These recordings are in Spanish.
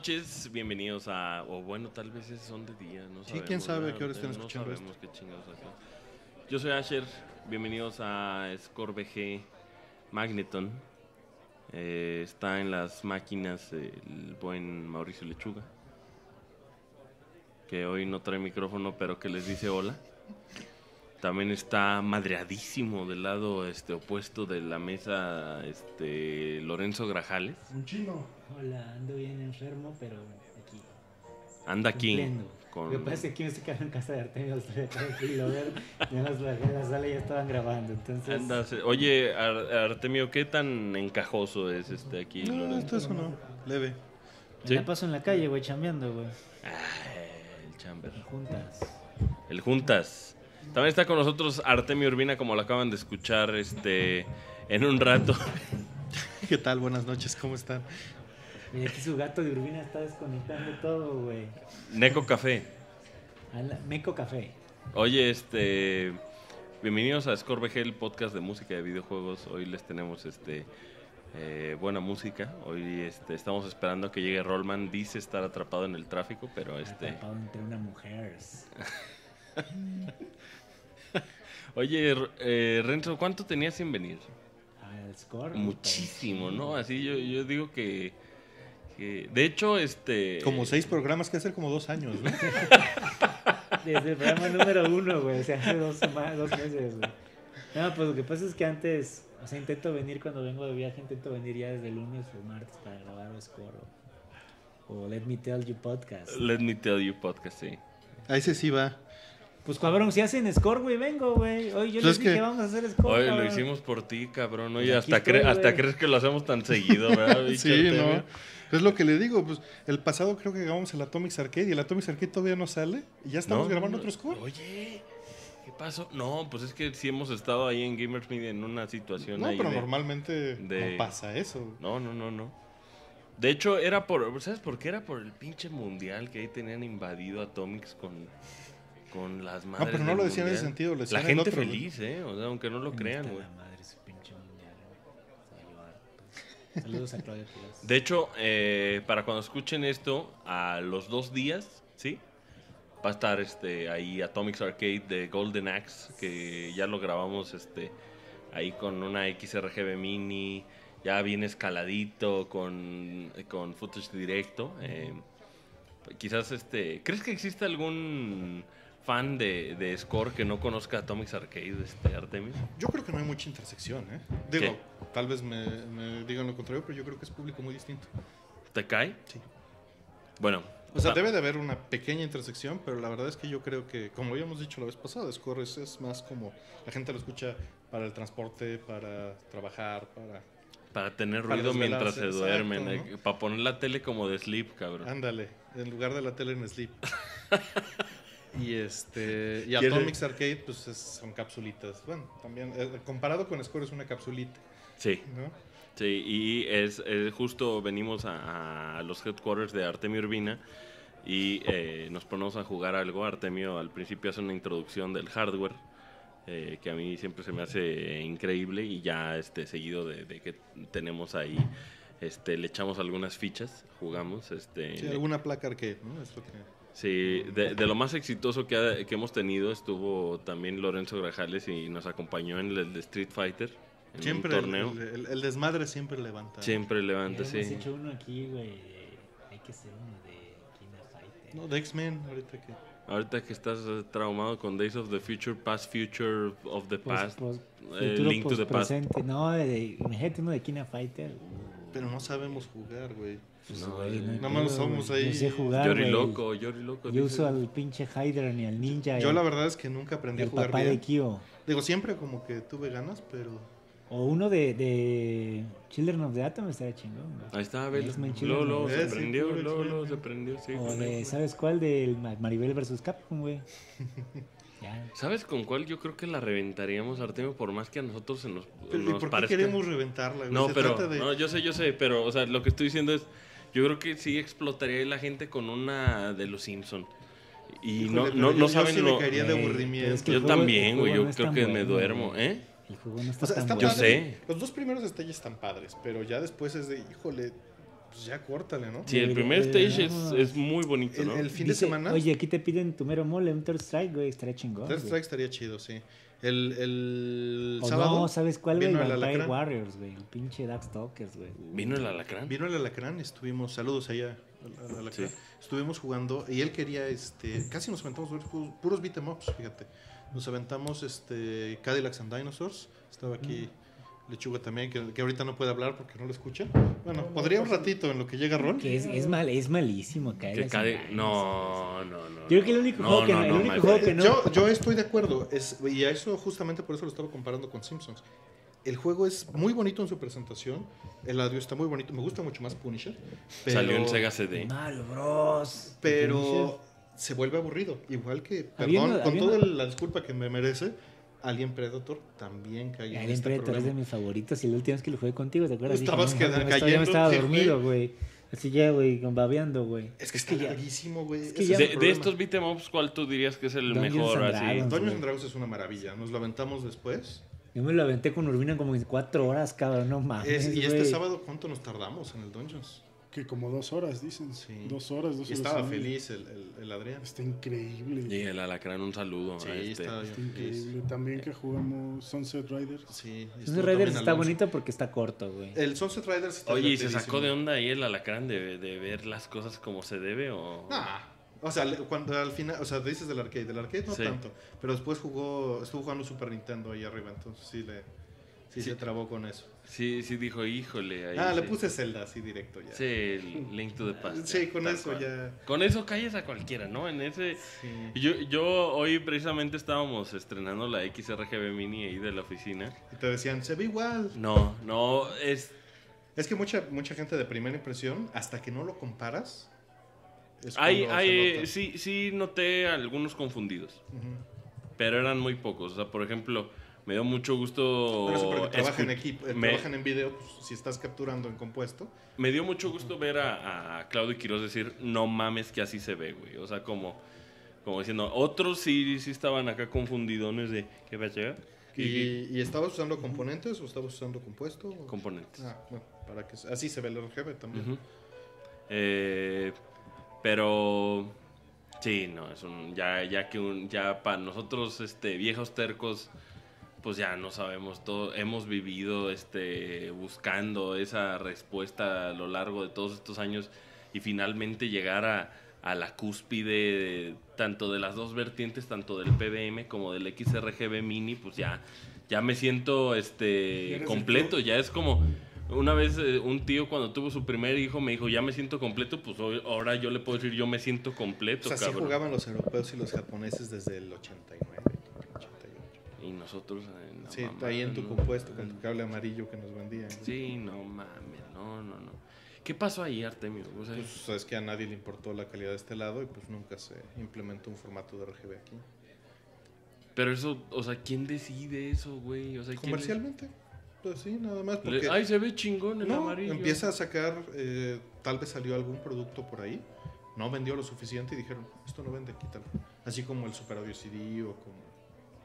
Buenas noches, bienvenidos a. O bueno, tal vez es- son de día, no Sí, sabemos. quién sabe ¿verdad? qué hora estén No escuchando sabemos qué chingados hacen. Yo soy Asher, bienvenidos a Score VG Magneton. Eh, está en las máquinas el buen Mauricio Lechuga. Que hoy no trae micrófono, pero que les dice hola. También está madreadísimo del lado este opuesto de la mesa este Lorenzo Grajales. Un chino. Hola, ando bien enfermo, pero aquí. Anda aquí con Lo que pasa es que aquí me estoy quedando en casa de Artemio, acá de Filover, ya nos bajé a la sala y ya estaban grabando, entonces... Andas, oye, Ar- Artemio, ¿qué tan encajoso es este aquí? No, Lorenzo? esto eso no. Leve. Me ¿sí? la paso en la calle, güey, chambeando, güey. Ah, el chamber. Juntas. El Juntas. También está con nosotros Artemio Urbina, como lo acaban de escuchar este en un rato. ¿Qué tal? Buenas noches, ¿cómo están? Mira, aquí su gato de Urbina está desconectando todo, güey. Neco Café. Meco Café. Oye, este. Bienvenidos a Score VG, el podcast de música y de videojuegos. Hoy les tenemos este. eh, buena música. Hoy este, estamos esperando a que llegue Rollman. Dice estar atrapado en el tráfico, pero este. Atrapado entre una mujer. Oye, eh, Renzo, ¿cuánto tenías sin venir? Al score. Muchísimo, ¿no? Así yo, yo digo que, que- De hecho, este. Como seis programas que hacer como dos años, ¿no? Desde el programa número uno, güey. O sea, hace dos, dos meses, güey. No, pues lo que pasa es que antes, o sea, intento venir cuando vengo de viaje, intento venir ya desde lunes o martes para grabar o score. O, o Let Me Tell You Podcast. Let me tell you podcast, sí. A ese sí va. Pues cabrón, si hacen score, güey, vengo, güey. Hoy yo Pues les es dije que- vamos a hacer score. Oye, lo cabrón. hicimos por ti, cabrón. Pues Oye, aquí hasta, cre- estoy, hasta crees que lo hacemos tan seguido, ¿verdad? Sí? ¿no? Es lo que le digo, pues el pasado creo que grabamos el Atomics Arcade y el Atomics Arcade todavía no sale y ya estamos No, grabando no, otro score. Oye, ¿qué pasó? No, pues es que sí hemos estado ahí en Gamers Media en una situación No, ahí pero de- normalmente de- no pasa eso. No, no, no, no. De hecho, era por. ¿Sabes por qué? Era por el pinche mundial que ahí tenían invadido Atomics con, con las madres. pero no del lo decían en ese sentido, lo decían La en gente otro, ¿no? feliz, ¿eh? O sea, aunque no lo crean, güey. la madre su pinche mundial, güey. Salió harto. Saludos a Claudia Quiroz. De hecho, eh, para cuando escuchen esto, a los dos días, ¿sí? Va a estar este, ahí Atomics Arcade de Golden Axe, que ya lo grabamos este, ahí con una XRGB Mini, ya bien escaladito, con, con footage directo. eh, quizás, este, ¿crees que existe algún fan de, de Score que no conozca Atomics Arcade, este, Artemis? Yo creo que no hay mucha intersección, ¿eh? Digo, tal vez me, me digan lo contrario, pero yo creo que es público muy distinto. ¿Te cae? Sí. Bueno. O sea, va- debe de haber una pequeña intersección, pero la verdad es que yo creo que, como habíamos dicho la vez pasada, Score es, es más como la gente lo escucha para el transporte, para trabajar, para... Para tener Para ruido mientras se duermen. exacto, eh, Para poner la tele como de sleep, cabrón. Ándale, en lugar de la tele en sleep. y este y ¿Quiere- Atomics Arcade, pues es- son capsulitas. Bueno, también, eh, comparado con Score es una capsulita, Sí, ¿no? sí. Y es, es justo venimos a, a los headquarters de Artemio Urbina y eh, nos ponemos a jugar algo. Artemio al principio hace una introducción del hardware. eh, que a mí siempre se me hace increíble y ya este seguido de, de que tenemos ahí este le echamos algunas fichas jugamos este Sí, alguna placa arcade, ¿no? Es lo que... Sí, de, de lo más exitoso que, ha- que hemos tenido estuvo también Lorenzo Grajales y nos acompañó en el de Street Fighter, en Siempre un el, torneo. el- el- el desmadre siempre levanta. Siempre levanta, Hemos sí. hecho uno aquí, güey. de- Hay que hacer uno de Kina Fighter. No, de X-Men, ahorita que... Ahorita que estás traumado con Days of the Future, Past Future of the Past, pos- eh, Link to the Past. pospresente. No, de, imagínate uno de Kina Fighter. Uh, Pero no sabemos jugar, güey. Pues, No, güey, eh, hay nada pedo, más somos güey. ahí Yo sé jugar, Yori. Loco, Yori Loco. Yo uso al pinche Hydra ni al ninja. Yo y la verdad es que nunca aprendí a el jugar papá bien. de Kyo. Digo, siempre como que tuve ganas, pero... O uno de, de Children of the Atom estaría chingón. Ahí está, Abel. X-Men Luego, Children luego se prendió, luego, luego se prendió, sí. O con de, él. ¿sabes cuál? Del Ma- Maribel vs. Capcom, güey. ya. ¿Sabes con cuál yo creo que la reventaríamos, Artemio? Por más que a nosotros se nos, Pero, ¿Y nos por qué parezca... queremos reventarla? güey? No, Se pero, trata de- no, yo sé, yo sé, pero, o sea, lo que estoy diciendo es, yo creo que sí explotaría ahí la gente con una de los Simpson. Y Híjole, no, no, yo- no yo saben sí me lo... caería de Güey, aburrimiento. pero es que Yo también, güey, yo no creo que me duermo. ¿eh? El juego no está O sea, tan está Yo bueno. padre. sé. Los dos primeros detalles están padres, pero ya después es de, híjole, pues ya córtale, ¿no? Sí, el primer stage es, muy bonito, El, ¿no? el fin de semana, Oye, aquí te piden tu mero mole, un third strike, güey, estaría chingón. Third. Strike estaría chido, sí. El, el O sábado no, ¿sabes cuál, güey? vino el Vampire alacrán. Warriors, güey. El pinche Darkstalkers, güey. ¿Vino el alacrán? Vino el alacrán, estuvimos, saludos allá al- al alacrán. Sí. Estuvimos jugando y él quería, este, casi nos aventamos puros, puros beat 'em ups, fíjate. Nos aventamos este Cadillacs and Dinosaurs. Estaba aquí Lechuga también, que, que ahorita no puede hablar porque no lo escucha. Bueno, podría un ratito en lo que llega Ron. Que es, es, mal, es malísimo, Que cae. cade- No, no, no. Yo creo que el único juego que no- el único juego que no- Yo, yo estoy de acuerdo, es, y a eso justamente por eso lo estaba comparando con Simpsons. El juego es muy bonito en su presentación, el audio está muy bonito, me gusta mucho más Punisher. Pero, Salió en Sega CD. Mario Bros. Pero se vuelve aburrido, igual que, perdón, Habiendo- con habiendo- toda la disculpa que me merece, Alien Predator también en Alien este Predator es de problema. mis favoritos y la última vez que lo jugué contigo, ¿te acuerdas? Estabas Dije, no, me estaba- ya me cayendo, estaba dormido, güey. Así ya, güey, con babeando, güey. Es que está ya- larguísimo, güey. es que el De, de problema. estos beat 'em ups, ¿cuál tú dirías que es el Dungeons mejor? and Así? Dragons. Dungeons and Dragons es una maravilla, nos lo aventamos después. Yo me lo aventé con Urbina como en cuatro horas, cabrón, no mames. Es- y este güey. sábado, ¿cuánto nos tardamos en el Dungeons? Que como dos horas, dicen. Sí. Dos horas, dos Y horas. estaba feliz el, el- el Adrián. Está increíble. Y el alacrán, un saludo. Sí, a este. Está feliz. increíble. También que jugamos Sunset Riders. Sí, Sunset Riders está Alonso. bonito porque está corto, güey. El Sunset Riders está Oye, ¿y se sacó de onda ahí el alacrán de, de ver las cosas como se debe o...? Nah. O sea, le- cuando al final, o sea, dices del arcade, del arcade no Sí. tanto, pero después jugó, estuvo jugando Super Nintendo ahí arriba, entonces sí le, sí, Sí. se trabó con eso. Sí, sí dijo, híjole. Ahí ah, le puse Zelda así directo ya. Sí, el Link to the Past. Sí, con eso cual. ya. Con eso calles a cualquiera, ¿no? En ese... Sí. Yo, yo hoy precisamente estábamos estrenando la XRGB Mini ahí de la oficina. Y te decían, se ve igual. No, no, es... Es que mucha, mucha gente de primera impresión, hasta que no lo comparas, es Hay, hay, sí, sí noté algunos confundidos, pero eran muy pocos. O sea, por ejemplo, me dio mucho gusto... Pero eso porque trabajan en equipo, eh, me- trabajan en video, pues, si estás capturando en compuesto. Me dio mucho gusto ver a, a Claudio Quiroz decir, no mames que así se ve, güey. O sea, como, como diciendo, otros sí, sí estaban acá confundidones de, ¿qué pasa? ¿Y, y estabas usando componentes o estabas usando compuesto? Componentes. Ah, bueno, para que así se ve el RGB también. Eh, pero sí, no, es un, ya, ya que un, ya para nosotros, este, viejos tercos, pues ya no sabemos todo, hemos vivido, este, buscando esa respuesta a lo largo de todos estos años y finalmente llegar a, a la cúspide de- tanto de las dos vertientes, tanto del PBM como del XRGB Mini, pues ya, ya me siento, este, completo, ya es como una vez eh, un tío cuando tuvo su primer hijo me dijo, ya me siento completo, pues hoy- ahora yo le puedo decir, yo me siento O completo, sea, sí cabrón. jugaban los europeos y los japoneses desde el 89, 88. Y nosotros... eh, no Sí, mamá, ahí en tu no. compuesto con tu cable amarillo que nos vendían. Sí, no mames, no, no, no. ¿Qué pasó ahí, Artemio? O sea, Pues es que a nadie le importó la calidad de este lado y pues nunca se implementó un formato de RGB aquí. pero eso, o sea, ¿quién decide eso, güey? O sea, ¿quién Comercialmente, pues sí, nada más porque... Ay, se ve chingón el no, amarillo. empieza a sacar, eh, tal vez salió algún producto por ahí, no vendió lo suficiente y dijeron, esto no vende, quítalo. Así como el Super Audio CD o como...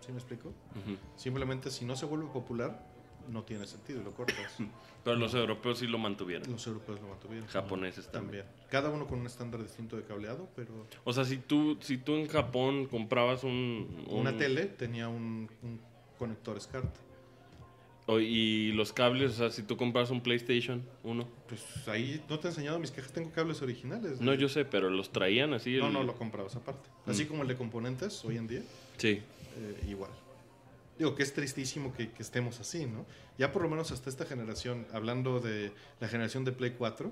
¿Sí me explico? Simplemente si no se vuelve popular, no tiene sentido y lo cortas. Pero los europeos sí lo mantuvieron. Los europeos lo mantuvieron. Japoneses también. También. Cada uno con un estándar distinto de cableado, pero O sea, si tú, si tú en Japón comprabas un... un- una tele tenía un, un conector SCART. y los cables, o sea, si tú compras un PlayStation 1. Pues ahí no te he enseñado mis cajas, tengo cables originales. No, yo sé, pero los traían así. No, el- no, lo comprabas aparte. Así Mm. como el de componentes hoy en día, Sí. Eh, igual. Digo que es tristísimo que, que estemos así, ¿no? Ya por lo menos hasta esta generación, hablando de la generación de Play 4,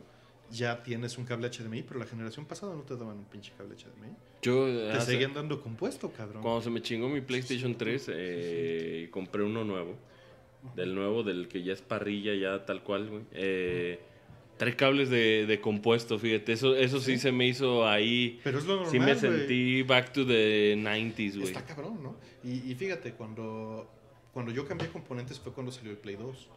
ya tienes un cable HDMI, pero la generación pasada no te daban un pinche cable HDMI. Yo Te hace- seguían dando compuesto, cabrón. cuando se me chingó mi PlayStation 3, eh, compré uno nuevo. Del nuevo, del que ya es parrilla, ya tal cual, güey. Eh, trae cables de, de compuesto, fíjate. Eso, eso sí, Sí. se me hizo ahí. Pero es lo normal, sí me sentí back to the 90s, güey. Está cabrón, ¿no? Y, y fíjate, cuando, cuando yo cambié componentes fue cuando salió el Play 2.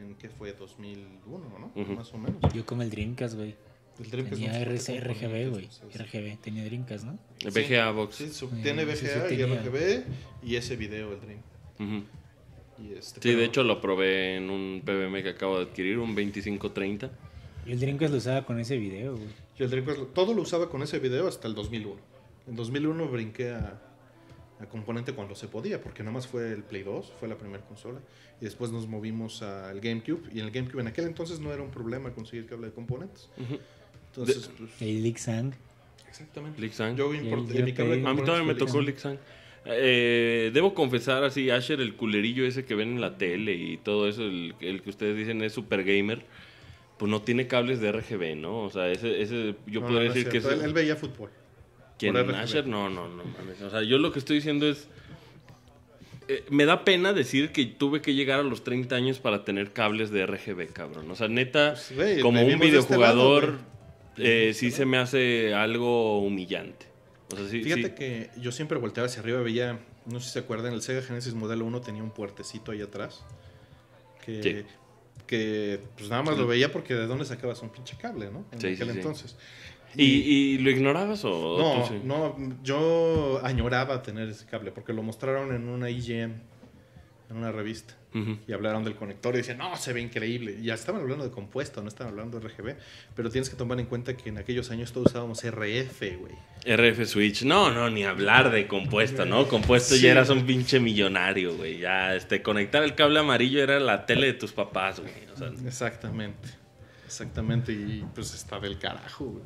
¿En qué fue? 2001, ¿no? Ujú. Más o menos. Yo como el Dreamcast, güey. El Dreamcast Tenía no RGB, güey. sí. RGB, tenía Dreamcast, ¿no? VGA Box. Sí, su- Eh, tiene sí, sí VGA y. RGB y ese video, el Dream. Y este, Sí, de hecho lo probé en un PBM que acabo de adquirir, un 2530. Y el Dreamcast lo usaba con ese video, güey. Y el Dreamcast todo lo usaba con ese video hasta el 2001. En 2001 brinqué a, a componente cuando se podía, porque nada más fue el Play 2, fue la primera consola. Y después nos movimos al GameCube. Y en el GameCube en aquel entonces no era un problema conseguir cable de componentes. Ujú. Entonces, pues, El Leak Sang. exactamente. Lixang. Yo importé el mi cable de JPEG. A mí componentes todavía me tocó Lixang. Lixang. Eh, debo confesar así, Asher, el culerillo ese que ven en la tele y todo eso, el, el que ustedes dicen es super gamer, pues no tiene cables de RGB, ¿no? O sea, ese, ese yo No, podría no decir que él, él veía fútbol. ¿Quién? por RGB. Asher, no, no, no mames. O sea, yo lo que estoy diciendo es. eh, me da pena decir que tuve que llegar a los 30 años para tener cables de RGB, cabrón. O sea, neta, Pues, como un este videojugador, lado, eh, sí se me hace algo humillante. O sea, sí, Fíjate sí. que yo siempre volteaba hacia arriba, veía, no sé si se acuerdan, el Sega Genesis Modelo 1 tenía un puertecito ahí atrás. Que, Sí. Que pues nada más lo veía porque de dónde sacabas un pinche cable, ¿no? En Sí, aquel sí. entonces. ¿Y, y lo ignorabas o No, no, yo añoraba tener ese cable porque lo mostraron en una IGN, en una revista. Y hablaron del conector y decían, no, se ve increíble. Y ya estaban hablando de compuesto, no estaban hablando de RGB. Pero tienes que tomar en cuenta que en aquellos años todos usábamos RF, güey. RF Switch. No, no, ni hablar de compuesto, ¿no? Compuesto Sí. ya eras un pinche millonario, güey. Ya, este, conectar el cable amarillo era la tele de tus papás, güey. O sea, Exactamente, exactamente, y pues está del carajo, güey.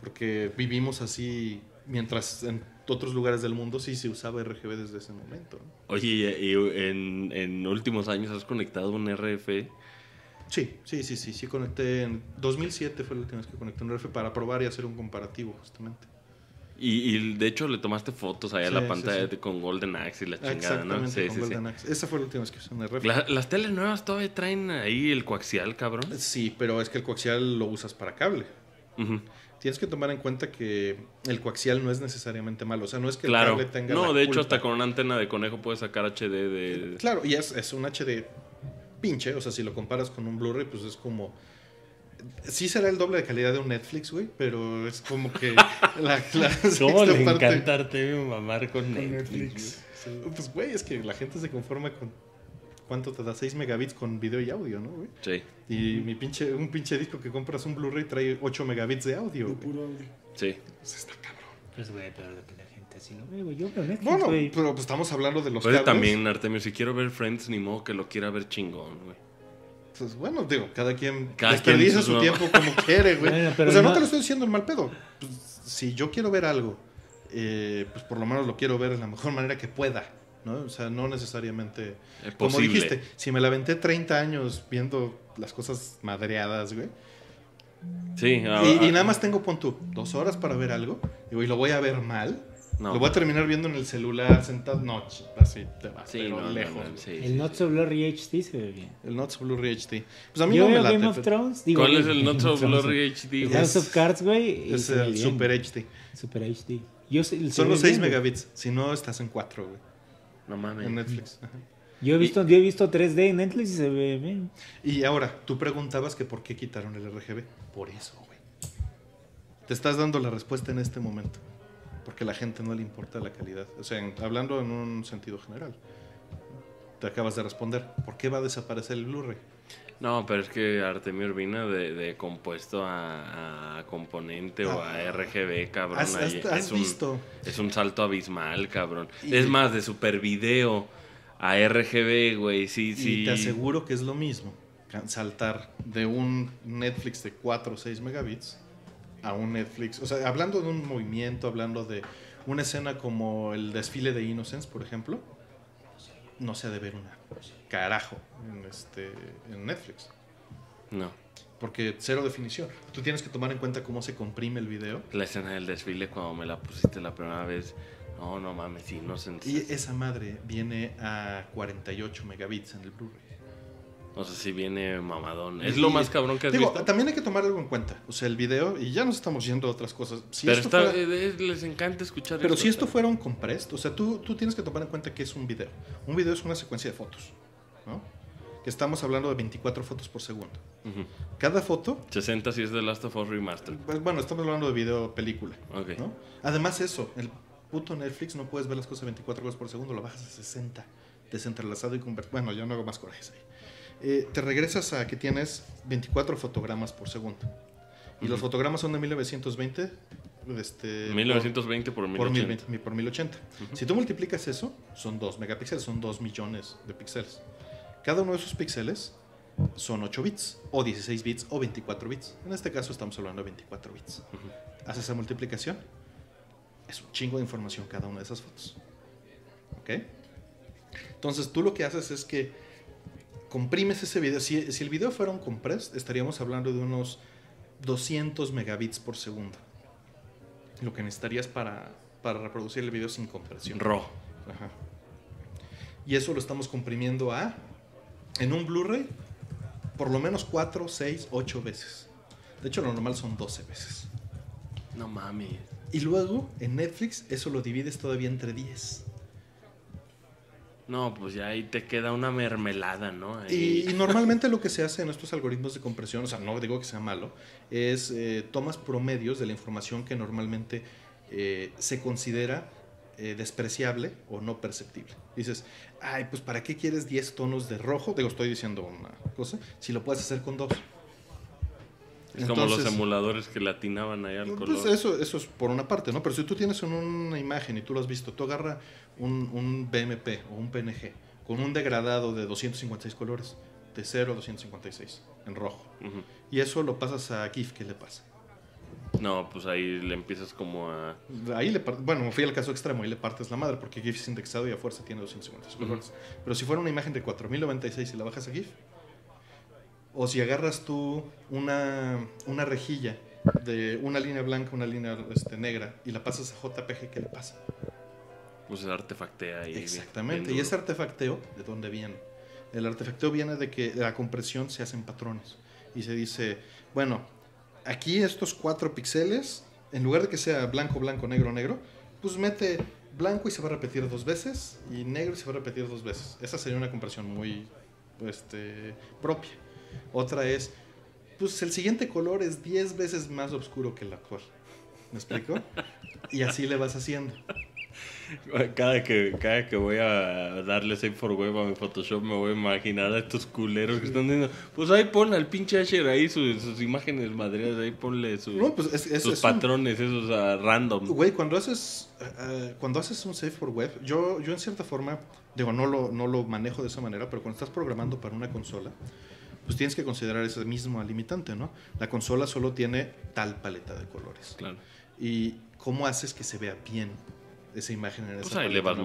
Porque vivimos así, mientras en otros lugares del mundo sí se usaba RGB desde ese momento. ¿no? Oye, y, en, en últimos años has conectado un RF. Sí, sí, sí, sí, sí conecté en 2007 fue la última vez que conecté un RF para probar y hacer un comparativo justamente. Y, y de hecho le tomaste fotos ahí a Sí, la sí, pantalla sí. con Golden Axe y la chingada, Exactamente, ¿no? Sí, con sí, sí. Golden Axe. Esa fue la última vez que usé un RF. La- las teles nuevas todavía traen ahí el coaxial, cabrón. Sí, pero es que el coaxial lo usas para cable. Ujú. Tienes que tomar en cuenta que el coaxial no es necesariamente malo. O sea, no es que el cable tenga No, la de hecho, culpa. hasta con una antena de conejo puedes sacar HD de. Claro, y es, es un HD pinche, o sea, si lo comparas con un Blu-ray, pues es como... Sí será el doble de calidad de un Netflix, güey, pero es como que la, la ¿Cómo le parte- encanta a Artemio mamar con Con Netflix? Netflix. sí. Pues, güey, es que la gente se conforma con... ¿Cuánto te da? 6 megabits con video y audio, ¿no, güey? Sí, Y mi pinche, un pinche disco que compras un Blu-ray trae 8 megabits de audio, De güey. puro audio. sí. Pues está cabrón. Pues, güey, pero lo que la gente así lo ve, güey. Yo veo Netflix, Bueno, güey. pero pues estamos hablando de los Oye, cables. también, Artemio, si quiero ver Friends, ni modo que lo quiera ver chingón, güey. Pues bueno, digo, cada quien Cada desperdicia quien su su- tiempo como quiere, güey. Bueno, pero o sea, no, no- te lo estoy diciendo en mal pedo. Pues, si yo quiero ver algo, eh, pues por lo menos lo quiero ver de la mejor manera que pueda, ¿no? O sea, no necesariamente... Es Como dijiste, si me la aventé 30 años viendo las cosas madreadas, güey. Sí, ah, y, y ah, nada más tengo, pon tú, dos horas para ver algo, digo, y lo voy a ver mal. no. Lo voy a terminar viendo en el celular, sentado. No, así te vas, Sí, pero no, lejos. no, sí, El sí, Not sí. So Blurry HD se ve bien. El Not So Blu-ray HD. Pues a mí Yo no me veo late. Game of Thrones. Digo, ¿Cuál es el Not So Blurry El HD? House of Cards, güey. Es el. Super HD. Super HD. Yo, Son los 6 bien, güey. megabits. Si no, estás en 4, güey. No mames. En Netflix. Ajá. Yo he visto, yo he visto 3D en Netflix y se ve bien. Y ahora, tú preguntabas que por qué quitaron el RGB. Por eso, güey. Te estás dando la respuesta en este momento. Porque a la gente no le importa la calidad. O sea, en- hablando en un sentido general. Te acabas de responder. ¿Por qué va a desaparecer el Blu-ray? No, pero es que Artemio Urbina de, de compuesto a, a componente o a Ah. RGB, cabrón. ¿Has, es, un, visto? es un salto abismal, cabrón. Y- Es más, de super video a RGB, güey. Sí, sí. Y te aseguro que es lo mismo. Saltar de un Netflix de 4 o 6 megabits a un Netflix. O sea, hablando de un movimiento, hablando de una escena como el desfile de Innocence, por ejemplo, no se ha de ver una carajo en, este, en Netflix. No. Porque cero definición. Tú tienes que tomar en cuenta cómo se comprime el video. La escena del desfile cuando me la pusiste la primera vez. No, no mames, sí, no sé. Y esa madre viene a 48 megabits en el Blu-ray. O sea, si viene mamadón. Es lo más cabrón que has Digo, visto. también hay que tomar algo en cuenta. O sea, el video, y ya nos estamos yendo a otras cosas. Si pero esto está, fuera- eh, les encanta escuchar pero esto. si esto fuera un compressed, o sea, tú, tú tienes que tomar en cuenta que es un video. Un video es una secuencia de fotos, ¿no? Que estamos hablando de 24 fotos por segundo. Ujú. Cada foto, 60 si es de Last of Us Remastered. pues, bueno, estamos hablando de video película, Ok. ¿no? Además eso, el puto Netflix no puedes ver las cosas 24 cosas por segundo, lo bajas a 60, desentrelazado y convertido. Bueno, yo no hago más corajes ahí. eh, te regresas a que tienes 24 fotogramas por segundo. Y los Ujú. fotogramas son de 1920. Este, 1920 por por, por 1080. 1020, por 1080. Ujú. Si tú multiplicas eso, son 2 megapíxeles, son 2 millones de píxeles. Cada uno de esos píxeles son 8 bits, o 16 bits, o 24 bits. En este caso estamos hablando de 24 bits. Ujú. Haces esa multiplicación, es un chingo de información cada una de esas fotos. ¿Ok? Entonces tú lo que haces es que comprimes ese video. Si, si el video fuera un compress, estaríamos hablando de unos 200 megabits por segundo. Lo que necesitarías para, para reproducir el video sin compresión. RAW. Ajá. Y eso lo estamos comprimiendo a, en un Blu-ray, por lo menos 4, 6, 8 veces. De hecho, lo normal son 12 veces. No mames. Y luego, en Netflix, eso lo divides todavía entre 10. No, pues ya ahí te queda una mermelada, ¿no? Y, normalmente lo que se hace en estos algoritmos de compresión, o sea, no digo que sea malo, es eh, tomas promedios de la información que normalmente eh, se considera eh, despreciable o no perceptible. Dices, ay, pues ¿para qué quieres 10 tonos de rojo? Digo, estoy diciendo una cosa, si lo puedes hacer con dos. Es como los emuladores que latinaban ahí al pues color. eso, eso es por una parte, ¿no? Pero si tú tienes en una imagen y tú lo has visto, tú agarra un, un BMP o un PNG con un degradado de 256 colores, de 0 a 256, en rojo. Y eso lo pasas a GIF, ¿qué le pasa? No, pues ahí le empiezas como a... Ahí le bueno, fui al caso extremo, ahí le partes la madre, porque GIF es indexado y a fuerza tiene 256 Ujú. colores. Pero si fuera una imagen de 4096 y la bajas a GIF, o si agarras tú una, una rejilla de una línea blanca, una línea este, negra, y la pasas a JPG, ¿qué le pasa? Pues se artefactea ahí. Exactamente. bien y ese artefacteo, ¿de dónde viene? El artefacteo viene de que la compresión se hace en patrones. Y se dice, bueno, aquí estos cuatro píxeles, en lugar de que sea blanco, blanco, negro, negro, pues mete blanco y se va a repetir dos veces, y negro y se va a repetir dos veces. Esa sería una compresión muy este, propia. Otra es, pues el siguiente color es 10 veces más oscuro que el actual. ¿Me explico? y así le vas haciendo. Cada que, cada que voy a darle save for web a mi Photoshop me voy a imaginar a estos culeros que están diciendo, pues ahí pon al pinche Asher ahí sus, sus imágenes madreadas, ahí ponle sus, No, pues es, es- sus es un- patrones, esos ah, random. Güey, cuando haces eh, eh, cuando haces un save for web, yo, yo en cierta forma, digo, no lo, no lo manejo de esa manera, pero cuando estás programando para una consola, pues tienes que considerar ese mismo limitante, ¿no? La consola solo tiene tal paleta de colores. Claro. Y cómo haces que se vea bien esa imagen en esa Pues ahí le vas.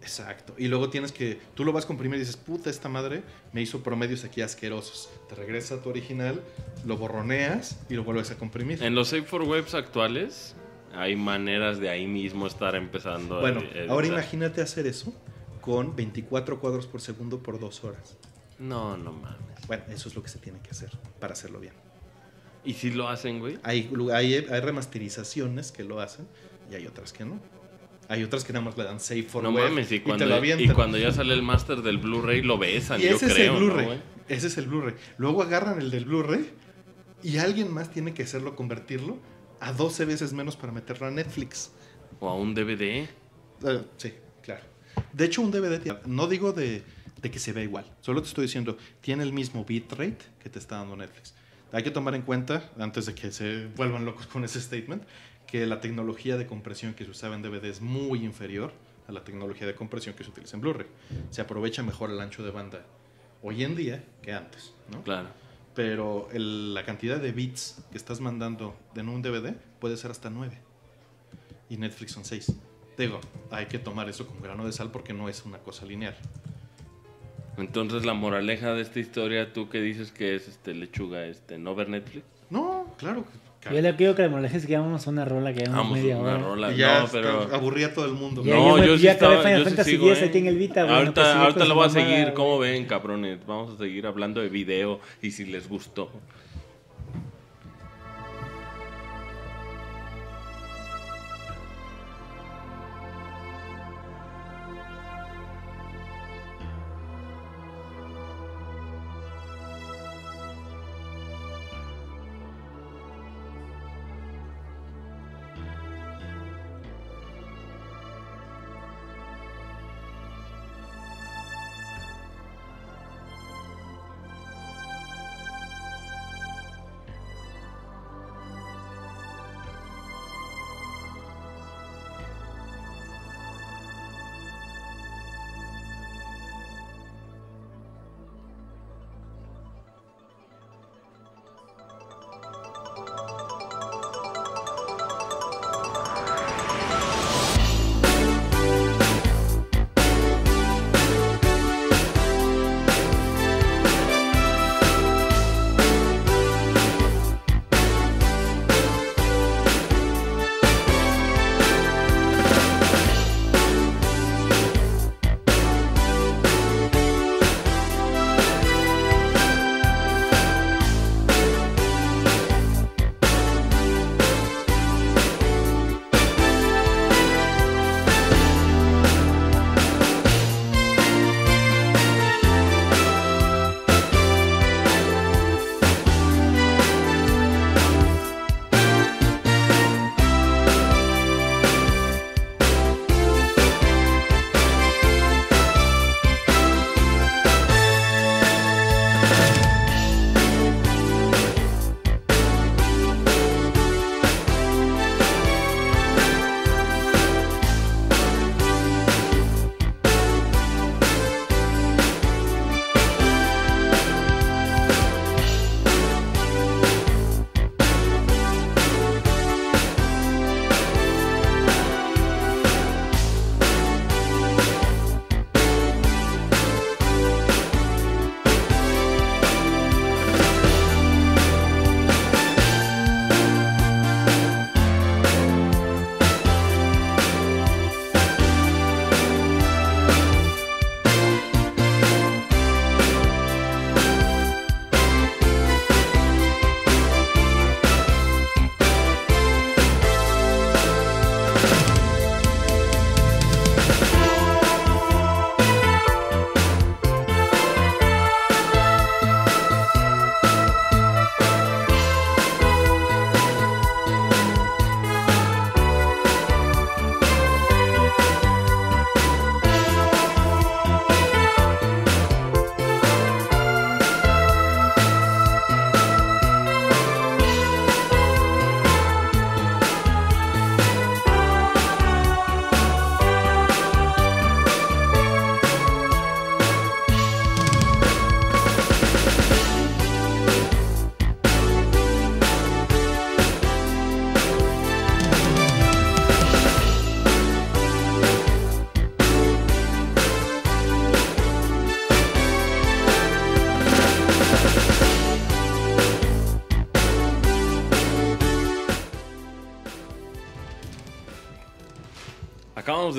Exacto. Y luego tienes que, tú lo vas a comprimir y dices, puta, esta madre me hizo promedios aquí asquerosos. Te regresa a tu original, lo borroneas y lo vuelves a comprimir. En los save for webs actuales hay maneras de ahí mismo estar empezando a Bueno, editar. ahora imagínate hacer eso con 24 cuadros por segundo por dos horas. No, no mames. Bueno, eso es lo que se tiene que hacer para hacerlo bien. ¿Y si lo hacen, güey? Hay, hay, hay remasterizaciones que lo hacen y hay otras que no. Hay otras que nada más le dan save for No web mames, y y, cuando, te lo y avientan. cuando ya sale el máster del Blu-ray lo besan, Y yo ese es creo, el ¿no, Blu-ray. güey? ese es el Blu-ray. Luego agarran el del Blu-ray y alguien más tiene que hacerlo, convertirlo a 12 veces menos para meterlo a Netflix. O a un DVD. Eh, sí, claro. De hecho, un DVD, no digo de, de que se vea igual, solo te estoy diciendo, tiene el mismo bitrate que te está dando Netflix. Hay que tomar en cuenta, antes de que se vuelvan locos con ese statement, que la tecnología de compresión que se usaba en DVD es muy inferior a la tecnología de compresión que se utiliza en Blu-ray. Se aprovecha mejor el ancho de banda hoy en día que antes, ¿no? Claro. Pero el- la cantidad de bits que estás mandando en un DVD puede ser hasta 9. Y Netflix son 6. Digo, hay que tomar eso con grano de sal porque no es una cosa lineal. Entonces la moraleja de esta historia, tú que dices que es este lechuga, este, no ver Netflix. No, claro. Yo le quiero que la moraleja es que vamos a una rola que llevamos Vamos, media una hora. rola. Y ya no, pero aburría a todo el mundo. Ya, No, yo, yo sí estaba- yo sí sigo, ¿eh? aquí en el Vita, bueno, ahorita pues ahorita lo su voy a seguir. ¿cómo ven, cabrones? Vamos a seguir hablando de video y si les gustó.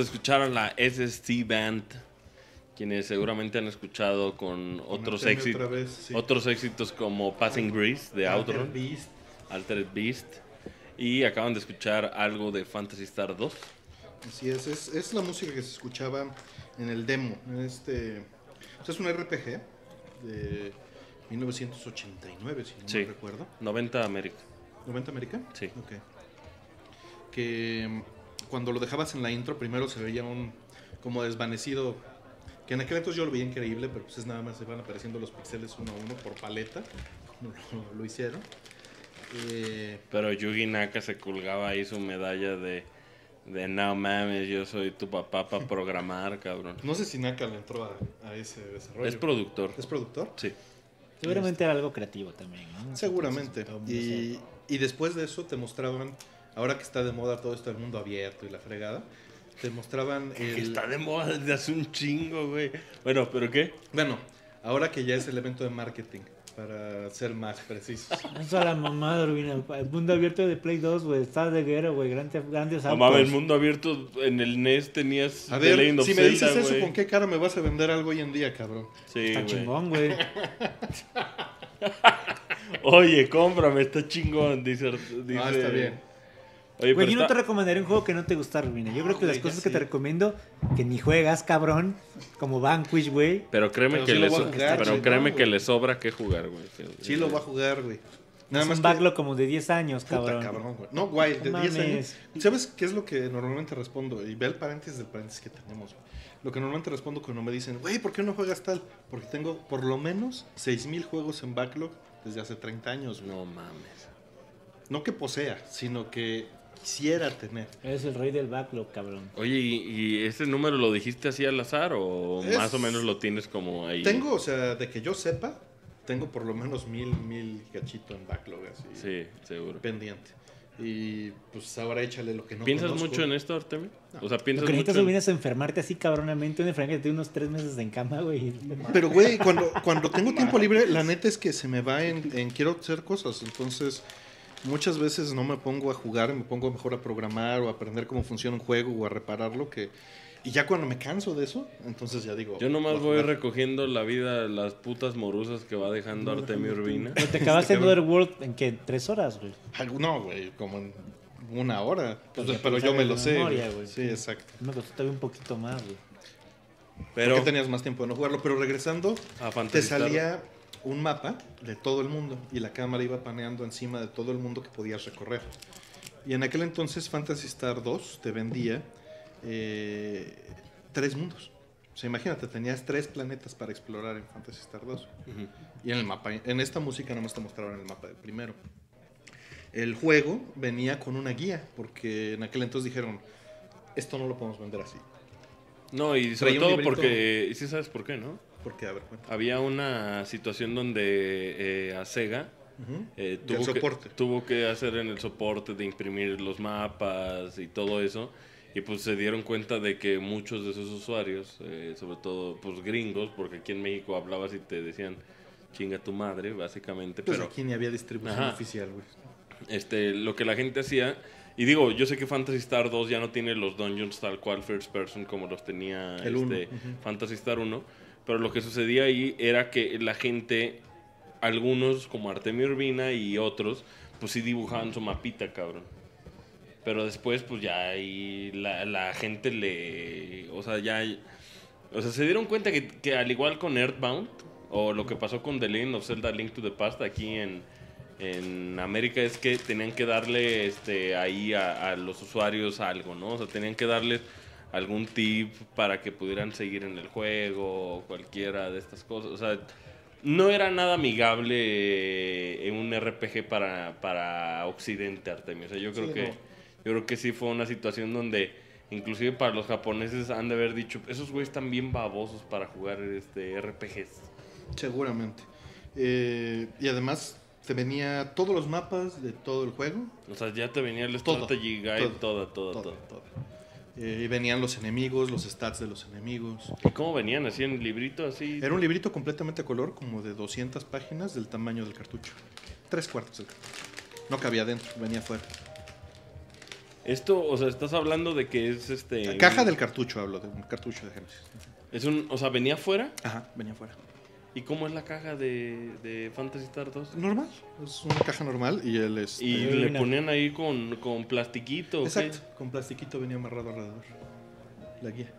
De escuchar a la SST Band, quienes seguramente han escuchado con otros éxitos, otra vez, sí. otros éxitos como Passing Breeze de Altered Outrun, Beast. Altered Beast, y acaban de escuchar algo de Fantasy Star 2. Así es, es, es la música que se escuchaba en el demo. En este, o sea, es un RPG de 1989, si no Sí. me recuerdo. 90 América. ¿90 América? Sí. Ok. Que cuando lo dejabas en la intro, primero se veía un como desvanecido. Que en aquel entonces yo lo veía increíble, pero pues es nada más se van apareciendo los píxeles uno a uno por paleta, como lo, lo hicieron. Eh, Pero Yugi Naka se colgaba ahí su medalla de, de no mames, yo soy tu papá para programar, cabrón. no sé si Naka le entró a, a ese desarrollo. Es productor. ¿Es productor? Sí. Seguramente era algo creativo también, ¿no? Seguramente. Mundo Y, y después de eso te mostraban, ahora que está de moda todo esto del mundo abierto y la fregada, te mostraban Que el... está de moda desde hace un chingo, güey. Bueno, ¿pero qué? Bueno, ahora que ya es el evento de marketing, para ser más precisos. Eso a la mamada, Urbina. El mundo abierto de Play 2, güey. Estaba de guerra, güey. Grandes, grandes autos. mames, el mundo abierto en el NES tenías A The ver, of si me Zelda, dices eso, güey. ¿con qué cara me vas a vender algo hoy en día, cabrón? Sí, Está güey. chingón, güey. Oye, cómprame, está chingón, dice. dice... Ah, está bien. Oye, Güey, yo no te recomendaría un juego que no te gusta, Rubina. Yo creo que güey, las cosas que te recomiendo, que ni juegas, cabrón, como Vanquish, güey. Pero créeme Pero que sí le so- jugar, pero güey, créeme no, que le sobra que jugar, güey. Sí lo va a jugar, güey. Nada es más un que- backlog como de 10 años, Puta, cabrón. cabrón, güey. No, guay, de No 10 años. ¿Sabes qué es lo que normalmente respondo? Y ve el paréntesis del paréntesis que tenemos. güey. Lo que normalmente respondo cuando me dicen, güey, ¿por qué no juegas tal? Porque tengo por lo menos 6000 juegos en backlog desde hace 30 años. güey. No mames. No que posea, sino que quisiera tener. Eres el rey del backlog, cabrón. Oye, ¿y, y ese número lo dijiste así al azar o Es- más o menos lo tienes como ahí? Tengo, o sea, de que yo sepa, tengo por lo menos mil, mil cachito en backlog, así, Sí, seguro. pendiente. Y pues ahora échale lo que no ¿Piensas conozco. mucho en esto, Artemio? O sea, Lo ¿piensas que mucho necesitas, en... Rubina, es enfermarte así cabronamente. Una enfermedad que tiene unos 3 meses en cama, güey. Pero, güey, cuando, cuando tengo tiempo libre, la neta es que se me va en, en quiero hacer cosas. Entonces, muchas veces no me pongo a jugar, me pongo mejor a programar o a aprender cómo funciona un juego o a repararlo. Que... Y ya cuando me canso de eso, entonces ya digo... Yo nomás voy recogiendo la vida, las putas morusas que va dejando Artemio Urbina. Pero te acabaste en Other World en que 3 horas, güey. No, güey, como en una hora. Pues, Porque pero yo me lo sé. memoria, güey. güey. Sí, exacto. Me costó todavía un poquito más, güey. Pero Porque tenías más tiempo de no jugarlo. Pero regresando, a te salía un mapa de todo el mundo y la cámara iba paneando encima de todo el mundo que podías recorrer. Y en aquel entonces Fantasy Star 2 te vendía eh, tres mundos. O sea, imagínate, tenías tres planetas para explorar en Fantasy Star 2. Ujú. Y en el mapa, en esta música no me está mostraron el mapa del primero. El juego venía con una guía, porque en aquel entonces dijeron, esto no lo podemos vender así. No, y sobre todo librito. porque, y sí sabes por qué, ¿no? Porque, a ver. Había una situación donde eh, a Sega eh, tuvo, que, tuvo que hacer en el soporte de imprimir los mapas y todo eso. Y pues se dieron cuenta de que muchos de esos usuarios, eh, sobre todo pues gringos, porque aquí en México hablabas y te decían chinga tu madre, básicamente, Pues pero aquí ni había distribución Ajá. oficial, güey. este, lo que la gente hacía. Y digo, yo sé que Fantasy Star 2 ya no tiene los dungeons tal cual first person como los tenía El este, ujú. Fantasy Star 1. Pero lo que sucedía ahí era que la gente, algunos como Artemio Urbina y otros, pues sí dibujaban su mapita, cabrón. Pero después, pues ya ahí la, la gente le. O sea, ya. O sea, se dieron cuenta que, que al igual con Earthbound, o lo que pasó con The Legend of Zelda Link to the Past aquí en, en América, es que tenían que darle este ahí a, a los usuarios algo, ¿no? O sea, tenían que darles algún tip para que pudieran seguir en el juego, o cualquiera de estas cosas. O sea, no era nada amigable en un RPG para, para Occidente, Artemio. O sea, yo creo Sí, que. no. Yo creo que sí fue una situación donde inclusive para los japoneses han de haber dicho, esos güeyes están bien babosos para jugar este RPGs. Seguramente. Eh, y además te venía todos los mapas de todo el juego. O sea, ya te venía el Todo, strategy guide, todo, toda, toda, Todo, toda. todo. Eh, y venían los enemigos, los stats de los enemigos. ¿Y cómo venían? ¿Así en librito? Así. Era un librito completamente a color, como de 200 páginas del tamaño del cartucho. Tres cuartos del cartucho. No cabía adentro, venía afuera. Esto, o sea, estás hablando de que es este. Caja del cartucho, hablo de un cartucho de Genesis. Es un, o sea, venía fuera. Ajá, venía fuera. ¿Y cómo es la caja de, de Fantasy Star 2? Normal, es una caja normal y él es... Y le una- ponían ahí con, con plastiquito. Exacto, con plastiquito venía amarrado alrededor. La guía.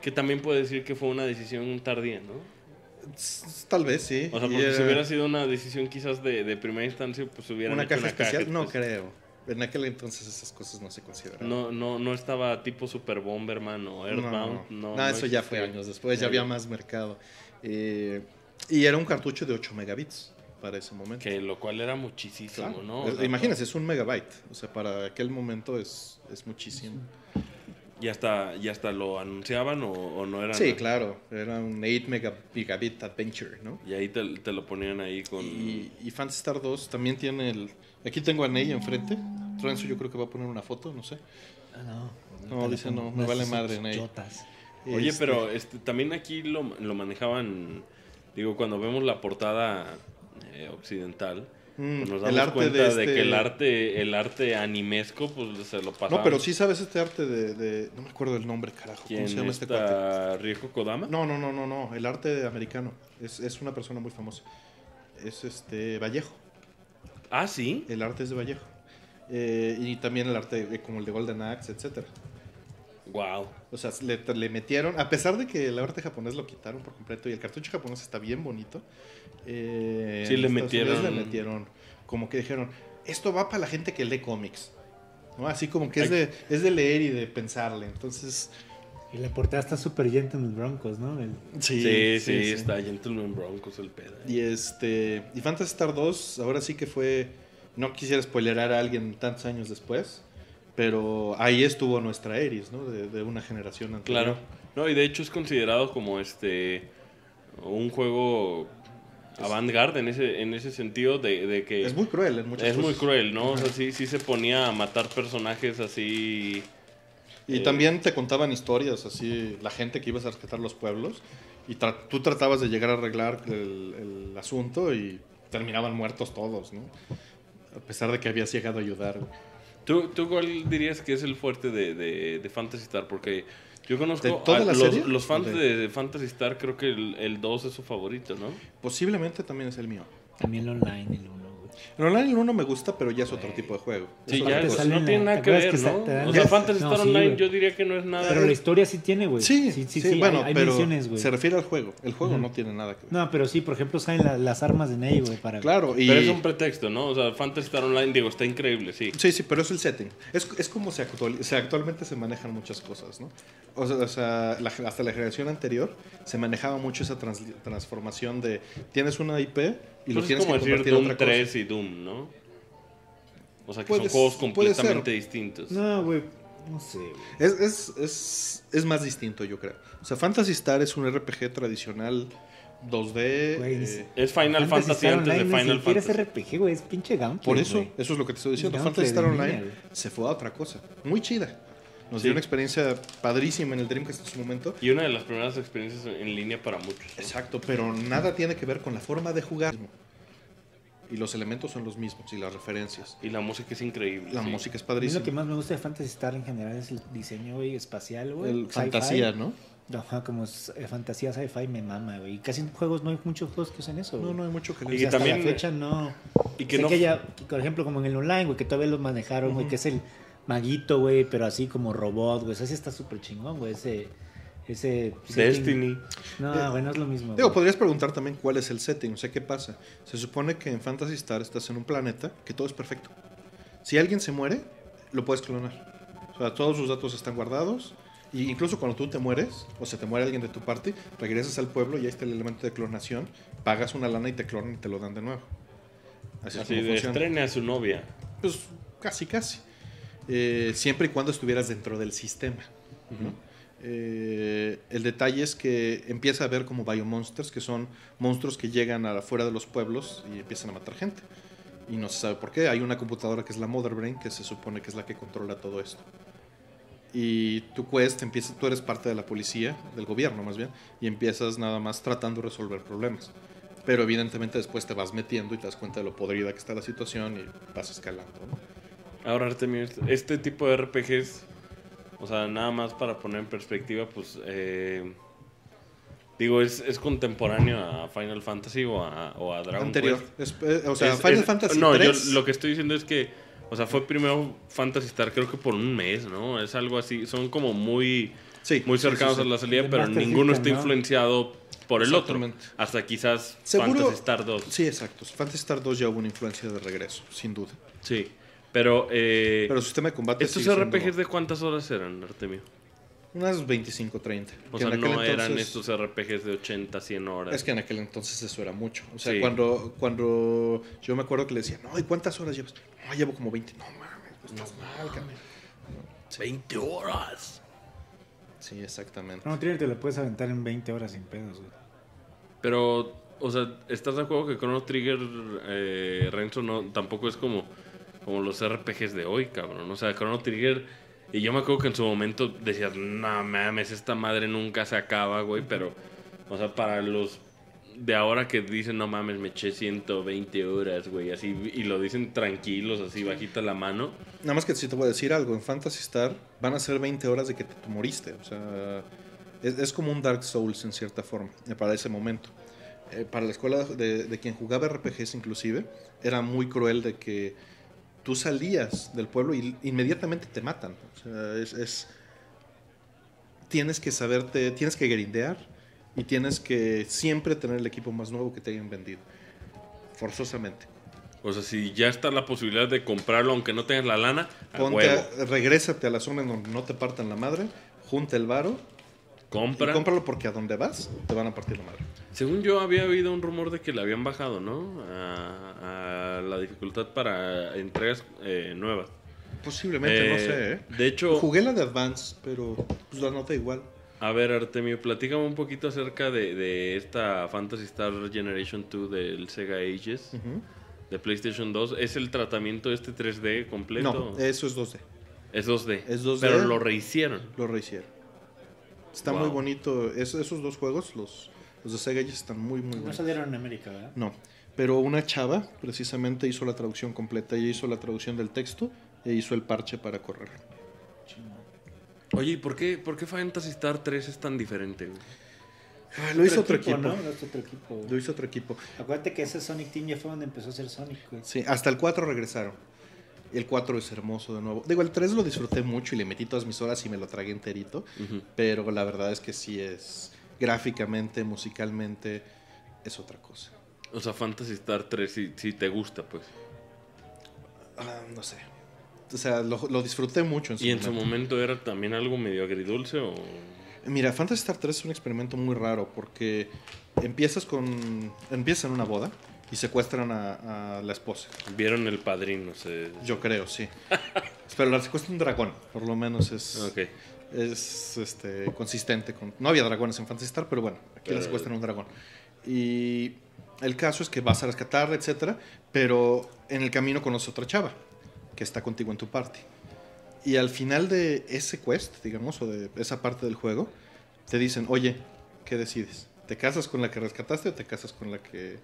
Que también puede decir que fue una decisión tardía, ¿no? Tal vez, sí. O sea, Y porque si era hubiera sido una decisión quizás de, de primera instancia, pues hubieran una caja una especial, caja no creo. En aquel entonces esas cosas no se consideraban. No, no, no estaba tipo Super Bomberman o Earthbound. no, No, No, no eso ya fue años después, ya había más mercado. Eh, y era un cartucho de 8 megabits para ese momento. Que lo cual era muchísimo, Claro. ¿no? O sea, Imagínense, es un megabyte. O sea, para aquel momento es, es muchísimo. ¿Y hasta, y hasta lo anunciaban o, o no eran? Sí, claro. Era un 8 mega- megabit adventure, ¿no? Y ahí te, te lo ponían ahí con... Y, y Phantasy Star 2 también tiene el... Aquí tengo a Ney enfrente. Renzo yo creo que va a poner una foto, no sé. Ah, no. No, dice no, me vale madre, Ney. chotas. Oye, Este, pero este, también aquí lo, lo manejaban, digo, cuando vemos la portada eh, occidental, mm, pues nos el damos arte cuenta de, de, este- que el arte, el arte animesco, pues se lo pasaba. No, pero sí sabes este arte de... de- No me acuerdo el nombre, carajo. ¿Cómo ¿Quién se llama este cuate? Rieko Kodama? No, no, no, no, no. El arte americano. Es, es una persona muy famosa. Es este Vallejo. Ah, sí. El arte es de Vallejo. Eh, y también el arte eh, como el de Golden Axe, etcétera. Wow. O sea, le, le metieron, a pesar de que el arte japonés lo quitaron por completo y el cartucho japonés está bien bonito, eh, Sí, le metieron- le metieron, como que dijeron, esto va para la gente que lee cómics, ¿no? Así como que es de, es de leer y de pensarle, entonces... Y la portada está súper los broncos, ¿no? El- Sí, sí, está Gentleman Broncos el pedo. Y este, y Phantasy Star 2, ahora sí que fue, no quisiera spoilerar a alguien tantos años después, pero ahí estuvo nuestra Eris, ¿no? De, de una generación anterior. Claro. No, y de hecho es considerado como este un juego avant-garde en ese, en ese sentido de, de que Es muy cruel en muchas es muy cosas. cruel, ¿no? O sea, sí, sí se ponía a matar personajes así. Y Eh, también te contaban historias, así, la gente que ibas a rescatar los pueblos, y tra- tú tratabas de llegar a arreglar el, el asunto y terminaban muertos todos, ¿no? A pesar de que habías llegado a ayudar. ¿Tú, ¿Tú cuál dirías que es el fuerte de, de, de Fantasy Star? Porque yo conozco ¿De toda a la los, serie? los fans De- Fantasy Star, creo que el, el 2 es su favorito, ¿no? Posiblemente también es el mío. También el online, el uno, güey. El online el uno me gusta, pero ya es otro tipo de juego. Sí, Es ya es- no en tiene nada ¿te que ver, que ¿no? O sea, Fantasy no, Star sí, Online yo diría que no es nada... Pero la historia sí tiene, güey. Sí, sí, sí, sí, sí, bueno, hay, hay pero misiones, güey. se refiere al juego. El juego no tiene nada que ver. No, pero sí, por ejemplo, salen la- las armas de Ney, güey, para... Claro, y... Pero es un pretexto, ¿no? O sea, Fantasy Star Online, digo, está increíble, sí. Sí, sí, pero es el setting. Es, es como se, actual- se actualmente se manejan muchas cosas, ¿no? O sea, o sea, la- hasta la generación anterior se manejaba mucho esa trans- transformación de tienes una IP y lo Pues es como que decir Doom otra cosa. 3 y Doom, ¿no? O sea, que Puede son juegos completamente distintos. No, güey, no sé, güey. Es, es, es, es más distinto, yo creo. O sea, Fantasy Star es un RPG tradicional 2D. Güey, eh, Es Final Fantasy, Star antes de Online Final Fantasy. es RPG, güey, es pinche gameplay, por eso, eso es lo que te estoy diciendo. Fantasy Star Online se fue a otra cosa. Muy chida. Nos Sí. dio una experiencia padrísima en el Dreamcast en su momento. Y una de las primeras experiencias en línea para muchos. ¿no? Exacto, pero nada tiene que ver con la forma de jugar. Y los elementos son los mismos y las referencias. Y la música es increíble. La sí. música es A mí padrísima. lo que más me gusta de Fantasy Star en general es el diseño, güey, espacial, güey. Fantasía, ¿no? Ajá, como es- eh, fantasía sci-fi me mama, güey. Y casi en juegos no hay muchos juegos que usan eso, No, güey. no hay mucho que Y sea, hasta también- la fecha no. Y que sé no. que ya, por ejemplo, como en el online, güey, que todavía lo manejaron, güey, que es el maguito, güey, pero así como robot, güey. O sea, ese está súper chingón, güey. Ese. Ese. setting. Destiny. No, güey, no es lo mismo. Digo, güey. podrías preguntar también cuál es el setting, o sea, ¿qué pasa? Se supone que en Fantasy Star estás en un planeta que todo es perfecto. Si alguien se muere, lo puedes clonar. O sea, todos sus datos están guardados. Y incluso cuando tú te mueres, o se te muere alguien de tu party, regresas al pueblo y ahí está el elemento de clonación, pagas una lana y te clonan y te lo dan de nuevo. Así, es Así como de funciona. estrene a su novia. Pues casi, casi. Eh, siempre y cuando estuvieras dentro del sistema. ¿no? Eh, el detalle es que empieza a haber como biomonsters, que son monstruos que llegan afuera de los pueblos y empiezan a matar gente. Y no se sabe por qué. Hay una computadora que es la Mother Brain, que se supone que es la que controla todo esto. Y tu quest empieza, tú eres parte de la policía, del gobierno más bien, y empiezas nada más tratando de resolver problemas. Pero evidentemente después te vas metiendo y te das cuenta de lo podrida que está la situación y vas escalando. ¿no? Ahora, Artemio, este- este tipo de RPGs, o sea, nada más para poner en perspectiva, pues, eh, digo, es, es contemporáneo a Final Fantasy o a, o a Dragon Anterior. Quest. Es- eh, o sea, Es- Final es- Fantasy No, yo 3. lo que estoy diciendo es que, o sea, fue primero Fantasy Star, creo que por un mes, ¿no? Es algo así, son como muy, sí, muy sí, sí, cercanos sí. a la salida, pero ninguno está ¿no? influenciado por el otro. Hasta quizás Seguro- Fantasy Star 2. Sí, exacto. Fantasy Star 2 ya hubo una influencia de regreso, sin duda. Sí, pero... eh, Pero el sistema de combate. ¿Estos sigue siendo RPGs de cuántas horas eran, Artemio? Unas 25, 30. O que sea, en aquel no eran estos RPGs de 80, 100 horas. Es que en aquel entonces eso era mucho. O sea, Sí. cuando, cuando yo me acuerdo que le decía, no, ¿y cuántas horas llevas? No, llevo como 20. No mames, pues estás mal, cabrón. 20 horas. Sí, exactamente. Chrono Trigger te lo puedes aventar en 20 horas sin pedos, güey. Pero, o sea, ¿estás de acuerdo que Chrono Trigger, eh, Renzo, no, tampoco es como, como los RPGs de hoy, cabrón? O sea, Chrono Trigger, y yo me acuerdo que en su momento decías, no mames, esta madre nunca se acaba, güey, pero, o sea, para los de ahora que dicen, no mames, me eché 120 horas, güey, así, y lo dicen tranquilos, así, bajita la mano. Nada más que sí te voy a decir algo. En Fantasy Star van a ser 20 horas de que te moriste. O sea, es, es como un Dark Souls en cierta forma, eh, para ese momento. Eh, para la escuela de, de quien jugaba RPGs inclusive, era muy cruel de que tú salías del pueblo y inmediatamente te matan. O sea, es... es- tienes que saberte, tienes que grindear y tienes que siempre tener el equipo más nuevo que te hayan vendido. Forzosamente. O sea, si ya está la posibilidad de comprarlo, aunque no tengas la lana, a Ponte a- regrésate a la zona en donde no te partan la madre, junta el varo Compra. y cómpralo porque a donde vas te van a partir la madre. Según yo había oído un rumor de que le habían bajado, ¿no? A, a la dificultad para entregas eh, nuevas. Posiblemente, no Eh, sé, ¿eh? De hecho, Jugué la de Advance, pero pues la nota igual. a ver, Artemio, platícame un poquito acerca de, de esta Fantasy Star Generation 2 del Sega Ages, de PlayStation 2. ¿Es el tratamiento este 3D completo? No, eso es 2D. es 2D. es 2D. Pero lo rehicieron. Lo rehicieron. Está Wow. muy bonito. Es- esos dos juegos, los, los de Sega están muy, muy No buenos. salieron en América, ¿verdad? No, pero una chava precisamente hizo la traducción completa. Ella hizo la traducción del texto e hizo el parche para correr. Oye, ¿y por qué, por qué Fantasy Star 3 es tan diferente? güey? Lo hizo otro equipo. ¿no? Lo hizo otro equipo. güey. Lo hizo otro equipo. Acuérdate que ese Sonic Team ya fue donde empezó a ser Sonic, güey. Sí, hasta el 4 regresaron. El 4 es hermoso de nuevo. Digo, el 3 lo disfruté mucho y le metí todas mis horas y me lo tragué enterito. Pero la verdad es que sí es gráficamente, musicalmente, es otra cosa. O sea, Fantasy Star 3 sí, sí te gusta, pues. Ah, no sé. O sea, lo, lo disfruté mucho en su ¿Y en su momento. momento era también algo medio agridulce o...? Mira, Fantasy Star 3 es un experimento muy raro porque empiezas con. Empiezas en una boda y secuestran a, a la esposa. Vieron el padrino, se... Yo creo, sí. Pero la secuestra un dragón, por lo menos es. Ok. es este, consistente con... No había dragones en Fantasy Star, pero bueno, aquí la secuestran un dragón. Y el caso es que vas a rescatar, etcétera, pero en el camino conoces a otra chava que está contigo en tu party. Y al final de ese quest, digamos, o de esa parte del juego, te dicen, oye, ¿qué decides? ¿Te casas con la que rescataste o te casas con la que,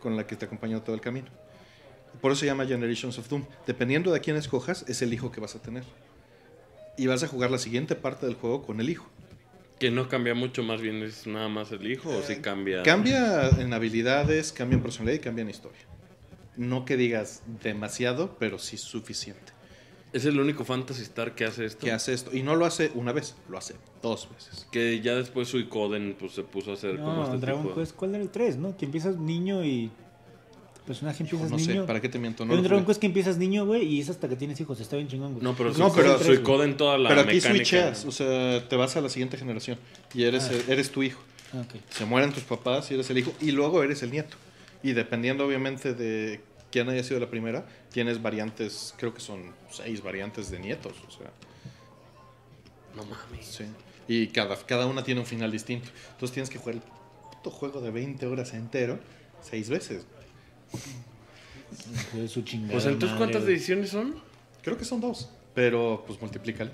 con la que te acompañó todo el camino? Por eso se llama Generations of Doom. Dependiendo de quién escojas, es el hijo que vas a tener. Y vas a jugar la siguiente parte del juego con el hijo. Que no cambia mucho, más bien es nada más el hijo o si cambia... Cambia en habilidades, cambia en personalidad y cambia en historia. No que digas demasiado, pero sí suficiente. Es el único Fantasy Star que hace esto. Que hace esto. Y no lo hace una vez, lo hace dos veces. Que ya después Suicoden pues se puso a hacer como No, este Dragon tipo de- Quest, ¿cuál era el 3, no? Que empiezas niño y... Tu personaje Hijo, empiezas no sé, niño. ¿para qué te miento? No lo Dragon. Quest que empiezas niño, güey, y es hasta que tienes hijos. Está bien chingón, güey. No, pero, No, Suicoden- pero- Suicoden toda la Pero aquí mecánica. switcheas, o sea, te vas a la siguiente generación y eres, Ah. eres tu hijo. Ah. Se mueren tus papás y eres el hijo y luego eres el nieto. Y dependiendo obviamente de quién haya sido la primera, tienes variantes, creo que son seis variantes de nietos, o sea, No mames. sí. Y cada, cada una tiene un final distinto. Entonces tienes que jugar el puto juego de 20 horas entero seis veces. De su chingada Pues entonces, madre, ¿cuántas güey. ediciones son? Creo que son dos, pero pues multiplícale.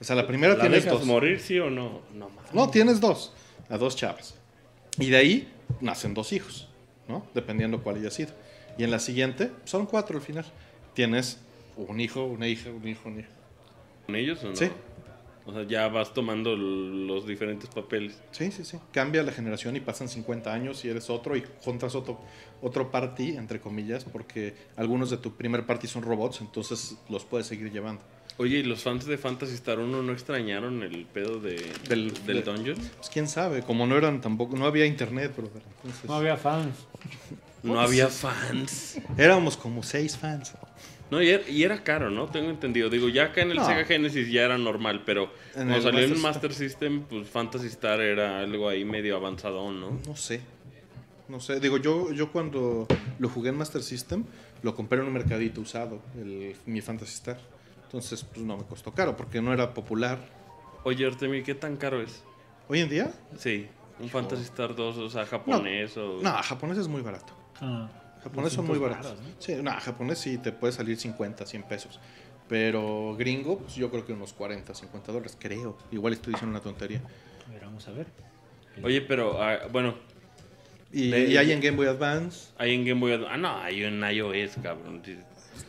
O sea, la primera ¿La tienes dejas dos. morir, sí o no? No mames. No, tienes dos, a dos chavas. Y de ahí nacen dos hijos, ¿no? Dependiendo cuál haya sido. Y en la siguiente, son cuatro al final. Tienes un hijo, una hija, un hijo, un hijo. ¿Con ellos o no? Sí. O sea, ya vas tomando los diferentes papeles. Sí, sí, sí. Cambia la generación y pasan 50 años y eres otro y juntas otro, otro party, entre comillas, porque algunos de tu primer party son robots, entonces los puedes seguir llevando. Oye, ¿y los fans de Phantasy Star 1 no extrañaron el pedo de, Del- del, de- dungeon? Pues quién sabe, como no eran tampoco, no había internet, brother. Entonces, No había fans. No había fans. éramos como seis fans. No, y era, y era caro, ¿no? Tengo entendido. Digo, ya acá en el No. Sega Genesis ya era normal, pero En cuando el salió en el Master System, pues Phantasy Star era algo ahí medio avanzado, ¿no? No sé. No sé. Digo, yo, yo cuando lo jugué en Master System, lo compré en un mercadito usado, el, mi Fantasy Star. Entonces, pues no me costó caro, porque no era popular. Oye, Artemi, ¿qué tan caro es? Hoy en día, Sí, un Phantasy Star 2, o sea, japonés o... no, japonés es muy barato. Ah, Japonés son muy 200 baratos. varos, ¿no? Sí, no, japonés sí te puede salir 50, 100 pesos. Pero gringo, pues yo creo que unos 40, 50 dólares, creo. Igual estoy diciendo una tontería. A ver, vamos a ver. Oye, pero, ah, bueno, Y, De- y hay en Game Boy Advance. hay en Game Boy... Adv- Ah, no, hay en iOS, cabrón. sí.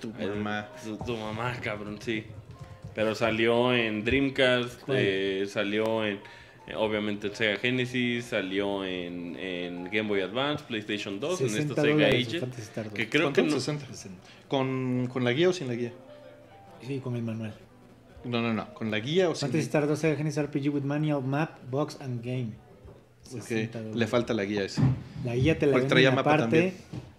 Tu mamá. Tu, tu mamá, cabrón, sí. Pero salió en Dreamcast, eh, salió en, obviamente, el Sega Genesis, salió en, en Game Boy Advance, PlayStation 2, en 60 estos Sega Ages. Fantasy Star 2. Que creo que no... 60. 60. ¿Con, ¿Con la guía o sin la guía? Sí, con el manual. No, no, no. ¿Con la guía o sin Fantasy la Star 2 Sega Genesis RPG with manual, map, box and game. Porque 60 dólares. le falta la guía ese. La guía te la Porque venden traía mapa aparte. también.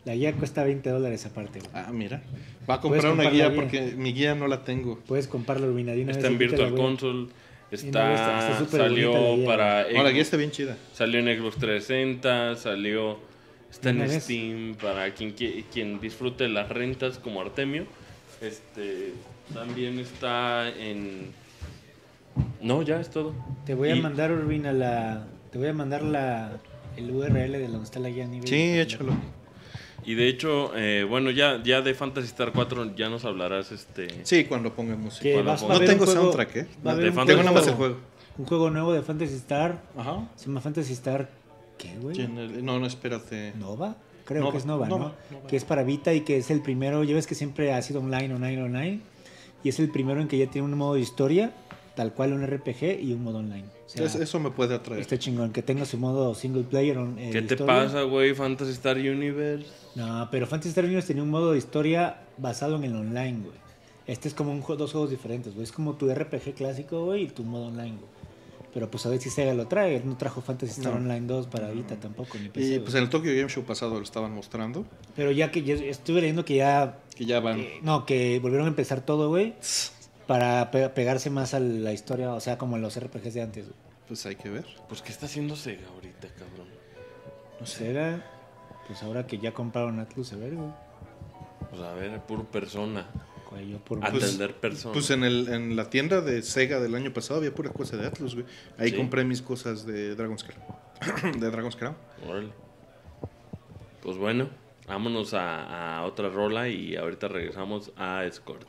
La guía cuesta 20 dólares aparte. güey. Ah, mira. Va a comprar una comprar guía porque mi guía no la tengo. Puedes comprarlo una Está en Virtual. Console, está- la salió para... No, la guía Xbox- está bien chida. Salió en Xbox 360, salió... Está en. Steam para quien, qui- quien disfrute de las rentas como Artemio. Este, también está en... No, ya es todo. Te voy a Y- mandar Urbina la. Te voy a mandar la el URL de donde está la guía a nivel. Sí, échalo. Y de hecho, eh, bueno, ya, ya de Fantasy Star 4 ya nos hablarás este... Sí, cuando ponga música. Que Cuando vas- ponga- va a No tengo juego- soundtrack, ¿eh? va a haber De un Fantasy Tengo nada más el juego-. Un juego nuevo de Fantasy Star. Ajá. Se llama Fantasy Star. ¿Qué, güey? ¿Quién el- No, no, espérate. Nova. Creo Nova, que es Nova, Nova, ¿no? Nova. Que es para Vita y que es el primero. Ya ves que siempre ha sido online, online, online. Y es el primero en que ya tiene un modo de historia, tal cual un RPG y un modo online. O sea, Es- eso me puede atraer. Está chingón, que tenga su modo single player. on- eh, ¿Qué te historia. pasa, güey? Fantasy Star Universe. No, pero Fantasy Star Universe tenía un modo de historia basado en el online, güey. Este es como un, dos juegos diferentes, güey. Es como tu RPG clásico, güey, y tu modo online, güey. Pero pues a ver si Sega lo trae. No trajo Fantasy Star No. Online 2 para Vita tampoco, ni PC. Y güey. pues en el Tokyo Game Show pasado lo estaban mostrando. Pero ya que estuve leyendo que ya... Que ya van. que- no, que volvieron a empezar todo, güey. Para pe- pegarse más a la historia, o sea, como en los RPGs de antes, güey. Pues hay que ver. Pues, ¿qué está haciendo Sega ahorita, cabrón? No sé. Sega, pues ahora que ya compraron Atlus, a ver, güey. Pues, a ver, puro persona. Yo por... Pues- Atender personas. Pues en, el, en la tienda de Sega del año pasado había pura cosa de Atlus, güey. Ahí Sí. compré mis cosas de Dragon's Crown. de Dragon's Crown. Órale. Pues bueno, vámonos a, a otra rola y ahorita regresamos a Escort.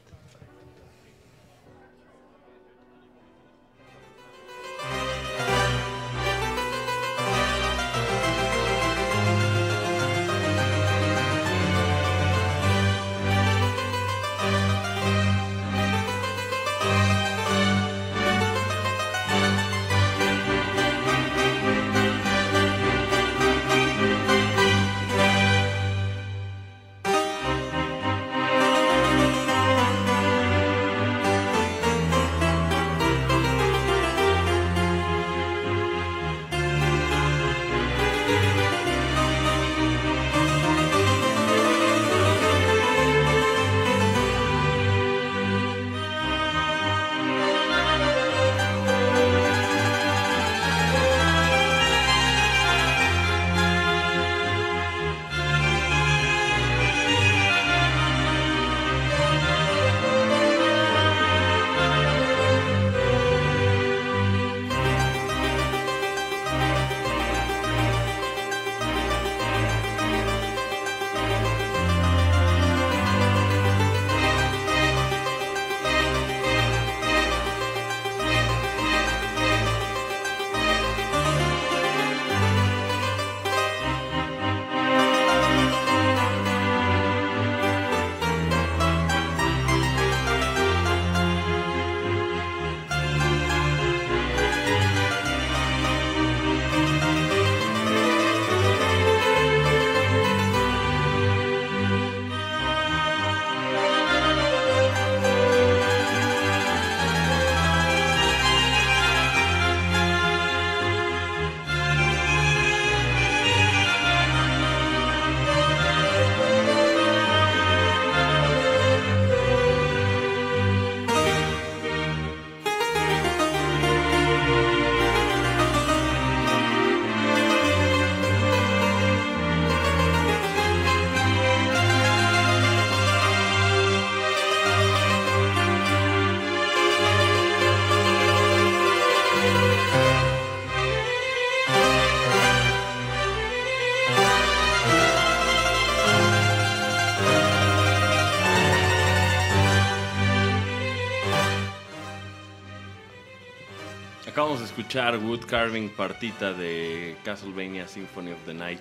Acabamos de escuchar Wood Carving Partita de Castlevania Symphony of the Night.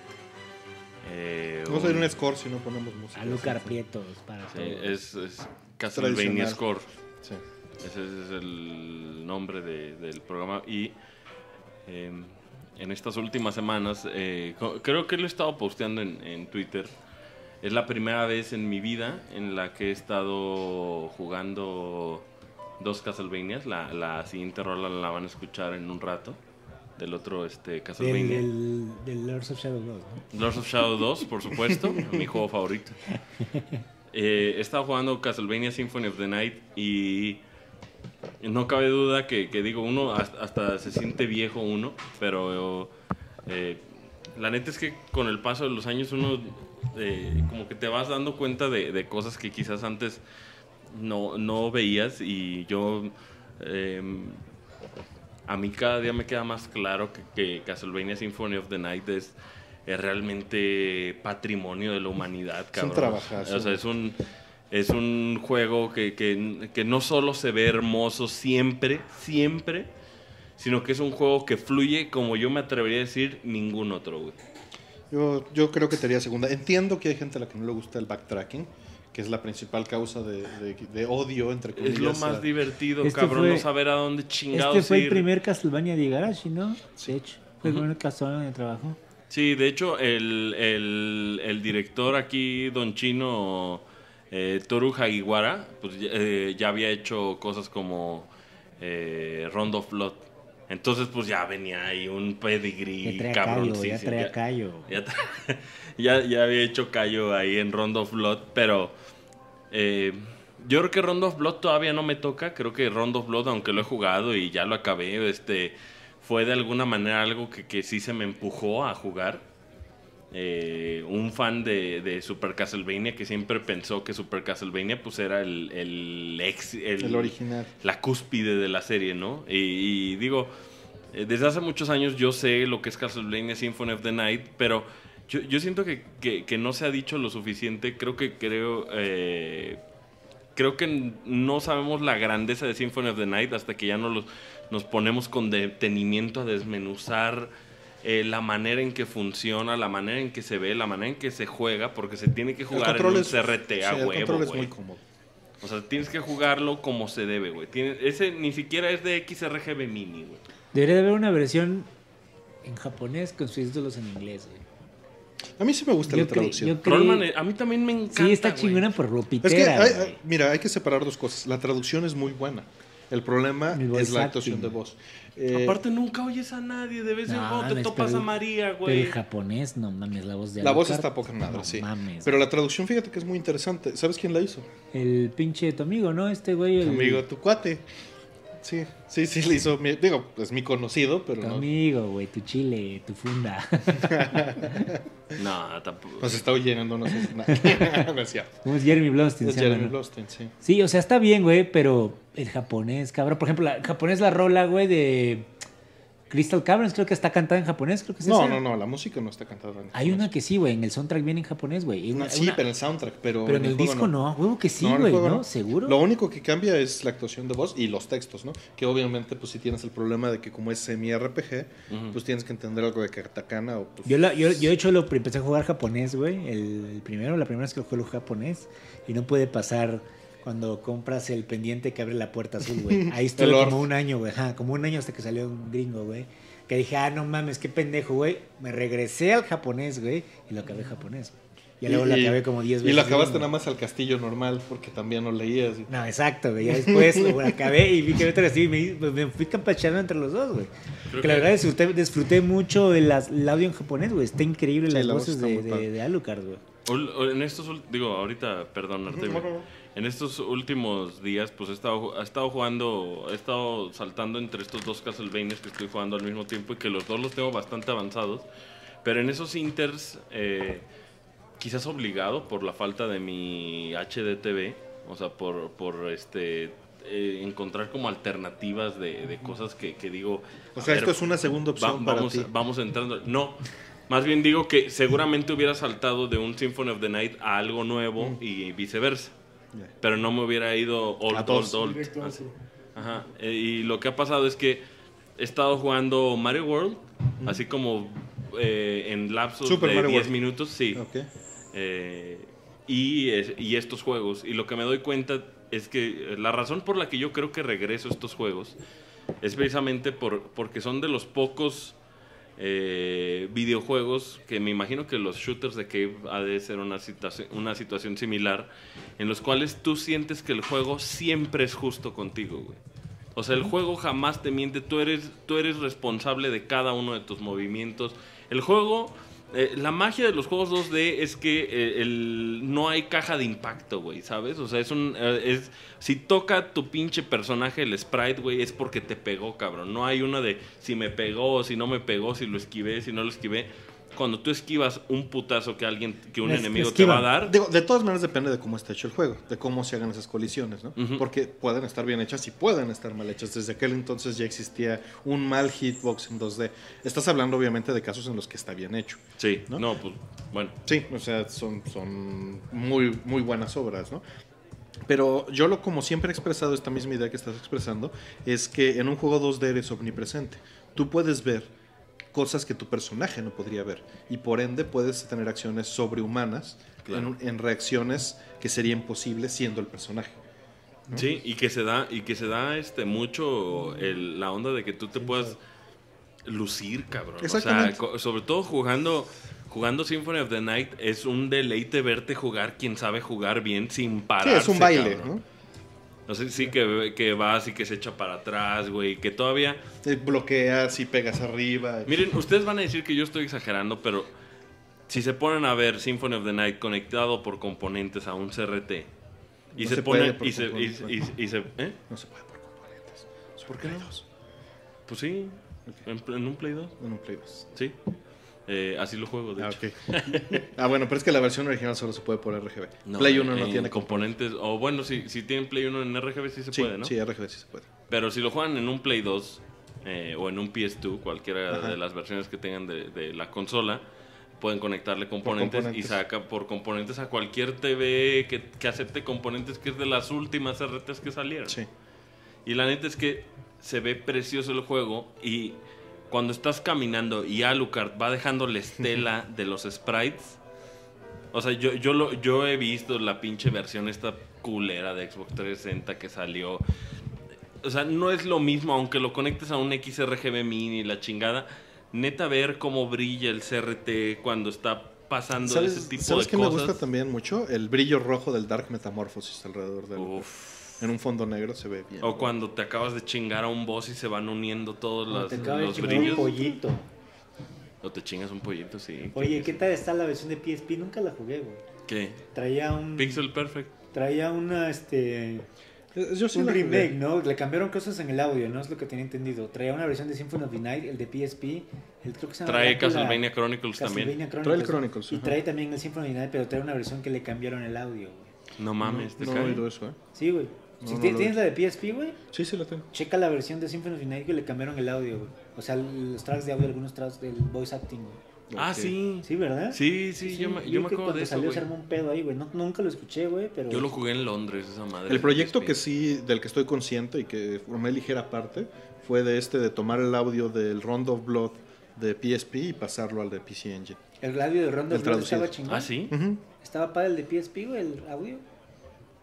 Eh, Vamos a ir un- un score si no ponemos música. Alucard Prietos para sí, es, es Castlevania. Score. Sí. Ese es el nombre de- del programa. Y eh, en estas últimas semanas, eh, creo que lo he estado posteando en, en Twitter. Es la primera vez en mi vida en la que he estado jugando dos Castlevanias. La, la siguiente rola la van a escuchar en un rato. Del otro este, Del, Castlevania. del, del Lords of Shadow 2, ¿no? Lords of Shadow 2, por supuesto, mi juego favorito. Eh, he estado jugando Castlevania Symphony of the Night y no cabe duda que, que digo, uno hasta, hasta se siente viejo uno, pero eh, la neta es que con el paso de los años uno eh, como que te vas dando cuenta de, de cosas que quizás antes no, no veías y yo... eh, a mí cada día me queda más claro que, que Castlevania Symphony of the Night es, es realmente patrimonio de la humanidad, Es un cabrón. trabajazo. O sea, es un, es un juego que, que- que no solo se ve hermoso siempre, siempre, sino que es un juego que fluye, como yo me atrevería a decir, ningún otro, güey. Yo, yo creo que te haría segunda. Entiendo que hay gente a la que no le gusta el backtracking, que es la principal causa de, de- de odio, entre comillas. Es lo más a- divertido, Este cabrón, fue- no saber a dónde chingados Este fue el primer Castlevania de Igarashi, ¿no? De hecho, fue el primer Castlevania de trabajo. Sí, de hecho, el, el- el director aquí, Don Chino eh, Toru Hagiwara, pues ya- eh, ya había hecho cosas como eh, Rondo of Blood. Entonces, pues ya venía ahí un Ya pedigrí callo, cabroncísimo. ya traía Ya- callo. ya, ya, ya había hecho callo ahí en Rondo of Blood, pero eh, yo creo que Rondo of Blood todavía no me toca. Creo que Rondo of Blood, aunque lo he jugado y ya lo acabé, este fue de alguna manera algo que, que sí se me empujó a jugar. Eh, un fan de, de Super Castlevania que siempre pensó que Super Castlevania pues era el, el, ex, El original. la cúspide de la serie, ¿no? Y, y digo, eh, desde hace muchos años yo sé lo que es Castlevania Symphony of the Night, pero yo, yo siento que, que- que no se ha dicho lo suficiente. Creo que creo. eh, creo que no sabemos la grandeza de Symphony of the Night hasta que ya no los, nos ponemos con detenimiento a desmenuzar eh, la manera en que funciona, la manera en que se ve, la manera en que se juega, porque se tiene que El jugar en control un es- CRT sí, a el huevo, control es güey. muy cómodo. O sea, tienes que jugarlo como se debe, güey. Ese ni siquiera es de XRGB Mini, güey. Debería de haber una versión en japonés con subtítulos en inglés, güey. A mí sí me gusta Yo la traducción. Rollman, eh, a mí también me encanta. Sí, está chingona por Es que, ropitera. hay- güey. hay- mira, hay que separar dos cosas. La traducción es muy buena. El problema es la actuación de voz. Eh, Aparte, nunca oyes a nadie. De vez en No, cuando te mames, topas pero- a María, Pero güey. el japonés, no mames, la voz de la voz está poca madre, no sí. mames. Pero la traducción, fíjate que es muy interesante. ¿Sabes quién la hizo? El pinche tu amigo, ¿no? Este güey. Tu el- amigo, tu cuate. Sí, sí, sí, le hizo. mi- digo, es mi conocido, pero Tu no. amigo, güey, tu chile, tu funda. No, tampoco. Nos está oyendo, no sé. No, no es cierto. Como es Jeremy Blostin. Es llama, Jeremy ¿no? Blostin, sí. Sí, o sea, está bien, güey, pero el japonés, cabrón. Por ejemplo, la, el japonés, la rola, güey, de Crystal Caverns, creo que está cantada en japonés, creo que es No, esa. no, no, la música no está cantada en Hay una japonés. que sí, güey, en el soundtrack viene en japonés, güey. Sí, una- pero en el soundtrack, pero, pero en el disco no, huevo que sí, güey, ¿no? ¿Seguro? Lo único que cambia es la actuación de voz y los textos, ¿no? Que obviamente, pues si tienes el problema de que como es semi-RPG, pues tienes que entender algo de katakana o pues... Yo, la- yo, yo de hecho lo empecé a jugar japonés, güey. El, el primero, la primera vez que lo jugué, lo jugué japonés. Y no puede pasar cuando compras el pendiente que abre la puerta azul, güey. Ahí estuve como un año, güey. Como un año hasta que salió un gringo, güey. Que dije, ah, no mames, qué pendejo, güey. Me regresé al japonés, güey. Y lo acabé japonés, güey. Y luego lo acabé como 10 veces. Y lo acabaste nada más al castillo normal, porque también lo leías. y- No, exacto, güey. Ya después lo acabé y vi que otra así me, me fui campachando entre los dos, güey. Creo Que la verdad disfruté, disfruté mucho el, el audio en japonés, güey. Está increíble Sí, las la voces de, de, de Alucard, güey. En estos, digo, ahorita, perdón, Artemio. En estos últimos días, pues he estado, he estado jugando, he estado saltando entre estos dos Castlevanias que estoy jugando al mismo tiempo y que los dos los tengo bastante avanzados. Pero en esos inters, eh, quizás obligado por la falta de mi HDTV, o sea, por, por este eh, encontrar como alternativas de, de cosas que, que digo. O sea, ver, esto es una segunda opción Va- para vamos, ti. vamos entrando. No, más bien digo que seguramente hubiera saltado de un Symphony of the Night a algo nuevo y viceversa. Pero no me hubiera ido A old, old, old. Así. Ajá. Eh, Y lo que ha pasado es que he estado jugando Mario World, así como eh, en lapsos Super de Mario 10 World. minutos, sí. Eh, y estos juegos. Y lo que me doy cuenta es que eh, la razón por la que yo creo que regreso a estos juegos es precisamente por, porque son de los pocos eh, videojuegos que me imagino que los shooters de Cave ha de ser una situación, una situación similar en los cuales tú sientes que el juego siempre es justo contigo, güey. O sea, el juego jamás te miente, tú eres, tú eres responsable de cada uno de tus movimientos. El juego, eh, la magia de los juegos 2D es que eh, el, no hay caja de impacto, güey, ¿sabes? O sea, es un... eh, es, si toca tu pinche personaje el sprite, güey, es porque te pegó, cabrón. No hay una de si me pegó, si no me pegó, si lo esquivé, si no lo esquivé. Cuando tú esquivas un putazo que alguien, que un Es- enemigo te va a dar... Digo, de todas maneras depende de cómo está hecho el juego, de cómo se hagan esas colisiones, ¿no? Porque pueden estar bien hechas y pueden estar mal hechas. Desde aquel entonces ya existía un mal hitbox en 2D. Estás hablando obviamente de casos en los que está bien hecho. Sí, ¿no? no, pues, bueno. Sí, o sea, son, son muy, muy buenas obras, ¿no? Pero yo lo como siempre he expresado, esta misma idea que estás expresando, es que en un juego 2D eres omnipresente. Tú puedes ver cosas que tu personaje no podría ver y por ende puedes tener acciones sobrehumanas Claro. en, en reacciones que sería imposible siendo el personaje. Sí, y que se da, y que se da este mucho el- la onda de que tú te puedas lucir, cabrón. O sea, sobre todo jugando, jugando Symphony of the Night, es un deleite verte jugar quien sabe jugar bien sin parar. Sí, es un baile, ¿no? No sé, sí que, que vas y que se echa para atrás, güey, que todavía... Te bloqueas y pegas arriba. Miren, ustedes van a decir que yo estoy exagerando, pero si se ponen a ver Symphony of the Night conectado por componentes a un CRT y No se, se ponen y se, y, componentes. y- y se- ¿eh? No se puede por componentes. ¿Por qué no? Pues sí, en, en un Play 2, En un Play 2. sí. Eh, así lo juego, de Ah, hecho. ok. ah, bueno, pero es que la versión original solo se puede por RGB. No, Play en- 1 no en tiene componentes. O bueno, si, si tienen Play 1 en RGB sí se Sí, puede, ¿no? sí, RGB sí se puede. Pero si lo juegan en un Play 2 eh, o en un PS2, cualquiera Ajá. de las versiones que tengan de, de la consola, pueden conectarle componentes, componentes. y saca por componentes a cualquier TV que, que acepte componentes, que es de las últimas RTs que salieron. Sí. Y la neta es que se ve precioso el juego y cuando estás caminando y Alucard va dejando la estela de los sprites. O sea, yo, yo, lo, yo he visto la pinche versión esta culera de Xbox 360 que salió. O sea, no es lo mismo, aunque lo conectes a un XRGB mini, la chingada. Neta, ver cómo brilla el CRT cuando está pasando ¿Sabes, ese tipo ¿sabes de qué cosas. me gusta también mucho? El brillo rojo del Dark Metamorphosis alrededor del... Uf. En un fondo negro se ve bien. O cuando te acabas de chingar a un boss y se van uniendo todos los, te acaba de los chingar un brillos. pollito. O te chingas un pollito, sí. Oye, ¿qué tal está la versión de PSP? Nunca la jugué, güey. ¿Qué? Traía un. Pixel Perfect. Traía una, este. Yo sí un la jugué. remake, ¿no? Le cambiaron cosas en el audio, ¿no? Es lo que tenía entendido. Traía una versión de Symphony of the Night, el de PSP. El, creo que se Trae Castlevania Chronicles también. Castlevania Trae el Chronicles. Chronicles, Y ajá. trae también el Symphony of the Night, pero trae una versión que le cambiaron el audio, güey. No mames, te No, cae. he oído eso, ¿eh? Sí, güey. No, si no tienes la de PSP, güey, Sí, sí la tengo. checa la versión de Symphony of the Night que le cambiaron el audio, güey. O sea, los tracks de audio, algunos tracks del voice acting, güey. Ah, sí. Sí, ¿verdad? Sí, sí, yo, me, yo me acuerdo de eso, salió güey. se armó un pedo ahí, güey. No, nunca lo escuché, güey, pero... Yo lo jugué en Londres, esa madre. El proyecto PSP. que sí, del que estoy consciente y que formé ligera parte, fue de este de tomar el audio del Round of Blood de PSP y pasarlo al de PC Engine. El audio de Rondo El Blood estaba traducido. chingón. Ah, sí. Ujú. Estaba padre el de PSP, güey, el audio.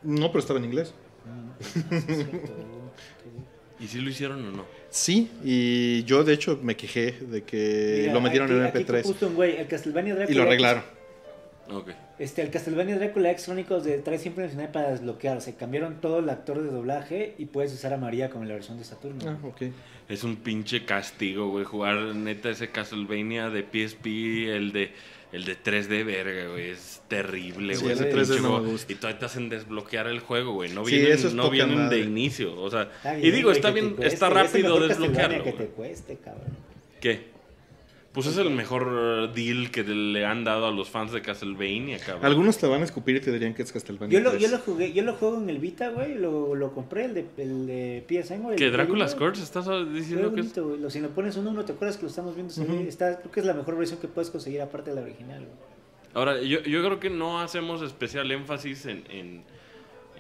No, pero estaba en inglés. ¿Y si lo hicieron o no? Sí, y yo de hecho me quejé de que Mira, lo metieron aquí- en aquí MP3 puso un güey, el Castlevania Drácula y lo X- arreglaron. Este, el Castlevania Drácula X Chronicles de trae siempre nacional para desbloquear. Se cambiaron todo el actor de doblaje y puedes usar a María como en la versión de Saturno. Ah, ok. Es un pinche castigo, güey. Jugar neta ese Castlevania de PSP, el de el de 3D, verga, güey. Es terrible, Sí, güey. de ese 3D pinche no me gusta. Y todavía te hacen desbloquear el juego, güey. No Sí, vienen, eso es no vienen madre. de inicio. O sea, Está y bien, digo, está bien, cueste, está rápido desbloquearlo. que te cueste, cabrón. ¿Qué? Pues es el mejor eh, deal que le han dado a los fans de Castlevania, cabrón. Algunos te van a escupir y te dirían que es Castlevania. Yo lo, 3. yo lo jugué, yo lo juego en el Vita, güey, lo, lo compré, el de, el de PSN, güey. el ¿Que Drácula's. Curse? ¿Estás diciendo que es...? güey. Si lo pones uno, uno, ¿te acuerdas que lo estamos viendo? Está, creo que es la mejor versión que puedes conseguir aparte de la original, güey. Ahora, yo, yo creo que no hacemos especial énfasis en, en,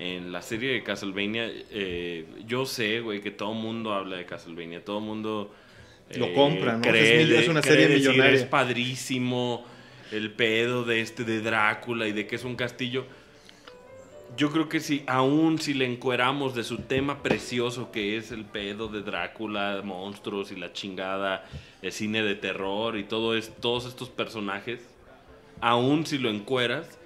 en la serie de Castlevania. Eh, yo sé, güey, que todo el mundo habla de Castlevania. Todo el mundo Lo compra, ¿no? cree Es es una cree serie decir, millonaria. Es padrísimo el pedo de este de Drácula y de que es un castillo. Yo creo que si, aún si le encueramos de su tema precioso que es el pedo de Drácula, monstruos y la chingada, el cine de terror y todo es, todos estos personajes, aún si lo encueras,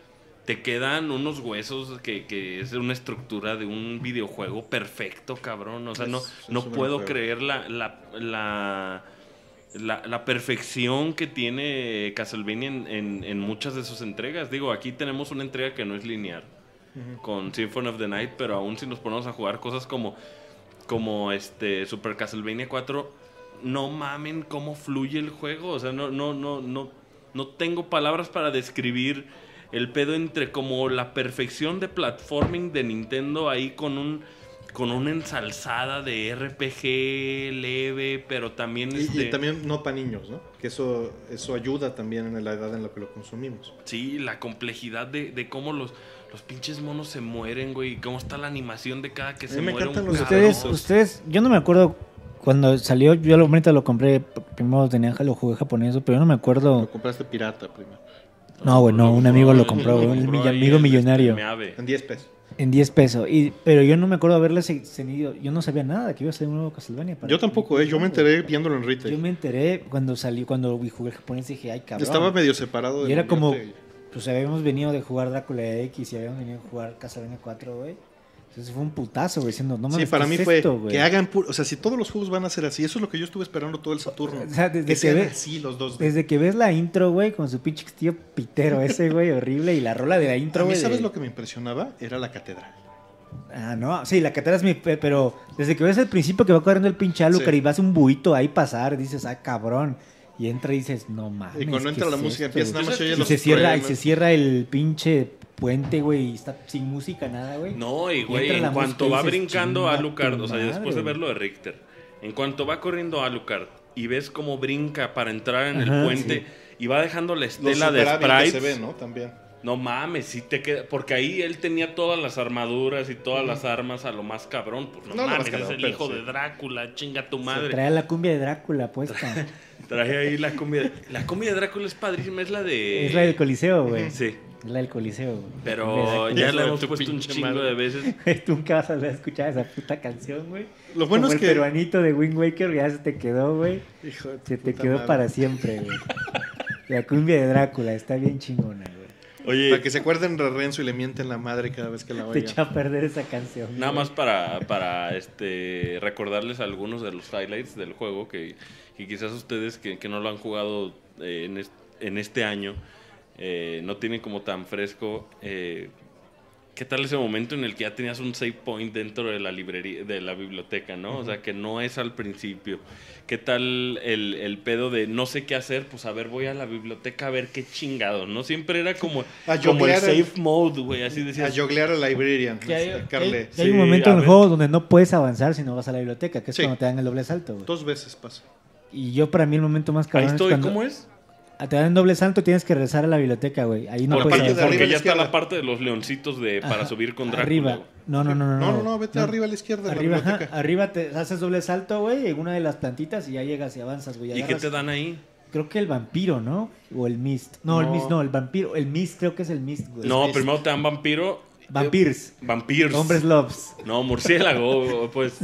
te quedan unos huesos que, que es una estructura de un videojuego perfecto, cabrón. O sea, no, no puedo creer la, la, la, la- la perfección que tiene Castlevania en, en- en muchas de sus entregas. Digo, aquí tenemos una entrega que no es lineal con Symphony of the Night, pero aún si nos ponemos a jugar cosas como, como este Super Castlevania 4, no mamen cómo fluye el juego. O sea, no, no, no, no, no tengo palabras para describir el pedo entre como la perfección de platforming de Nintendo ahí con un con una ensalzada de RPG leve, pero también Y, este, y también no para niños, ¿no? Que eso, eso ayuda también en la edad en la que lo consumimos. Sí, la complejidad de, de cómo los, los pinches monos se mueren, güey. y Cómo está la animación de cada que A se mí me muere un los. Ustedes, ustedes, yo no me acuerdo cuando salió, yo lo ahorita lo compré, primero tenía lo jugué japonés, pero yo no me Lo acuerdo. compraste pirata primero. No, güey, no, un amigo lo compró, güey, un amigo millonario. En 10 pesos. En 10 pesos. Y, pero yo no me acuerdo haberle se- tenido. Yo no sabía nada que iba a ser un nuevo Castlevania. para- Yo tampoco, ¿eh? Yo me enteré viéndolo en retail. Yo me enteré cuando salió, cuando jugué el japonés dije, ay, cabrón. Estaba medio separado de Y era como, pues habíamos venido de jugar Drácula X y habíamos venido a jugar Castlevania 4, güey. Entonces fue un putazo, güey, diciendo, no mames, Sí, para ¿qué mí es fue esto, güey? que hagan o sea, si todos los juegos van a ser así, eso es lo que yo estuve esperando todo el Saturno. O sea, desde que que sean ve- así los dos. Desde que ves la intro, güey, con su pinche tío pitero ese, güey, horrible, y la rola de la intro, a mí, güey. ¿sabes de- lo que me impresionaba? Era la catedral. Ah, no, sí, la catedral es mi... pe- Pero desde que ves el principio que va corriendo el pinche Alucard Sí. y vas un buito ahí pasar, dices, ah, cabrón. Y entra y dices, no mames. Y cuando ¿qué entra es la música esto, empieza güey?" nada más se oye los se cierra, y se cierra el pinche puente, güey, y está sin música, nada, güey. No, y güey, en cuanto va dices, brincando "Chinga Alucard, o sea, después de madre". verlo de Richter, en cuanto va corriendo Alucard y ves cómo brinca para entrar en el puente y va dejando la estela de se ve, ¿no? También. No mames, sí te queda. Porque ahí él tenía todas las armaduras y todas las armas a lo más cabrón. Pues no, mames, cabrón, es el hijo sí. de Drácula, chinga tu Se madre. trae la cumbia de Drácula puesta. Traje ahí la comida. La comida de Drácula es padrísima, es la de. es la del Coliseo, güey. Sí, Es la del Coliseo, güey. pero De ya la de hemos tu puesto un chingo madre. de veces. Tú nunca vas a escuchar esa puta canción, güey. Lo bueno Como es el que. peruanito de Wind Waker ya se te quedó, güey. Hijo de Se te quedó madre. para siempre, güey. La cumbia de Drácula está bien chingona, güey. Oye, Para que se acuerden de Renzo y le mienten la madre cada vez que la Te oigan. echa a perder esa canción. Nada güey. más para, para este, recordarles algunos de los highlights del juego que, que quizás ustedes que, que no lo han jugado eh, en, est- en este año eh, no tienen como tan fresco. eh, ¿Qué tal ese momento en el que ya tenías un save point dentro de la librería, de la biblioteca, no? O sea, que no es al principio. ¿Qué tal el, el pedo de no sé qué hacer? Pues a ver, voy a la biblioteca a ver qué chingado, ¿no? Siempre era como, A como el joglear el- safe mode, güey, así A decías. joglear a Librarian. Que hay, hay un momento a en el juego donde no puedes avanzar si no vas a la biblioteca, que es Sí. cuando te dan el doble salto, güey. Dos veces pasa. Y yo para mí el momento más Ahí cabrón es estoy, cuando ¿cómo es? Te dan doble salto tienes que regresar a la biblioteca, güey. Ahí no puedes parte porque ya está la parte de los leoncitos de para Ajá, subir con Drácula. Arriba. No, no, no, no. No, no, no, vete arriba a la izquierda Arriba, la ajá, biblioteca. arriba te haces doble salto, güey, en una de las plantitas y ya llegas y avanzas, güey. ¿Y qué te dan ahí? Creo que el vampiro, ¿no? O el mist. No, el mist no, el vampiro. El mist creo que es el mist, güey. No, Mist. primero te dan vampiro. Vampirs. Vampirs. Hombres loves. No, murciélago, pues.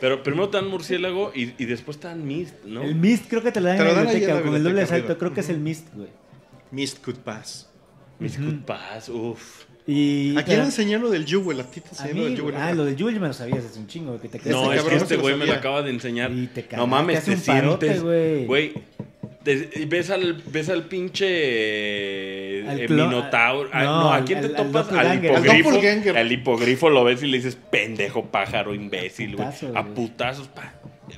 Pero primero te dan murciélago y, y después te dan mist, ¿no? El mist creo que te lo dan Te en lo la dan biblioteca. Con el doble salto creo que es el mist, güey. Mist could pass. Mis Ujú. culpas, uff. Y... ¿A quién le enseñó lo del Jewel? A ti te A enseñó lo del Jewel. ah, lo del Jewel me lo sabías hace un chingo, que te No, es que este güey me lo acaba de enseñar. Y te no mames, te sientes. güey. Te- ves al, ves al pinche Al eh, Minotauro. Ah, no, no, ¿a quién te al- topas? Al, hipogrifo. Al hipogrifo lo ves y le dices, pendejo, pájaro, imbécil, güey. A putazos. pa.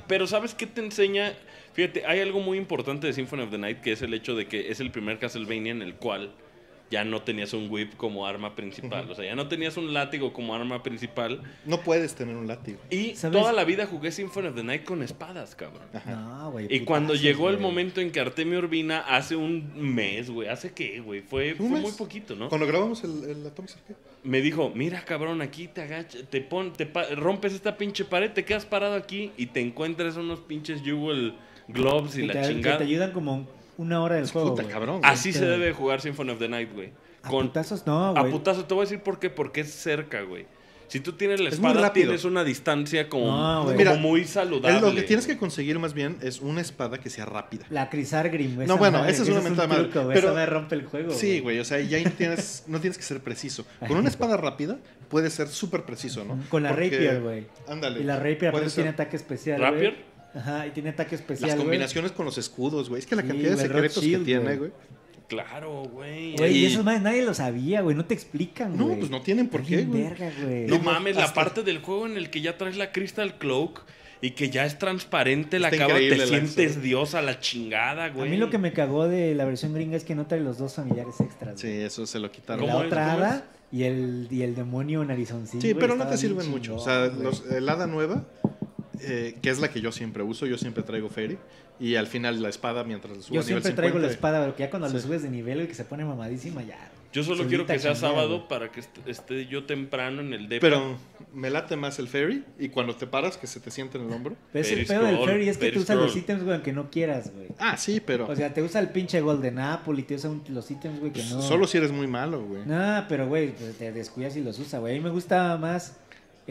Pero ¿sabes qué te enseña? Fíjate, hay algo muy importante de Symphony of the Night que es el hecho de que es el primer Castlevania en el cual ya no tenías un whip como arma principal. O sea, ya no tenías un látigo como arma principal. No puedes tener un látigo. Y ¿Sabes? toda la vida jugué Symphony of the Night con espadas, cabrón. Ajá. No, güey. Y cuando llegó el momento en que Artemio Urbina hace un mes, güey, ¿hace qué, güey? Fue, muy poquito, ¿no? Cuando grabamos el, el Atomic Arcade. Me dijo, mira, cabrón, aquí te agachas, te pon, te pa- rompes esta pinche pared, te quedas parado aquí y te encuentras unos pinches Jewel gloves y Que la te, que chingada. te ayudan como una hora del juego. Puta, cabrón. Así se debe jugar Symphony of the Night, güey. A Con putazos no, a güey. putazo te voy a decir por qué, porque es cerca, güey. Si tú tienes la Es espada, tienes una distancia como, No, güey. como Mira, muy saludable. Lo que tienes que conseguir más bien es una espada que sea rápida. La Crisargrim, güey. No, bueno, madre, esa es una mentada un madre, truco, pero- Esa me rompe el juego. Sí, güey, o sea, ya no tienes, no tienes que ser preciso. Con una espada rápida puedes ser súper preciso, ¿no? Con la Porque- Rapier, güey. Ándale. Y la Rapier tiene ataque especial. ¿Rapier? Ajá, y tiene ataque especial. Las güey. combinaciones con los escudos, güey. Es que la Sí, cantidad de güey, secretos Shield, que tiene, güey. güey. Claro, güey. Güey, y esos madres nadie lo sabía, güey. No te explican, No, güey. pues no tienen por qué, güey. verga, güey. No mames, la parte del juego en el que ya traes la Crystal Cloak y que ya es transparente la cava, te la sientes acción. dios a la chingada, A güey. mí lo que me cagó de la versión gringa es que no trae los dos familiares extras. Sí, güey. eso se lo quitaron. ¿Cómo La es? otra ¿Cómo hada y el, y el demonio narizoncillo. Sí, pero no te sirven mucho. O sea, los, el hada nueva, eh, que es la que yo siempre uso, yo siempre traigo Fairy. Y al final la espada mientras lo subo Yo a nivel siempre traigo la 50. espada, pero que ya cuando le subes de nivel y que se pone mamadísima, ya. Yo solo quiero que sea chingada, sábado para que est- esté yo temprano en el depa. Pero me late más el Fairy. Y cuando te paras, que se te siente en el hombro. Pero es el pedo del Fairy es que tú usas los ítems, güey, aunque no quieras, güey. Ah, sí, pero O sea, te usa el pinche Golden Apple y te usa un- los ítems, güey, que no. solo si eres muy malo, güey. No, pero güey, pues, te descuidas y los usa, güey. A mí me gusta más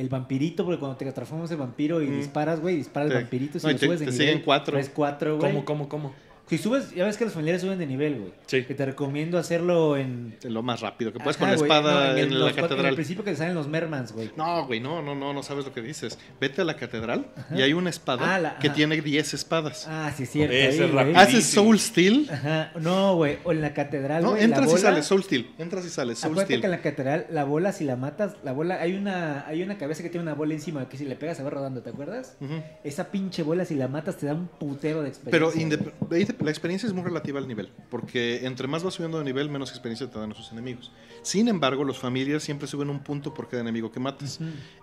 el vampirito, porque cuando te transformas en vampiro y Mm. disparas, güey, disparas el vampirito. Si no, y lo te- subes te nivel, siguen cuatro. traes cuatro, güey. ¿Cómo, cómo, cómo? Si subes, ya ves que los familiares suben de nivel, güey. Sí. Que te recomiendo hacerlo en. Lo más rápido que puedes Ajá, con la güey, espada no, en, el, la los- En el catedral. principio que te salen los Mermans, güey. No, güey, no, no, no, no sabes lo que dices. Vete a la catedral Ajá. y hay una espada Ah, la- que ajá. tiene 10 espadas. Ah, sí, es cierto. Rápido. Haces Soul Steel. Ajá. No, güey. O en la catedral, No, güey. la entras y sales Soul Steel. Entras y sales Soul Acuérdate Steel. que en la catedral, la bola, si la matas, la bola, hay una, hay una cabeza que tiene una bola encima que si le pegas se va rodando, ¿te acuerdas? Esa pinche bola, si la matas, te da un putero de Pero experiencia. ahí la experiencia es muy relativa al nivel, porque entre más vas subiendo de nivel, menos experiencia te dan a sus enemigos. Sin embargo, los familiares siempre suben un punto por cada enemigo que matas.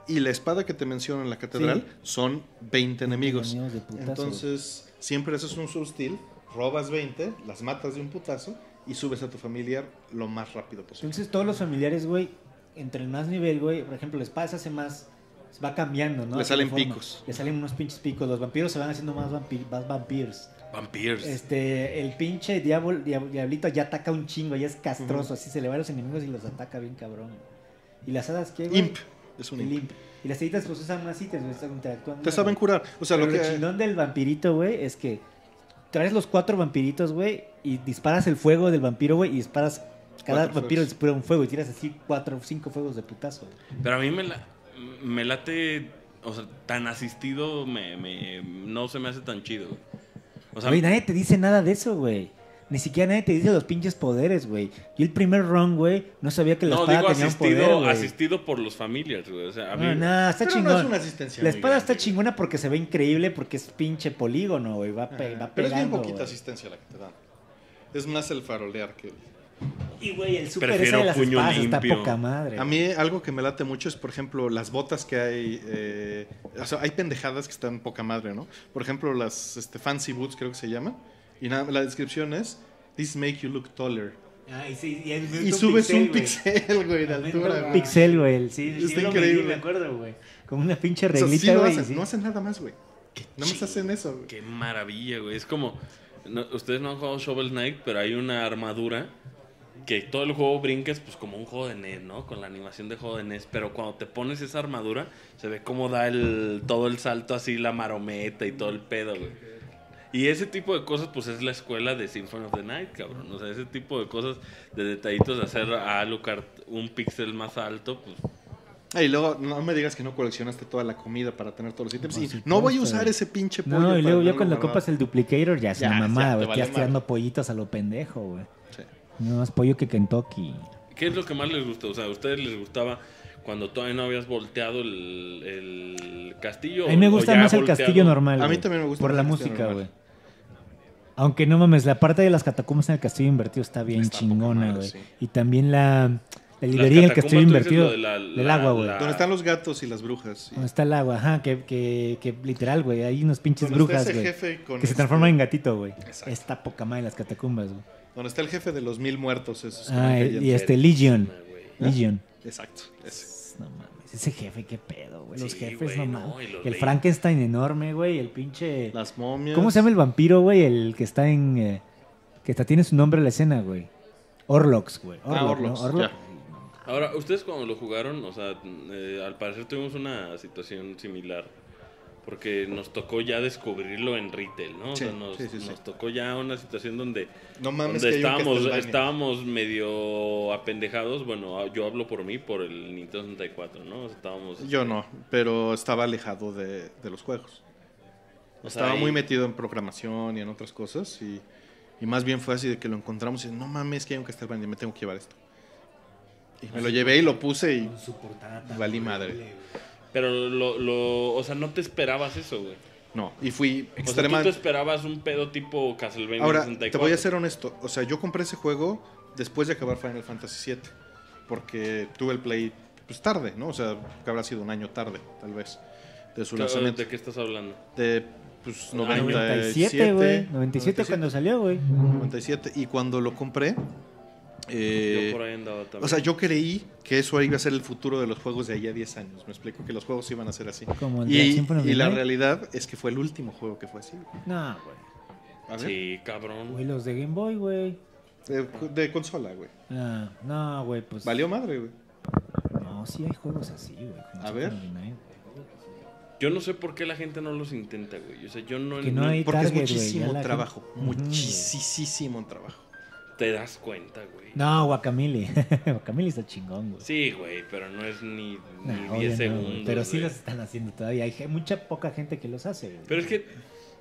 Y la espada que te menciono en la catedral Sí. son 20 enemigos. enemigos Entonces, siempre haces un soul steal, robas 20, las matas de un putazo y subes a tu familiar lo más rápido posible. Entonces, todos los familiares, güey, entre el más nivel, güey, por ejemplo, la espada se hace más. Va cambiando, ¿no? Le salen picos. Le salen unos pinches picos. Los vampiros se van haciendo más, vampir, más vampirs. Vampires. Este, el pinche diablo, diab- diablito ya ataca un chingo, ya es castroso, así se le va a los enemigos y los ataca bien cabrón. ¿Y las hadas qué, güey? Imp, es un El imp. imp. Y las haditas pues usan más ítems, están interactuando. Te saben curar. O sea, Pero lo que... chingón del vampirito, güey, es que traes los cuatro vampiritos, güey, y disparas el fuego del vampiro, güey, y disparas. Cada Cuatro vampiro fuegos. dispara un fuego y tiras así cuatro o cinco fuegos de putazo. güey. Pero a mí me, la- me late, o sea, tan asistido me, me- no se me hace tan chido. güey. O sea, Güey, nadie te dice nada de eso, güey. Ni siquiera nadie te dice los pinches poderes, güey. Yo el primer run, güey, no sabía que la no espada digo tenía un poder, asistido, güey. asistido por los familiares, güey. O sea, a mí, No, no, está Pero chingón. no es una asistencia la espada grande, está chingona porque se ve increíble, porque es pinche polígono, güey. Va, pe- va Pero es bien pegando, poquita güey. asistencia la que te dan. Es más el farolear que... Y, güey, el super Prefiero ese de las puño espadas está limpio. poca madre. A mí algo que me late mucho es, por ejemplo, las botas que hay. eh, o sea, hay pendejadas que están poca madre, ¿no? Por ejemplo, las este, fancy boots, creo que se llaman. Y nada, la descripción es: This make you look taller. Ah, y, sí, y, es- Y es subes un güey. pixel, güey, de altura. Un güey. pixel, güey. Sí, sí, Está lo medí, increíble. me acuerdo, güey. Con una pinche O sea, sí reglita, lo güey. hacen, sí. no hacen nada más, güey. Nada más hacen eso, güey. Qué maravilla, güey. Es como. no- ustedes no han jugado Shovel Knight, pero hay una armadura que todo el juego brincas, pues como un juego de NES, ¿no? Con la animación de juego de NES. Pero cuando te pones esa armadura, se ve cómo da el, todo el salto así, la marometa y todo el pedo, güey. Y ese tipo de cosas, pues es la escuela de Symphony of the Night, cabrón. O sea, ese tipo de cosas, de detallitos, de hacer a Alucard un píxel más alto, pues Ah, y luego no me digas que no coleccionaste toda la comida para tener todos los ítems. Y no voy a usar ese pinche pollo. No, y luego ya cuando copas el duplicator ya es Ya, una mamada, güey. vale Ya dando pollitos a lo pendejo, güey. Sí. No más pollo que Kentucky. ¿Qué es lo que más les gustó? O sea, ¿a ustedes les gustaba cuando todavía no habías volteado el, el castillo? A mí me gusta más el castillo normal. A mí también me gusta Por la música, güey. Aunque no mames, la parte de las catacumbas en el castillo invertido está bien Está chingona, güey. sí. Y también la, la librería en el catacumbas, castillo invertido. de la- del agua, güey. la- Donde están los gatos y las brujas. y- Donde está el agua, ajá, que, que, que literal, güey. Hay unos pinches Donde brujas, güey. Que se este- transforman en gatito, güey. Exacto. Está poca madre las catacumbas, güey. Donde está el jefe de los mil muertos. Esos Ah, y este Legion. güey. Legion. Exacto. ese. No mames, ese jefe, qué pedo, güey. Los Sí, jefes, no mames. el Frankenstein enorme, güey. El pinche. Las momias. ¿Cómo se llama el vampiro, güey? El que está en. eh, que hasta tiene su nombre en la escena, güey. Orlox, güey. Ah, Orlok, Orlox. Ahora, ustedes cuando lo jugaron, o sea, eh, al parecer tuvimos una situación similar. Porque nos tocó ya descubrirlo en retail, ¿no? O Sí, sea, nos, sí, sí, sí. nos tocó ya una situación donde, No mames, donde que hay un estábamos, estábamos medio apendejados. Bueno, yo hablo por mí, por el Nintendo 64, ¿no? O sea, estábamos... Yo no, pero estaba alejado de, de los juegos. O sea, Estaba ahí- muy metido en programación y en otras cosas. Y, y más bien fue así de que lo encontramos y no mames, que hay un Castlevania, me tengo que llevar esto. Y me lo llevé y lo puse y Con su portada Valí madre. Pero, lo, lo, o sea, no te esperabas eso, güey. no. Y fui O sea, tú te extremadamente... esperabas un pedo tipo Castlevania Ahora, 64. te voy a ser honesto. O sea, yo compré ese juego después de acabar Final Fantasy VII. Porque tuve el Play pues tarde, ¿no? O sea, que habrá sido un año tarde, tal vez, de su ¿De lanzamiento. de qué estás hablando? De, pues, Ah, 97, güey. 97 cuando salió, güey. 97. Y cuando lo compré, eh, yo por ahí andaba también. o sea, yo creí que eso iba a ser el futuro de los juegos de allá a 10 años. Me explico que los juegos iban a ser así. Como el de Y, la realidad es que fue el último juego que fue así. No, güey. A ver, Sí, cabrón. Güey, los de Game Boy, güey. de, de consola, güey. Ah, no, güey, pues. Valió madre, güey. No, sí hay juegos así, güey. A ver. Yo no sé por qué la gente no los intenta, güey. O sea, yo no, Que no hay- Porque target, es muchísimo trabajo. gente- Muchísimo trabajo. Te das cuenta, güey. No, Guacamole. Guacamole está chingón, güey. Sí, güey, pero no es ni, No, ni obvio 10 no, segundos. pero sí güey. los están haciendo todavía. Hay mucha poca gente que los hace, güey. Pero es que,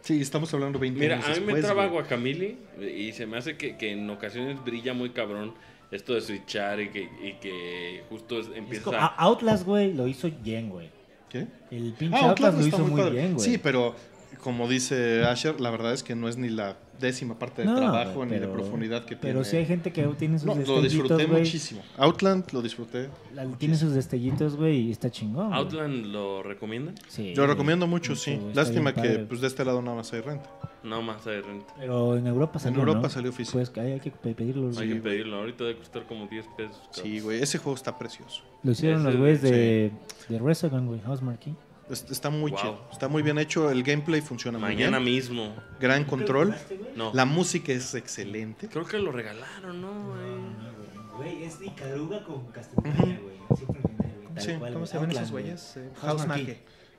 Sí, estamos hablando 20 mira, años a mí me traba güey. Guacamole y se me hace que, que en ocasiones brilla muy cabrón esto de switchar y que, y que justo Es empieza como- a... A- Outlast, güey, lo hizo bien, güey. ¿Qué? El pinche Ah, Outlast Outlast lo está hizo muy padre. bien, güey. Sí, pero como dice Asher, la verdad es que no es ni la décima parte de No, trabajo güey, ni de pero- profundidad que Pero tiene. sí hay gente que tiene sus No, lo destellitos, disfruté güey. muchísimo. Outland lo disfruté. La- Tiene sus destellitos, güey, y está chingón. ¿Outland lo recomiendan? Sí, Lo güey. recomiendo mucho, sí. Mucho, está Lástima que padre. pues de este lado nada más hay renta. No más de renta. Pero en Europa salió, Europa ¿no? salió físico. Pues hay, hay que pe- pedirlo. Hay que pedirlo. Ahorita debe costar como 10 pesos. cabrón. Sí, güey, ese juego está precioso. Lo hicieron Ese, los güeyes de, de Resogun, güey, Housemarque. Es- Está muy Wow. chido. Está muy bien hecho. El gameplay funciona muy Mañana bien. mismo. Gran control. No. La música es excelente. Creo que lo regalaron, ¿no? güey? Es Icaruga con güey. Sí, cual, ¿Cómo se llaman güey. güeyes? Eh, House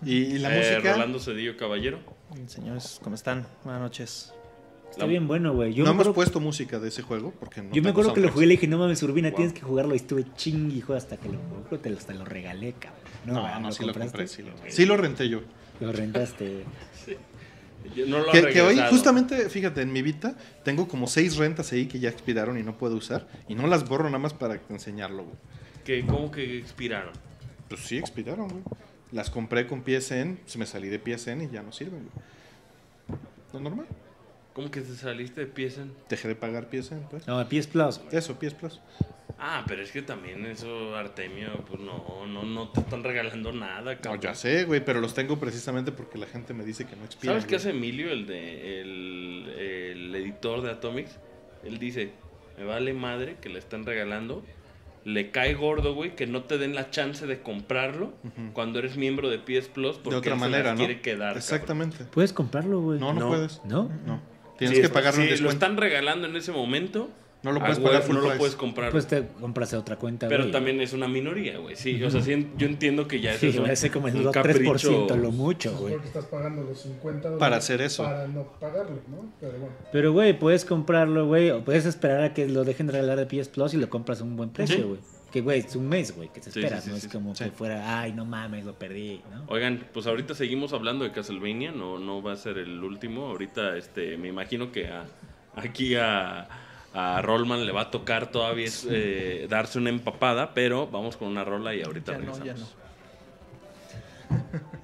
y la Eh, música. Rolando Cedillo Caballero. Señores, ¿cómo están? Buenas noches. Está bien bueno, güey. No me hemos acuerdo, puesto música de ese juego porque no yo me acuerdo que lo jugué y le dije, no mames, Urbina, Wow. tienes que jugarlo. Y estuve chingui, hijo, hasta que lo que te lo, hasta lo regalé, cabrón. No, güey, no, sí lo compraste? compré. Sí lo, sí lo renté yo. Lo rentaste. Yo No lo Que, que hoy, justamente, fíjate, en mi Vita tengo como seis rentas ahí que ya expiraron y no puedo usar. Y no las borro nada más para enseñarlo, güey. Que, ¿Cómo que expiraron? Pues sí, expiraron, güey. Las compré con PSN, se me salí de PSN y ya no sirven, güey. Lo normal. ¿Cómo que te saliste de PSN? Dejé de pagar PSN, pues. No, PS Plus, güey. Eso, PS Plus. Ah, pero es que también eso, Artemio, pues no, no, no te están regalando nada, No, cabrón. ya sé, güey, pero los tengo precisamente porque la gente me dice que no expiran. ¿Sabes qué hace Emilio, el de el, el editor de Atomics? Él dice, me vale madre que le están regalando. Le cae gordo, güey, que no te den la chance de comprarlo cuando eres miembro de PS Plus porque De otra él se las manera, ¿no? quiere quedar. Exactamente. Puedes comprarlo, güey. No, no, No. puedes. ¿No? No. Tienes Sí, que pagar un si lo están regalando en ese momento, No lo puedes pagar full no lo puedes comprar. Pues te compras a otra cuenta, pero güey. también es una minoría, güey. Sí, o sea, sí, yo entiendo que ya eso Sí, es un, como el un 2, capricho. 3% lo mucho, güey. porque estás pagando los 50 dólares Para hacer eso. Para no pagarlo, ¿no? Pero bueno. Pero, güey, puedes comprarlo, güey, o puedes esperar a que lo dejen de regalar de PS Plus y lo compras a un buen Sí. precio, güey. Que, güey, es un mes, güey, que te esperas, sí, sí, no sí, es como sí. que fuera, ay, no mames, lo perdí, ¿no? Oigan, pues ahorita seguimos hablando de Castlevania, no, no va a ser el último. Ahorita, este, me imagino que a- aquí a, a Rollman le va a tocar todavía eh, darse una empapada, pero vamos con una rola y ahorita Ya no, regresamos. ya no.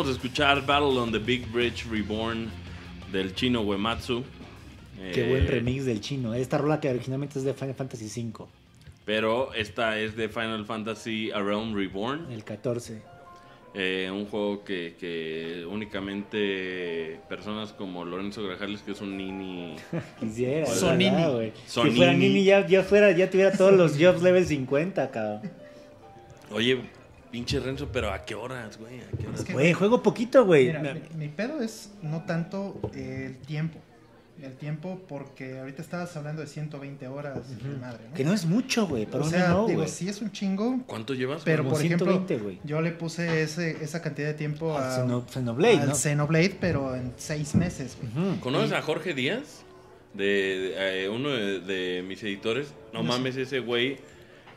acabamos de escuchar Battle on the Big Bridge Reborn del chino Uematsu. Qué Eh, buen remix del chino. Esta rola que originalmente es de Final Fantasy V, Pero esta es de Final Fantasy A Realm Reborn. el 14. Eh, un juego que, que únicamente personas como Lorenzo Grajales, que es un nini. Quisiera, verdad, güey. Si fuera Nini ya, ya fuera, ya tuviera todos los jobs level 50, cabrón. Oye, pinche Renzo, pero ¿a qué horas, güey? ¿A qué horas? Es que- Güey, juego poquito, güey. Mira, mi, mi pedo es no tanto el tiempo. El tiempo, porque ahorita estabas hablando de 120 horas de madre, ¿no? Que no es mucho, güey. Pero o sea, no, digo, güey. sí es un chingo, ¿Cuánto llevas? pero Como por ejemplo, 120, güey. yo le puse ese, esa cantidad de tiempo Al a, Xeno- Xenoblade, al ¿no? Xenoblade, pero en seis meses, güey. ¿Conoces a Jorge Díaz? De, de, eh, uno de, de mis editores. No No sé. mames, ese güey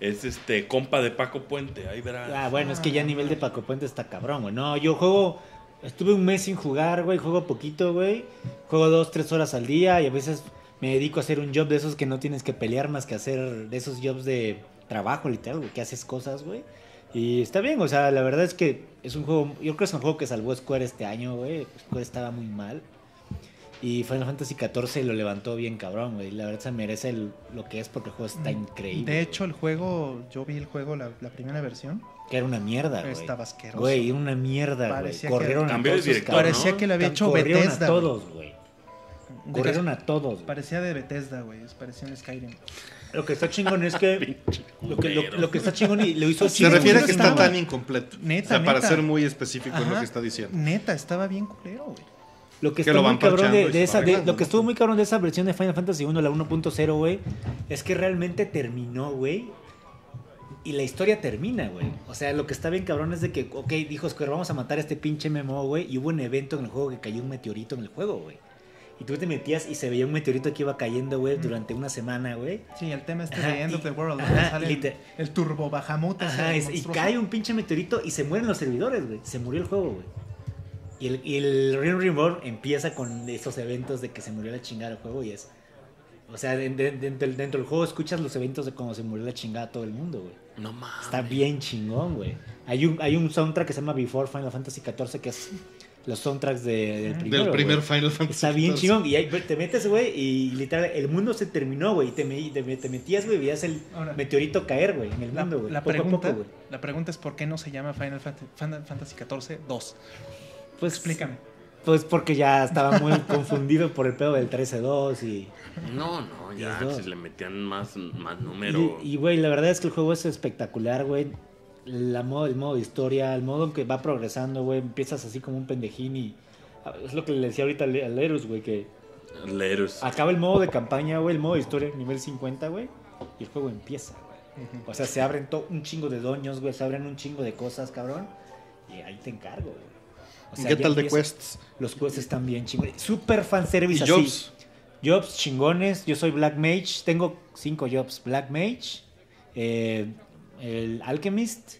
es este compa de Paco Puente. Ahí verás. Ah, bueno, es que ya a nivel de Paco Puente está cabrón, güey. No, yo juego. Estuve un mes sin jugar, güey. Juego poquito, güey. Juego dos, tres horas al día y a veces me dedico a hacer un job de esos que no tienes que pelear más que hacer de esos jobs de trabajo, literal, güey. Que haces cosas, güey. Y está bien, o sea, la verdad es que es un juego. Yo creo que es un juego que salvó Square este año, güey. Square estaba muy mal. Y Final Fantasy XIV lo levantó bien cabrón, güey. La verdad se merece el- lo que es porque el juego está increíble. De hecho, el juego, yo vi el juego, la, la primera versión, que era una mierda, güey. estaba asqueroso. Güey, era una mierda, güey. Corrieron que- a Cambió de todos director. Parecía que lo había hecho Corrieron Bethesda, a todos, güey. Corrieron a todos. güey. Parecía de Bethesda, güey. Parecía un Skyrim. Lo que está chingón es que lo que, lo, lo que está chingón y lo hizo Se chingón. refiere a que está estaba. tan incompleto. Neta, o sea, para ser muy específico en lo que está diciendo. Neta, estaba bien culero, güey. Lo que que está lo van cabrón de, esa de- lo que estuvo muy cabrón de esa versión de Final Fantasy 1, la 1.0, güey, es que realmente terminó, güey. Y la historia termina, güey. O sea, lo que está bien cabrón es de que, ok, dijo Square, vamos a matar a este pinche MMO, güey. Y hubo un evento en el juego que cayó un meteorito en el juego, güey. Y tú te metías y se veía un meteorito que iba cayendo, güey, durante una semana, güey. Sí, el tema Ajá, de End of the World. ¿no? ajá, Sale el, el turbo Ajá, es- y cae un pinche meteorito y se mueren los servidores, güey. Se murió el juego, güey. Y el, y el Realm Reborn empieza con esos eventos de que se murió la chingada el juego y es... O sea, de- de- dentro, del- dentro del juego escuchas los eventos de cómo se murió la chingada todo el mundo, güey. No mames. Está bien chingón, güey. Hay un, hay un soundtrack que se llama Before Final Fantasy XIV que es los soundtracks de- del primero, Del primer. Final Fantasy. Está bien chingón. Y ahí te metes, güey, y literal, el mundo se terminó, güey. Y te, me- te, te metías, güey, y veías el Ahora, meteorito caer, güey, en el La, mundo, güey. la pregunta, poco, la pregunta es ¿por qué no se llama Final Fantasy XIV 2? Pues Explícame. Pues porque ya estaba muy confundido por el pedo del 13-2 y... No, no, ya si le metían más, más número. Y, güey, la verdad es que el juego es espectacular, güey. La modo, el modo de historia, el modo en que va progresando, güey. Empiezas así como un pendejín y... ah, Es lo que le decía ahorita al al Lerus, güey, que Leros. acaba el modo de campaña, güey, el modo de historia, nivel 50, güey. Y el juego empieza, güey. O sea, se abren un chingo de doños, güey. Se abren un chingo de cosas, cabrón. Y ahí te encargo, güey. O sea, ¿Qué tal de quests? Los quests están bien chingones. Super fanservice Y así. jobs. Jobs chingones. Yo soy Black Mage. Tengo cinco jobs. Black Mage. eh, el Alchemist.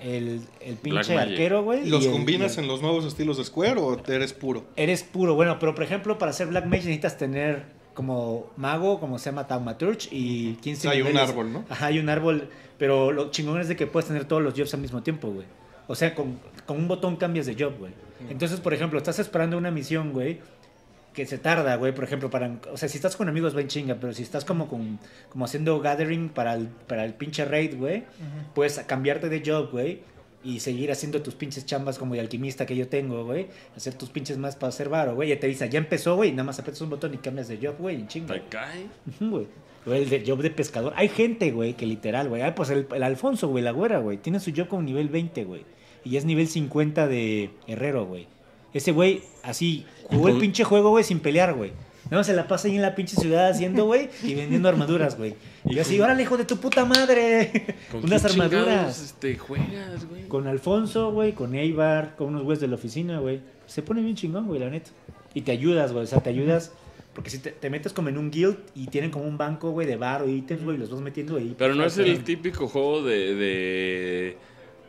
El, el pinche arquero, güey. ¿Los y el- combinas y el- en los nuevos estilos de Square o eres puro? Eres puro. Bueno, pero por ejemplo, para ser Black Mage necesitas tener como mago, como se llama Taumaturge, y 15 O sea, hay un árbol, ¿no? Ajá, hay un árbol. Pero lo chingón es de que puedes tener todos los jobs al mismo tiempo, güey. O sea, con, con un botón cambias de job, güey. Entonces, por ejemplo, estás esperando una misión, güey, que se tarda, güey, por ejemplo, para... O sea, si estás con amigos va en chinga, pero si estás como con como haciendo gathering para el, para el pinche raid, güey, puedes cambiarte de job, güey, y seguir haciendo tus pinches chambas como de alquimista que yo tengo, güey. Hacer tus pinches más para hacer varo, güey. Ya te avisa, ya empezó, güey, nada más aprietas un botón y cambias de job, güey, en chinga. Te cae. Güey. El de job de pescador. Hay gente, güey, que literal, güey. Ah, pues el, el Alfonso, güey, la güera, güey. Tiene su job como nivel 20, güey. Y es nivel 50 de herrero, güey. Ese güey, así, jugó el pinche juego, güey, sin pelear, güey. No, se la pasa ahí en la pinche ciudad haciendo, güey, y vendiendo armaduras, güey. Y yo así, órale, hijo de tu puta madre. ¿Con Unas armaduras. Este, juegas, güey. Con Alfonso, güey, con Eibar, con unos güeyes de la oficina, güey. Se pone bien chingón, güey, la neta. Y te ayudas, güey, o sea, te ayudas. Porque si te, te metes como en un guild y tienen como un banco, güey, de bar o ítems, güey, y los vas metiendo ahí. Pero no es el típico juego de, de.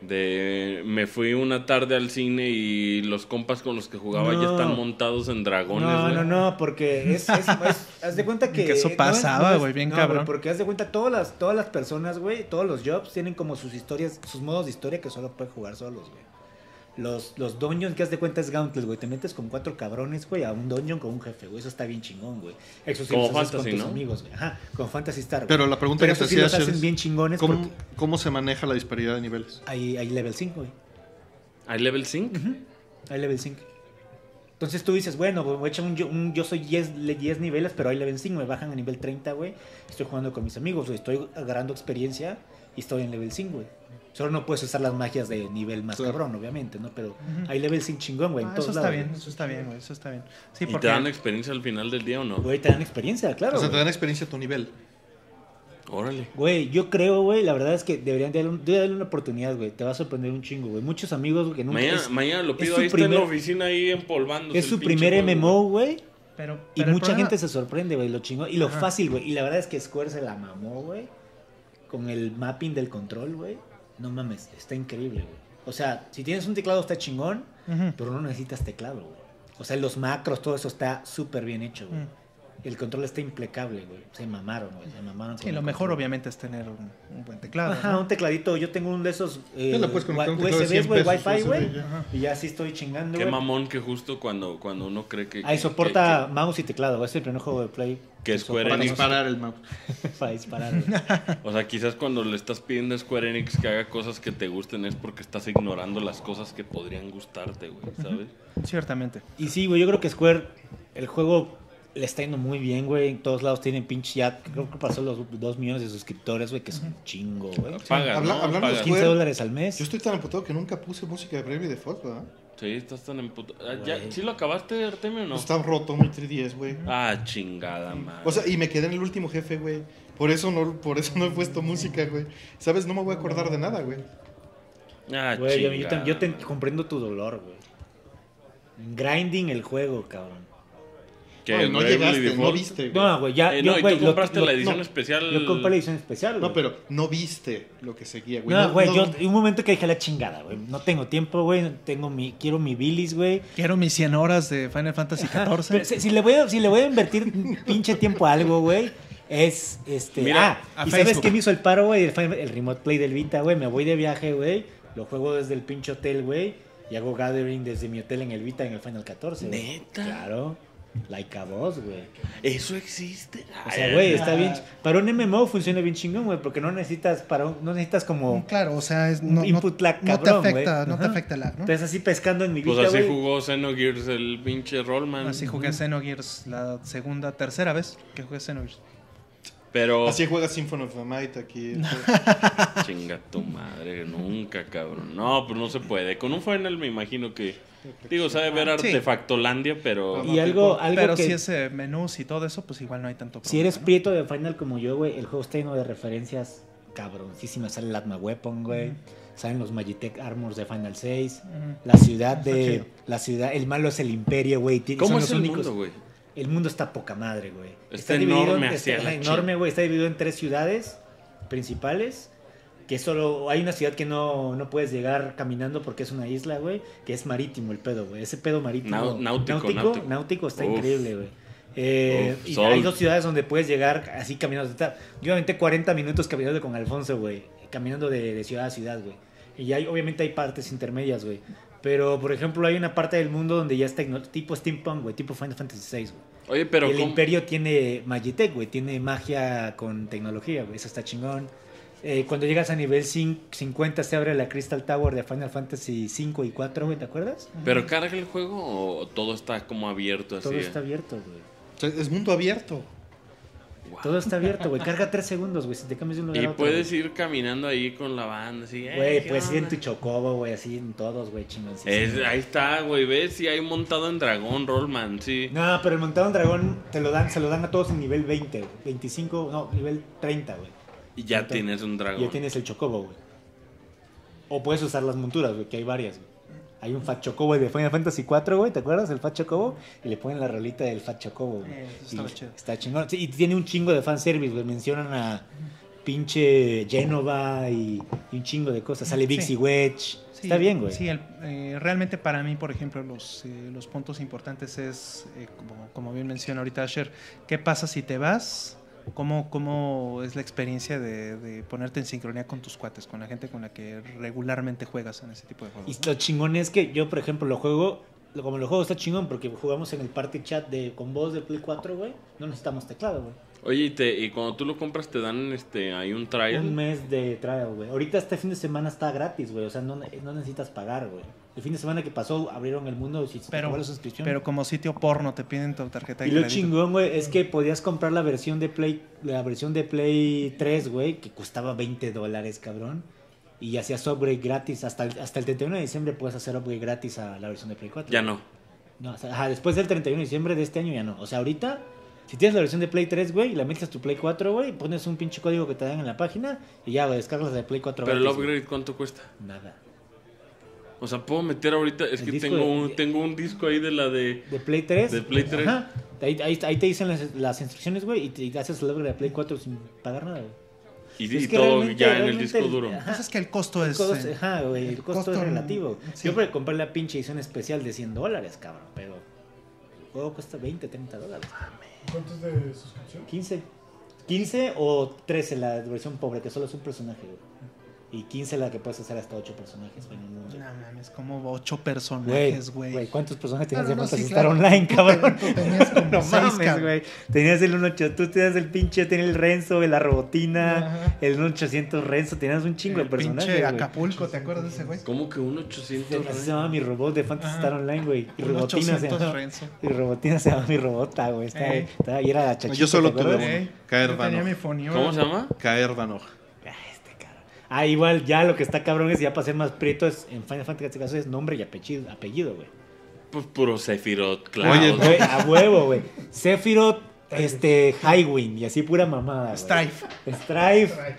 De me fui una tarde al cine y los compas con los que jugaba ya están montados en dragones, No, no, no, porque es, es, es- haz de cuenta que... Que eso pasaba, no güey, bien no, cabrón. porque haz de cuenta, todas las, todas las personas, güey, todos los jobs tienen como sus historias, sus modos de historia que solo pueden jugar solos, güey. Los, los dungeons que haz de cuenta es Gauntlet, güey. Te metes con cuatro cabrones, güey, a un dungeon con un jefe, güey. Eso está bien chingón, güey. Eso sí Como los haces Fantasy, con tus ¿no? amigos, güey. Ajá, con Fantasy Star. güey. Pero la pregunta Pero que te sí los Asher hacen es, bien chingones ¿cómo, porque ¿cómo se maneja la disparidad de niveles? hay, hay level 5, güey. ¿Hay level 5? Hay level 5. Entonces tú dices, bueno, voy a echar un, yo- un- yo soy 10, le- 10 niveles, pero hay level 5, me bajan a nivel 30, güey. Estoy jugando con mis amigos, güey. Estoy agarrando experiencia y estoy en level 5, güey. Solo no puedes usar las magias de nivel más Claro. cabrón, obviamente, ¿no? Pero hay level 5 chingón, güey. en Ah, todos eso está lados, bien, eso está bien, güey, eso está bien. Sí, ¿Y porque te dan experiencia al final del día o no? Güey, te dan experiencia, claro. o sea, te dan experiencia a tu nivel. Órale. Güey, yo creo, güey, la verdad es que deberían darle, un- darle una oportunidad, güey. Te va a sorprender un chingo, güey. Muchos amigos güey, que nunca... Mañana, es, mañana lo pido, ahí está en la primer- oficina ahí empolvándose. es su primer juego. MMO, güey. pero, Y pero mucha problema- gente se sorprende, güey, lo chingón. Y lo Ajá. fácil, güey. Y la verdad es que Square se la mamó, güey. Con el mapping del control, güey. No mames, está increíble, güey. O sea, si tienes un teclado está chingón, pero no necesitas teclado, güey. O sea, los macros, todo eso está súper bien hecho, güey. Mm. El control está impecable, güey. Se mamaron, güey. Se mamaron. Sí, con lo mejor obviamente es tener un, un buen teclado. Ajá, ¿no? un tecladito. Yo tengo uno de esos eh, un USBs, 100 güey, pesos, Wi-Fi, güey. Y ya sí estoy chingando, Qué mamón que justo cuando, cuando uno cree que... Ahí soporta que- mouse y teclado. güey. Es el primer juego de Play. Que Square Para Enix- disparar el mouse. para disparar. O sea, quizás cuando le estás pidiendo a Square Enix que haga cosas que te gusten es porque estás ignorando las cosas que podrían gustarte, güey, ¿sabes? Ciertamente. Y sí, güey, yo creo que Square, el juego le está yendo muy bien, güey. En todos lados tienen pinche ya, creo que pasó los 2 millones de suscriptores, güey, que es un chingo, güey. Pagas, Habla- ¿no? hablando de Pagas. 15 Square, dólares al mes. Yo estoy tan emputado que nunca puse música de Bravely Default, ¿verdad? Sí, estás tan emputado. Ah, ya-. ¿Sí lo acabaste, Artemio, o no? Está roto mi 3DS, güey. Ah, chingada madre. O sea, y me quedé en el último jefe, güey. Por eso no, por eso no he puesto música, güey. ¿Sabes? No me voy a acordar de nada, güey. Ah, Güey, yo, te, yo te comprendo tu dolor, güey. Grinding el juego, cabrón. ¿Qué, Güey, no Bravely llegaste, no viste, güey. No, güey, ya. Eh, yo, no, y tú lo- compraste lo- la edición no, especial. Yo compré la edición especial, güey. No, pero no viste lo que seguía, güey. No, güey, yo un momento que dije la chingada, güey. No tengo tiempo, güey. no Tengo mi, quiero mi bilis, güey. Quiero mis 100 horas de Final Fantasy Pero XIV. si, si le voy a, si le voy a invertir pinche tiempo a algo, güey, es este. Mira, ah, ¿y sabes qué me hizo el paro, güey? El, remote play del Vita, güey. Me voy de viaje, güey. Lo juego desde el pinche hotel, güey. Y hago gathering desde mi hotel en el Vita en el Final 14. güey. ¿Neta? Claro. Like a boss, güey. Eso existe. O sea, güey, está bien. Para un MMO funciona bien chingón, güey. Porque no necesitas, para un- no necesitas como. Claro, o sea, es, Un no, no- input lag no cabrón, te afecta, güey. no te afecta el lag, ¿no? Estás así pescando en mi Pues Vita, así güey. jugó Xenogears el pinche Rollman. Así jugué Xenogears la segunda, tercera vez que jugué Xenogears. Pero. Así juega Symphony of the Night aquí. Chinga tu madre, nunca, cabrón. No, pues no se puede. Con un final me imagino que. Digo, sabe ver Sí. Artefactolandia, pero. Y algo, algo Pero que. si es eh, menús y todo eso, pues igual no hay tanto problema. Si eres ¿no? prieto de Final como yo, güey, el juego está lleno de referencias cabroncísimas. Sale el Atma Weapon, güey. Salen los Magitech Armors de Final 6. Ujú. La ciudad de. La ciudad. El malo es el Imperio, güey. ¿Cómo son es los el únicos- mundo, güey? El mundo está poca madre, güey. Está enorme en- hacia está la enorme, güey. Está dividido en tres ciudades principales. Que solo hay una ciudad que no, no puedes llegar caminando porque es una isla, güey. Que es marítimo el pedo, güey. Ese pedo marítimo. Nau- náutico, náutico, náutico. náutico está Uf. increíble, güey. Eh, Uf, y sol. hay dos ciudades donde puedes llegar así caminando. Está- Yo aventé 40 minutos caminando con Alfonso, güey. Caminando de, de ciudad a ciudad, güey. Y hay, obviamente hay partes intermedias, güey. Pero, por ejemplo, hay una parte del mundo donde ya es tecno- tipo steampunk, güey. Tipo Final Fantasy VI, güey. Oye, pero. Y el ¿cómo- Imperio tiene Magitech, güey. Tiene magia con tecnología, güey. Eso está chingón. Eh, cuando llegas a nivel cin- 50 se abre la Crystal Tower de Final Fantasy 5 y 4, güey. ¿Te acuerdas? ¿Pero carga el juego o todo está como abierto así? Todo está abierto, güey. Es mundo abierto. Todo está abierto, güey. Carga 3 segundos, güey. Si te cambias de un lugar Y a otro. puedes güey. ir caminando ahí con la banda, así. Güey, ¿qué puedes ir en tu chocobo, güey. Así en todos, güey. Es- ahí está, güey, ves, sí hay montado en dragón, Rollman, sí. No, pero el montado en dragón te lo dan, se lo dan a todos en nivel 20, güey. 25, no, nivel 30, güey. Y ya Entonces, tienes un dragón. ya tienes el chocobo, güey. O puedes usar las monturas, güey, que hay varias, güey. Hay un Fat Chocobo de Final Fantasy 4, güey, ¿te acuerdas? El Fat Chocobo. Y le ponen la rolita del Fat Chocobo, güey. Eh, chido. Está chingón. Sí, y tiene un chingo de fanservice, güey. Mencionan a pinche Genova y, y un chingo de cosas. Sale Sí. Vixie Wedge. Sí, Está bien, güey. Sí, el- eh, realmente para mí, por ejemplo, los, eh, los puntos importantes es, eh, como, como bien menciona ahorita Asher, ¿qué pasa si te vas ¿Cómo, ¿Cómo es la experiencia de, de ponerte en sincronía con tus cuates, con la gente con la que regularmente juegas en ese tipo de juegos? Y lo chingón es que yo, por ejemplo, lo juego. Como lo juego está chingón porque jugamos en el party chat de con voz de Play 4, güey. No necesitamos teclado, güey. Oye, y, te, y cuando tú lo compras te dan este ahí un trial. Un mes de trial, güey. Ahorita este fin de semana está gratis, güey. O sea, no, no necesitas pagar, güey. El fin de semana que pasó abrieron el mundo si se te acabó la suscripción. pero como sitio porno te piden tu tarjeta de Y lo chingón, güey, es que podías comprar la versión de Play, la versión de Play 3, güey, que costaba 20 dólares, cabrón. Y hacías upgrade gratis. Hasta el, hasta el 31 de diciembre puedes hacer upgrade gratis a la versión de Play 4. Ya no. No, o sea, ajá, después del 31 de diciembre de este año ya no. O sea, ahorita, si tienes la versión de Play 3, güey, y la metes a tu Play 4, güey, pones un pinche código que te dan en la página y ya, güey, descargas la de Play 4 Pero el gratis, güey. upgrade, ¿cuánto cuesta? Nada. O sea, puedo meter ahorita. Es El que tengo de- un, tengo un disco ahí de la de. ¿De Play 3? De Play 3. Ajá. Ahí, ahí, ahí te dicen las, las instrucciones, güey, y te haces el upgrade de Play 4 sin pagar nada, güey. Y, Es y todo ya en el disco el- duro. ajá. Pasa es que el costo El es... costo, eh, ajá, güey, el costo, es costo, relativo. sí. Yo porque compré la pinche edición especial de 100 dólares, cabrón, pero el juego cuesta 20, 30 dólares. ¿Cuánto es de suscripción? 15. 15 o 13 la versión pobre, que solo es un personaje, güey. Y 15 la que puedes hacer hasta 8 personajes, güey. en un mundo. No mames, como ocho Güey, personajes, güey, güey. ¿cuántos personajes tenías No, de no, Fantasy sí, Star claro. Online, cabrón? tú tenías como no seis, mames, güey. Tenías el 18, tú tenías el pinche, tenías el Renzo, la robotina, Ajá. el 1800 Renzo, tenías un chingo El de personajes, pinche. Acapulco, ¿te acuerdas de ese güey? ¿Cómo que un 800? Así se llama mi robot de Fantasy. Star Online, güey. Y robotina se 800 llama. Renzo. Y robotina se llama mi robota, güey. Y era la chachita. Yo solo ¿te tuve Caer yo tenía mi fonio. ¿Cómo se llama? Caer Vanoja. Ah, igual, ya lo que está cabrón es ya para ser más prieto es, en Final Fantasy en este caso es nombre y apellido, apellido, güey. Pues puro Sephiroth, claro. Oye, Güey, a huevo, güey. Sephiroth, este, Highwind y así pura mamada. Strife. Strife.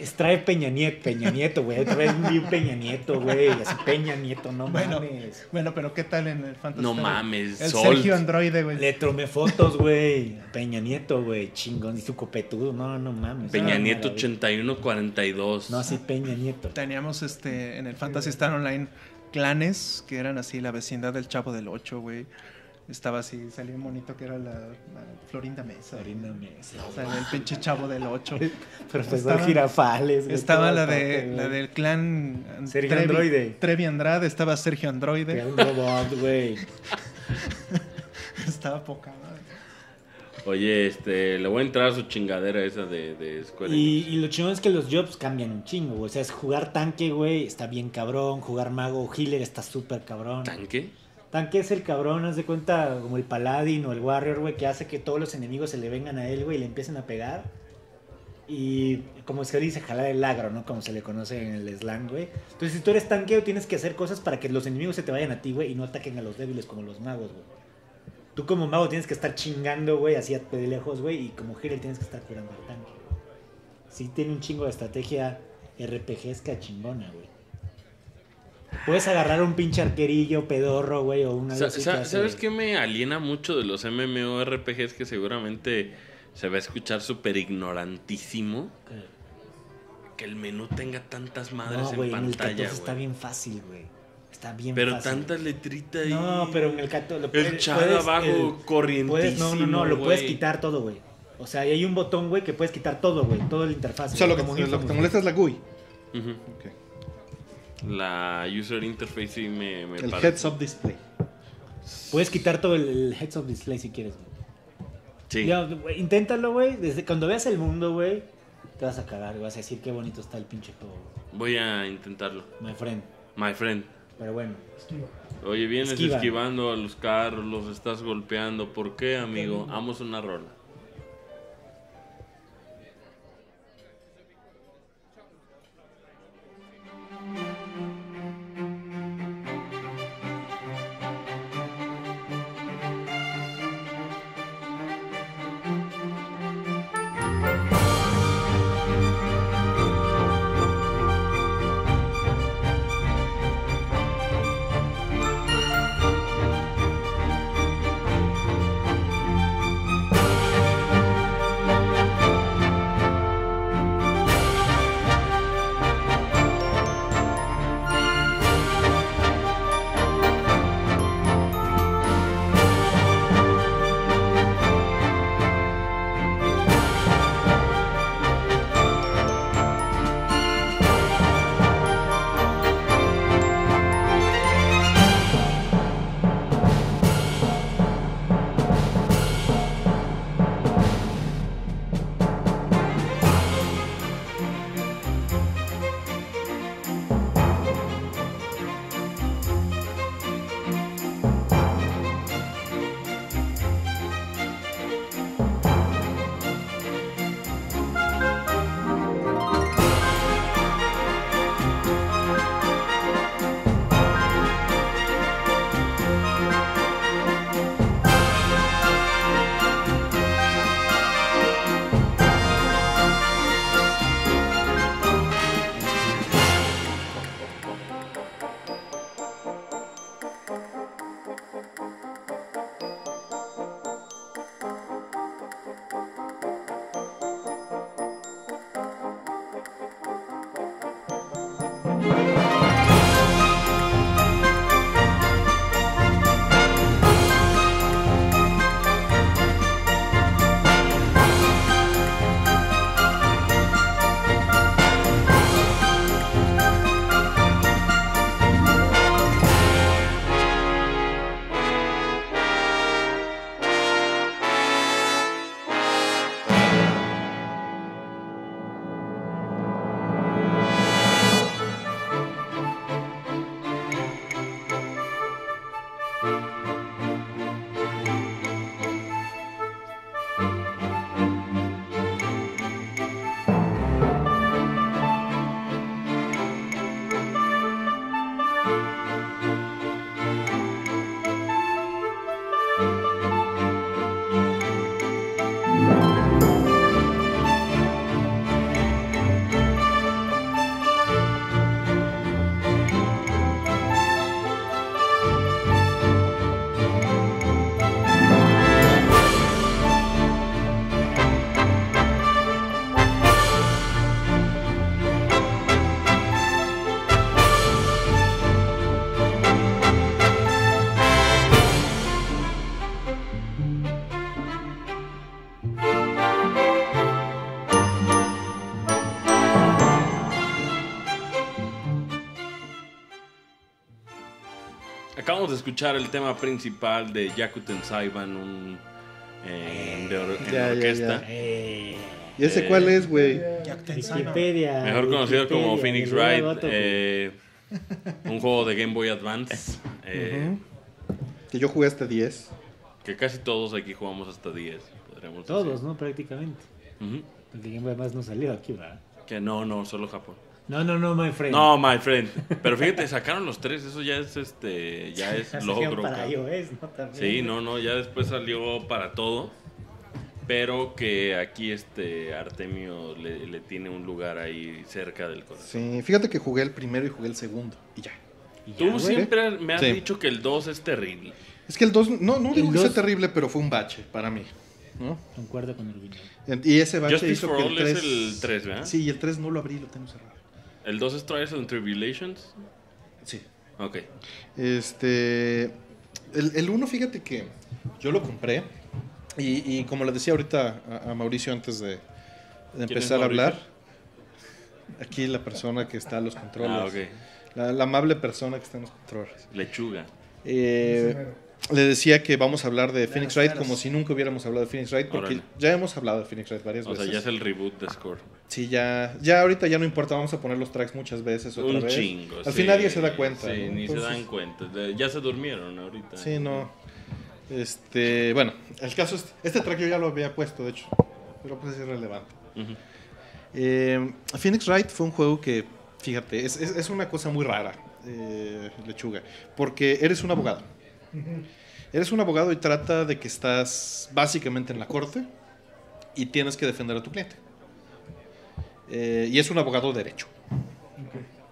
Strife Peña Nieto, Peña Nieto, güey. Otra vez vi un Peña Nieto, güey. Así Peña Nieto, no Bueno, mames. bueno, pero ¿qué tal en el Fantasy No mames, El Sol. Sergio Androide, güey. Le tomé fotos, güey. Peña Nieto, güey. Chingón. Y su copetudo. No, no mames. Peña Ah, Nieto maravilla. 8142. No, así Peña Nieto. Teníamos este en el Fantasy Star Online clanes que eran así la vecindad del Chavo del 8, güey. Estaba así, salió un monito que era la, la Florinda Mesa. Florinda Mesa. Salió el pinche Chavo del 8. Profesor Estaba- Girafales. güey, Estaba la el de la del clan Sergio Androide. Trevi Andrade, estaba Sergio Era Androide, un robot, güey. estaba poca madre. Oye, este, le voy a entrar a su chingadera esa de, de Square Y, y lo chingón es que los jobs cambian un chingo, güey. O sea, es jugar tanque, güey, está bien cabrón. Jugar mago o healer está súper cabrón. ¿Tanque? Tanque es el cabrón, haz de cuenta, como el paladín o el warrior, güey, que hace que todos los enemigos se le vengan a él, güey, y le empiecen a pegar. Y como se dice, jalar el agro, ¿no? Como se le conoce en el slang, güey. Entonces, si tú eres tanque, tienes que hacer cosas para que los enemigos se te vayan a ti, güey, y no ataquen a los débiles como los magos, güey. Tú como mago tienes que estar chingando, güey, así de lejos, güey, y como healer tienes que estar curando al tanque. Sí tiene un chingo de estrategia RPGesca chingona, güey. Puedes agarrar un pinche arquerillo pedorro, güey, o una Sa- sa- ¿Sabes qué me aliena mucho de los MMORPGs que seguramente se va a escuchar súper ignorantísimo? Que el menú tenga tantas madres No, en güey, en el pantalla, 14 está bien fácil, güey. Está bien Pero fácil. tantas letritas ahí. No, pero en el 14 lo El chat abajo corrientísimo, Puedes, no, no, no, lo puedes quitar todo, güey. O sea, hay un botón, güey, que puedes quitar todo, güey. Todo el interfaz. O sea, lo que, como lo que te molesta es la GUI. Ujú. Ok. La user interface sí me, me El parece. heads up display. Puedes quitar todo el, el heads of display si quieres, güey. Sí. Ya, güey, inténtalo, güey. Desde cuando veas el mundo, güey, te vas a cagar, güey. Vas a decir qué bonito está el pinche juego, Voy a intentarlo. my friend. My friend. Pero bueno. Esquiva. Oye, vienes Esquiva. esquivando a los carros, los estás golpeando. ¿Por qué, amigo? Amos una rola. De escuchar el tema principal de Yakuten Saiban, un eh, de or- en Ya, ya, orquesta. ya. Eh, ¿Y ese cuál es, güey? Wikipedia. Mejor conocido como Phoenix Wright, eh, un juego de Game Boy Advance. eh, Que yo jugué hasta 10. Que casi todos aquí jugamos hasta 10, podríamos Todos, decir. ¿no? Prácticamente. El de Game Boy además no salió aquí, ¿verdad? Que no, no, solo Japón. No, no, no, my friend. No, my friend. Pero fíjate, sacaron los tres, eso ya es este, ya es logro. para iOS, ¿no? También. Sí, no, no, ya después salió para todo. Pero que aquí este Artemio le, le tiene un lugar ahí cerca del corazón. Sí, fíjate que jugué el primero y jugué el segundo. Y ya. Y ya, Tú güey. siempre me has Sí. dicho que el 2 es terrible. Es que el 2, no, no digo El que sea terrible, pero fue un bache para mí. ¿no? Concuerdo con el Vino. Y ese bache Justice hizo for que All el 3... es el 3, ¿verdad? Sí, y el 3 no lo abrí, lo tengo cerrado. El 2 es Trials and Tribulations. Sí. Ok. Este. El, el uno, fíjate que yo lo compré. Y, y como le decía ahorita a, a Mauricio antes de, de ¿Quién es empezar a hablar, aquí la persona que está a los controles. Ah, ok. la, la amable persona que está en los controles. Lechuga. Eh, le decía que vamos a hablar de Phoenix Wright como si nunca hubiéramos hablado de Phoenix Wright, porque Órale. ya hemos hablado de Phoenix Wright varias O sea, veces. ya es el reboot de Score. Sí, ya, ya ahorita ya no importa, vamos a poner los tracks muchas veces otra Un vez. chingo. Al sí. fin nadie se da cuenta. Sí, ¿no? ni se dan cuenta. Ya se durmieron ahorita. Sí, no. Este, bueno, el caso es, este track yo ya lo había puesto, de hecho, pero pues es irrelevante. Eh, Phoenix Wright fue un juego que, fíjate, es, es- es una cosa muy rara, eh, lechuga, porque eres un abogado. Eres un abogado y trata de que estás básicamente en la corte y tienes que defender a tu cliente. Eh, y es un abogado de derecho.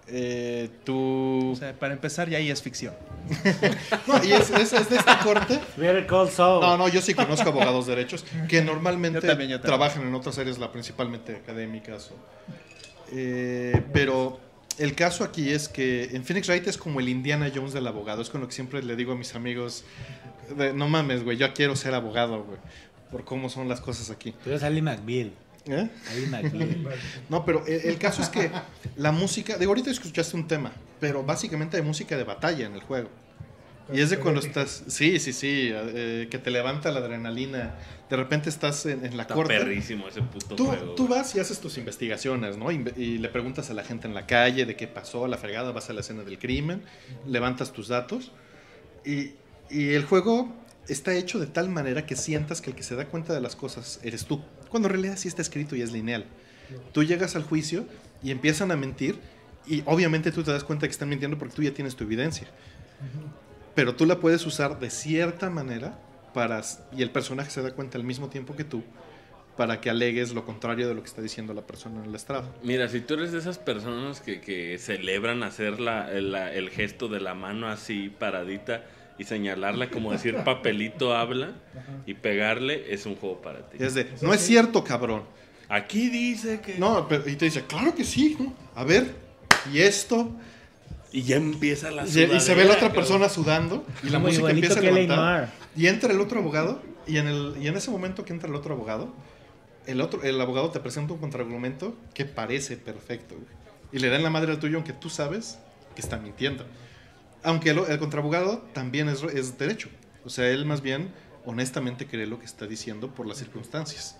Eh, tú... O sea, para empezar, ya ahí es ficción. No, y es, es- es de esta corte. No, no, yo sí conozco abogados derechos que normalmente Yo también, yo también. trabajan en otras áreas, la, principalmente académicas. o- eh, pero el caso aquí es que en Phoenix Wright es como el Indiana Jones del abogado. Es con lo que siempre le digo a mis amigos: de, No mames, güey, yo quiero ser abogado, güey, por cómo son las cosas aquí. Pero es Ali McBeal. ¿Eh? Ali McBeal. No, pero el, el caso es que la música, de ahorita escuchaste un tema, pero básicamente hay música de batalla en el juego. Y es de cuando estás, sí, sí, sí, eh, que te levanta la adrenalina. De repente estás en, en la Está corte. perrísimo ese puto Tú, juego. tú vas y haces tus investigaciones, ¿no? Inve- Y le preguntas a la gente en la calle de qué pasó, la fregada, vas a la escena del crimen, levantas tus datos. Y, y el juego está hecho de tal manera que sientas que el que se da cuenta de las cosas eres tú. Cuando en realidad sí está escrito y es lineal. Tú llegas al juicio y empiezan a mentir y obviamente tú te das cuenta que están mintiendo porque tú ya tienes tu evidencia. Pero tú la puedes usar de cierta manera para y el personaje se da cuenta al mismo tiempo que tú para que alegues lo contrario de lo que está diciendo la persona en el estrado. Mira, si tú eres de esas personas que, que celebran hacer la, la- el gesto de la mano así paradita y señalarla como decir papelito habla y pegarle, es un juego para ti. Es de, no es cierto, cabrón. Aquí dice que... No, pero, y te dice, claro que sí, ¿no? A ver, y esto, Y ya empieza la y, y se ve la sudadera, otra persona sudando, y la música empieza a levantar. Y entra el otro abogado, y en, el, y en ese momento que entra el otro abogado, el, otro, el abogado te presenta un contraargumento que parece perfecto, güey. Y le da en la madre al tuyo, aunque tú sabes que está mintiendo. Aunque el, el contraabogado también es, es derecho. O sea, él más bien honestamente cree lo que está diciendo por las circunstancias.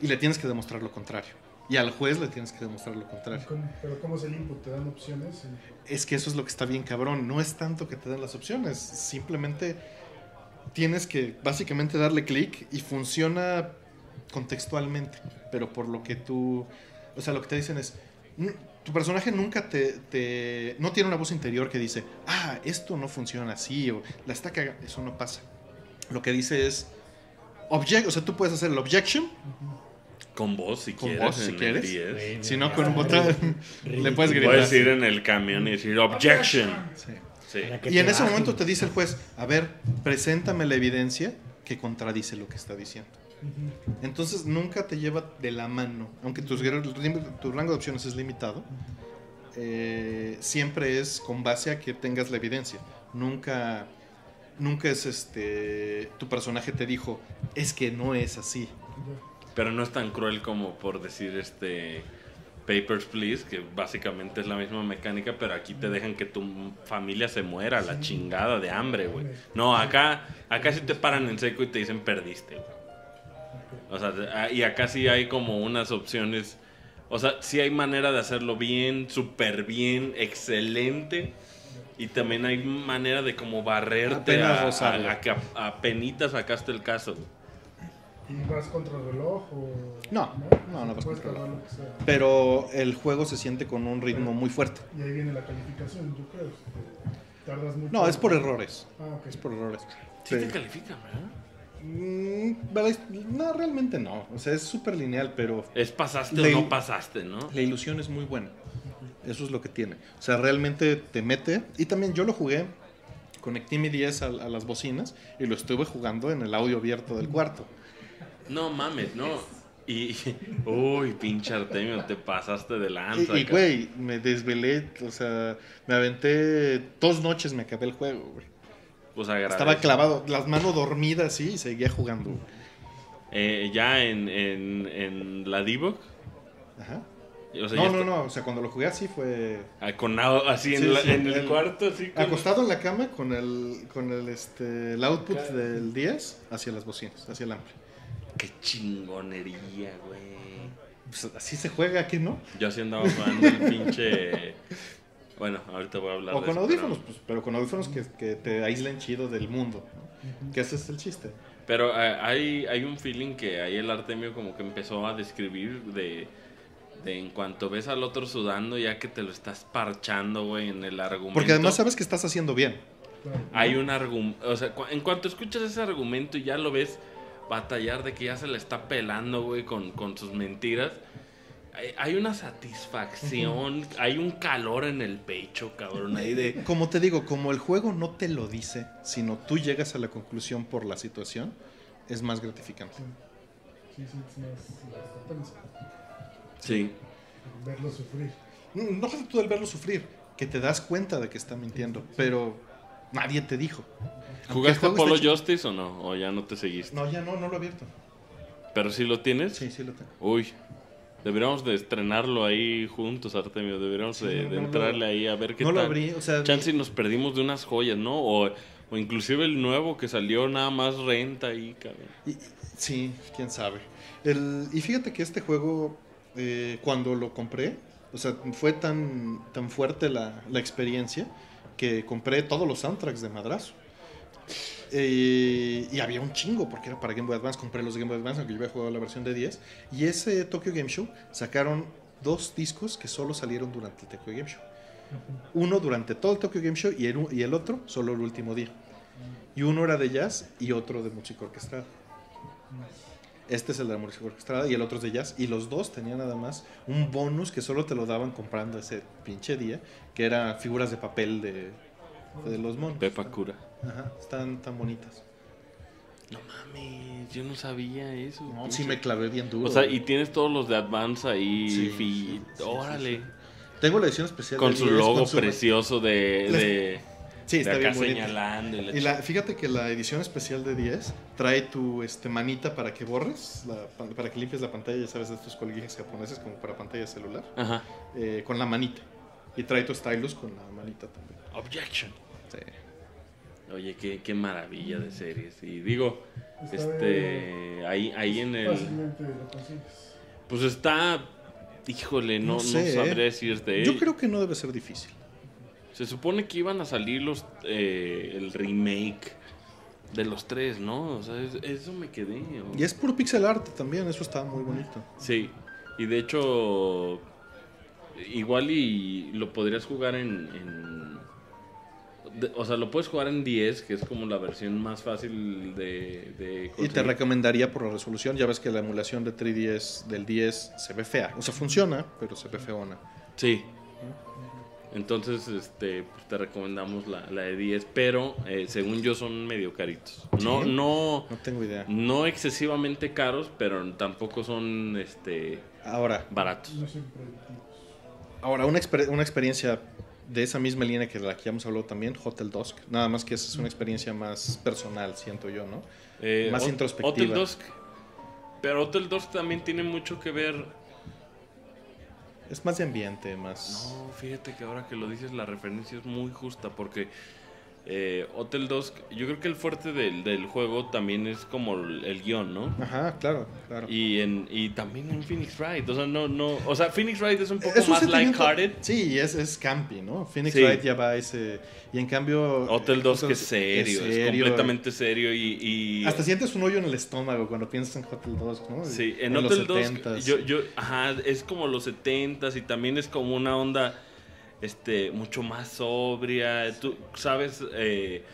Y le tienes que demostrar lo contrario. Y al juez le tienes que demostrar lo contrario. ¿Cómo- Pero ¿cómo es el input? ¿Te dan opciones? Es que eso es lo que está bien cabrón. No es tanto que te den las opciones. Simplemente tienes que básicamente darle clic y funciona contextualmente. Pero por lo que tú... O sea, lo que te dicen es... "Mm, Tu personaje nunca te, te- No tiene una voz interior que dice, ah, esto no funciona así o la está cagando. Eso no pasa. Lo que dice es... Object, o sea, tú puedes hacer el objection, Con voz, si Con quieres. voz, si quieres. 10. Güey, si no con un botón le puedes gritar. Puedes ir en el camión y decir objection. Sí. Sí. Y en ese bajen. momento te dice el juez, a ver, preséntame la evidencia que contradice lo que está diciendo. Entonces nunca te lleva de la mano, aunque gr- tu rango de opciones es limitado, eh, siempre es con base a que tengas la evidencia. Nunca, nunca es este, tu personaje te dijo, es que no es así. Pero no es tan cruel como por decir este Papers, Please, que básicamente es la misma mecánica, pero aquí te dejan que tu familia se muera, la chingada de hambre, güey. No, acá, acá sí te paran en seco y te dicen perdiste. güey. O sea, ah, y acá sí hay como unas opciones. O sea, sí hay manera de hacerlo bien, súper bien, excelente. Y también hay manera de como barrerte a, a, a que a- sacaste el caso. güey. ¿Y vas contra el reloj o...? No, no, no vas Puedes contra el sea. Pero el juego se siente con un ritmo muy fuerte. Y ahí viene la calificación, yo creo. Tardas mucho. No, es por errores. Ah, ok. Es por errores. Sí, Sí. te califican, ¿verdad? Mm. No, realmente no. O sea, es súper lineal, pero Es pasaste o no pasaste, ¿no? la ilusión es muy buena. Eso es lo que tiene. O sea, realmente te mete. Y también yo lo jugué. Conecté mi 10 a, a las bocinas y lo estuve jugando en el audio abierto del cuarto. No mames, no. Y, uy, pinche Artemio, te pasaste de lanza. Y, güey, me desvelé. O sea, me aventé dos noches, me acabé el juego, güey. Pues. Estaba clavado, las manos dormidas así y seguía jugando. Eh, ya en, en, en la Divo. Ajá. O sea, No, no, está- no. O sea, cuando lo jugué así fue. ah, con au- así en, Sí, la- sí, en el, el- cuarto, así. con- Acostado en la cama con el, con el, este, el output del 10 hacia las bocinas, hacia el ampli. Qué chingonería, güey. Pues así se juega aquí, ¿no? Yo así andaba jugando el pinche. Bueno, ahorita voy a hablar O de con eso, audífonos, pero- pues, pero con audífonos que, que te aíslen chido del mundo. ¿no? Que ese es el chiste. Pero eh, hay, hay un feeling que ahí el Artemio como que empezó a describir de, de en cuanto ves al otro sudando ya que te lo estás parchando, güey, en el argumento. Porque además sabes que estás haciendo bien. Hay un argumento, o sea, cu- en cuanto escuchas ese argumento y ya lo ves batallar de que ya se le está pelando, güey, con, con sus mentiras, hay, hay una satisfacción, hay un calor en el pecho, cabrón, ahí de... Como te digo, como el juego no te lo dice, sino tú llegas a la conclusión por la situación, es más gratificante. Sí, sí, más recompensa. Sí. Verlo sufrir. No, no tú el verlo sufrir, que te das cuenta de que está mintiendo, pero nadie te dijo. ¿Jugaste Polo Justice o no? ¿O ya no te seguiste? No, ya no, no lo he abierto. ¿Pero sí lo tienes? Sí, sí lo tengo. Uy, deberíamos de estrenarlo ahí juntos, Artemio. Deberíamos Sí, de, no, de no lo- entrarle ahí a ver qué no lo tal. abrí, o sea, Chance y nos perdimos de unas joyas, ¿no? O, o inclusive el nuevo que salió nada más renta ahí, cabrón. Y- sí, quién sabe. El- y fíjate que este juego, eh, cuando lo compré, o sea, fue tan, tan fuerte la, la experiencia que compré todos los soundtracks de madrazo. Eh, y había un chingo porque era para Game Boy Advance. Compré los de Game Boy Advance, aunque yo había jugado la versión de 10. Y ese Tokyo Game Show sacaron dos discos que solo salieron durante el Tokyo Game Show. Uno durante todo el Tokyo Game Show y el, y el otro solo el último día. Y uno era de jazz y otro de música orquestada. Este es el de la música orquestada y el otro es de jazz. Y los dos tenían nada más un bonus que solo te lo daban comprando ese pinche día, que era figuras de papel de, de los monos. Pepa Cura. Ajá, están tan bonitas. No mames, yo no sabía eso. No, sí me clavé bien duro. O sea, y tienes todos los de Advance ahí, Sí, fi- sí, sí, órale. sí, Tengo la edición especial Con de su 10, logo con su- precioso de, Les- de, Sí, de está acá bien señalando. Y la Y la, fíjate que la edición especial de 10 trae tu este, manita para que borres, la para que limpies la pantalla, ya sabes, de estos colguijes japoneses como para pantalla celular, Ajá. eh, con la manita. Y trae tu stylus con la manita también. Objection. Sí. Oye, qué, qué maravilla de series. Y digo, Está este, ahí, ahí en el... Pues está... Híjole, no, No no, sé, ¿eh? sabré decirte. Yo creo que no debe ser difícil. Se supone que iban a salir los eh, el remake de los tres, ¿no? O sea, es- eso me quedé. o- Y es puro pixel art también, eso está muy bonito. Sí, y de hecho, igual y lo podrías jugar en... en- de- o sea, lo puedes jugar en 10, que es como la versión más fácil de... de Y te recomendaría por la resolución, ya ves que la emulación de 3DS del 10 se ve fea. O sea, funciona, pero se ve feona. Sí. Entonces, este, pues te recomendamos la, la de 10, pero eh, según yo son medio caritos. No, ¿Sí? no, No tengo idea. no excesivamente caros, pero tampoco son, este, Ahora, baratos. Ahora una, exper- una experiencia de esa misma línea que la que ya hemos hablado también, Hotel Dusk. Nada más que esa es una experiencia más personal, siento yo, ¿no? Eh, Más introspectiva. Hotel Dusk, pero Hotel Dusk también tiene mucho que ver. Es más de ambiente, más... No, fíjate que ahora que lo dices, la referencia es muy justa porque eh, Hotel Dusk, yo creo que el fuerte del, del juego también es como el, el guion, ¿no? Ajá, claro, claro. Y, en, y también en Phoenix Wright, o sea, no, no, o sea, Phoenix Wright es un poco Es un más lighthearted. Sí, es, es campy, ¿no? Phoenix Sí. Wright ya va ese... Y en cambio... Hotel eh, Dusk Hotel es serio, es, serio. completamente serio y... y- Hasta sientes un hoyo en el estómago cuando piensas en Hotel Dusk, ¿no? Sí, en, los Hotel 70s. yo, yo, ajá, es como los 70s y también es como una onda, este, mucho más sobria. Tú sabes, eh,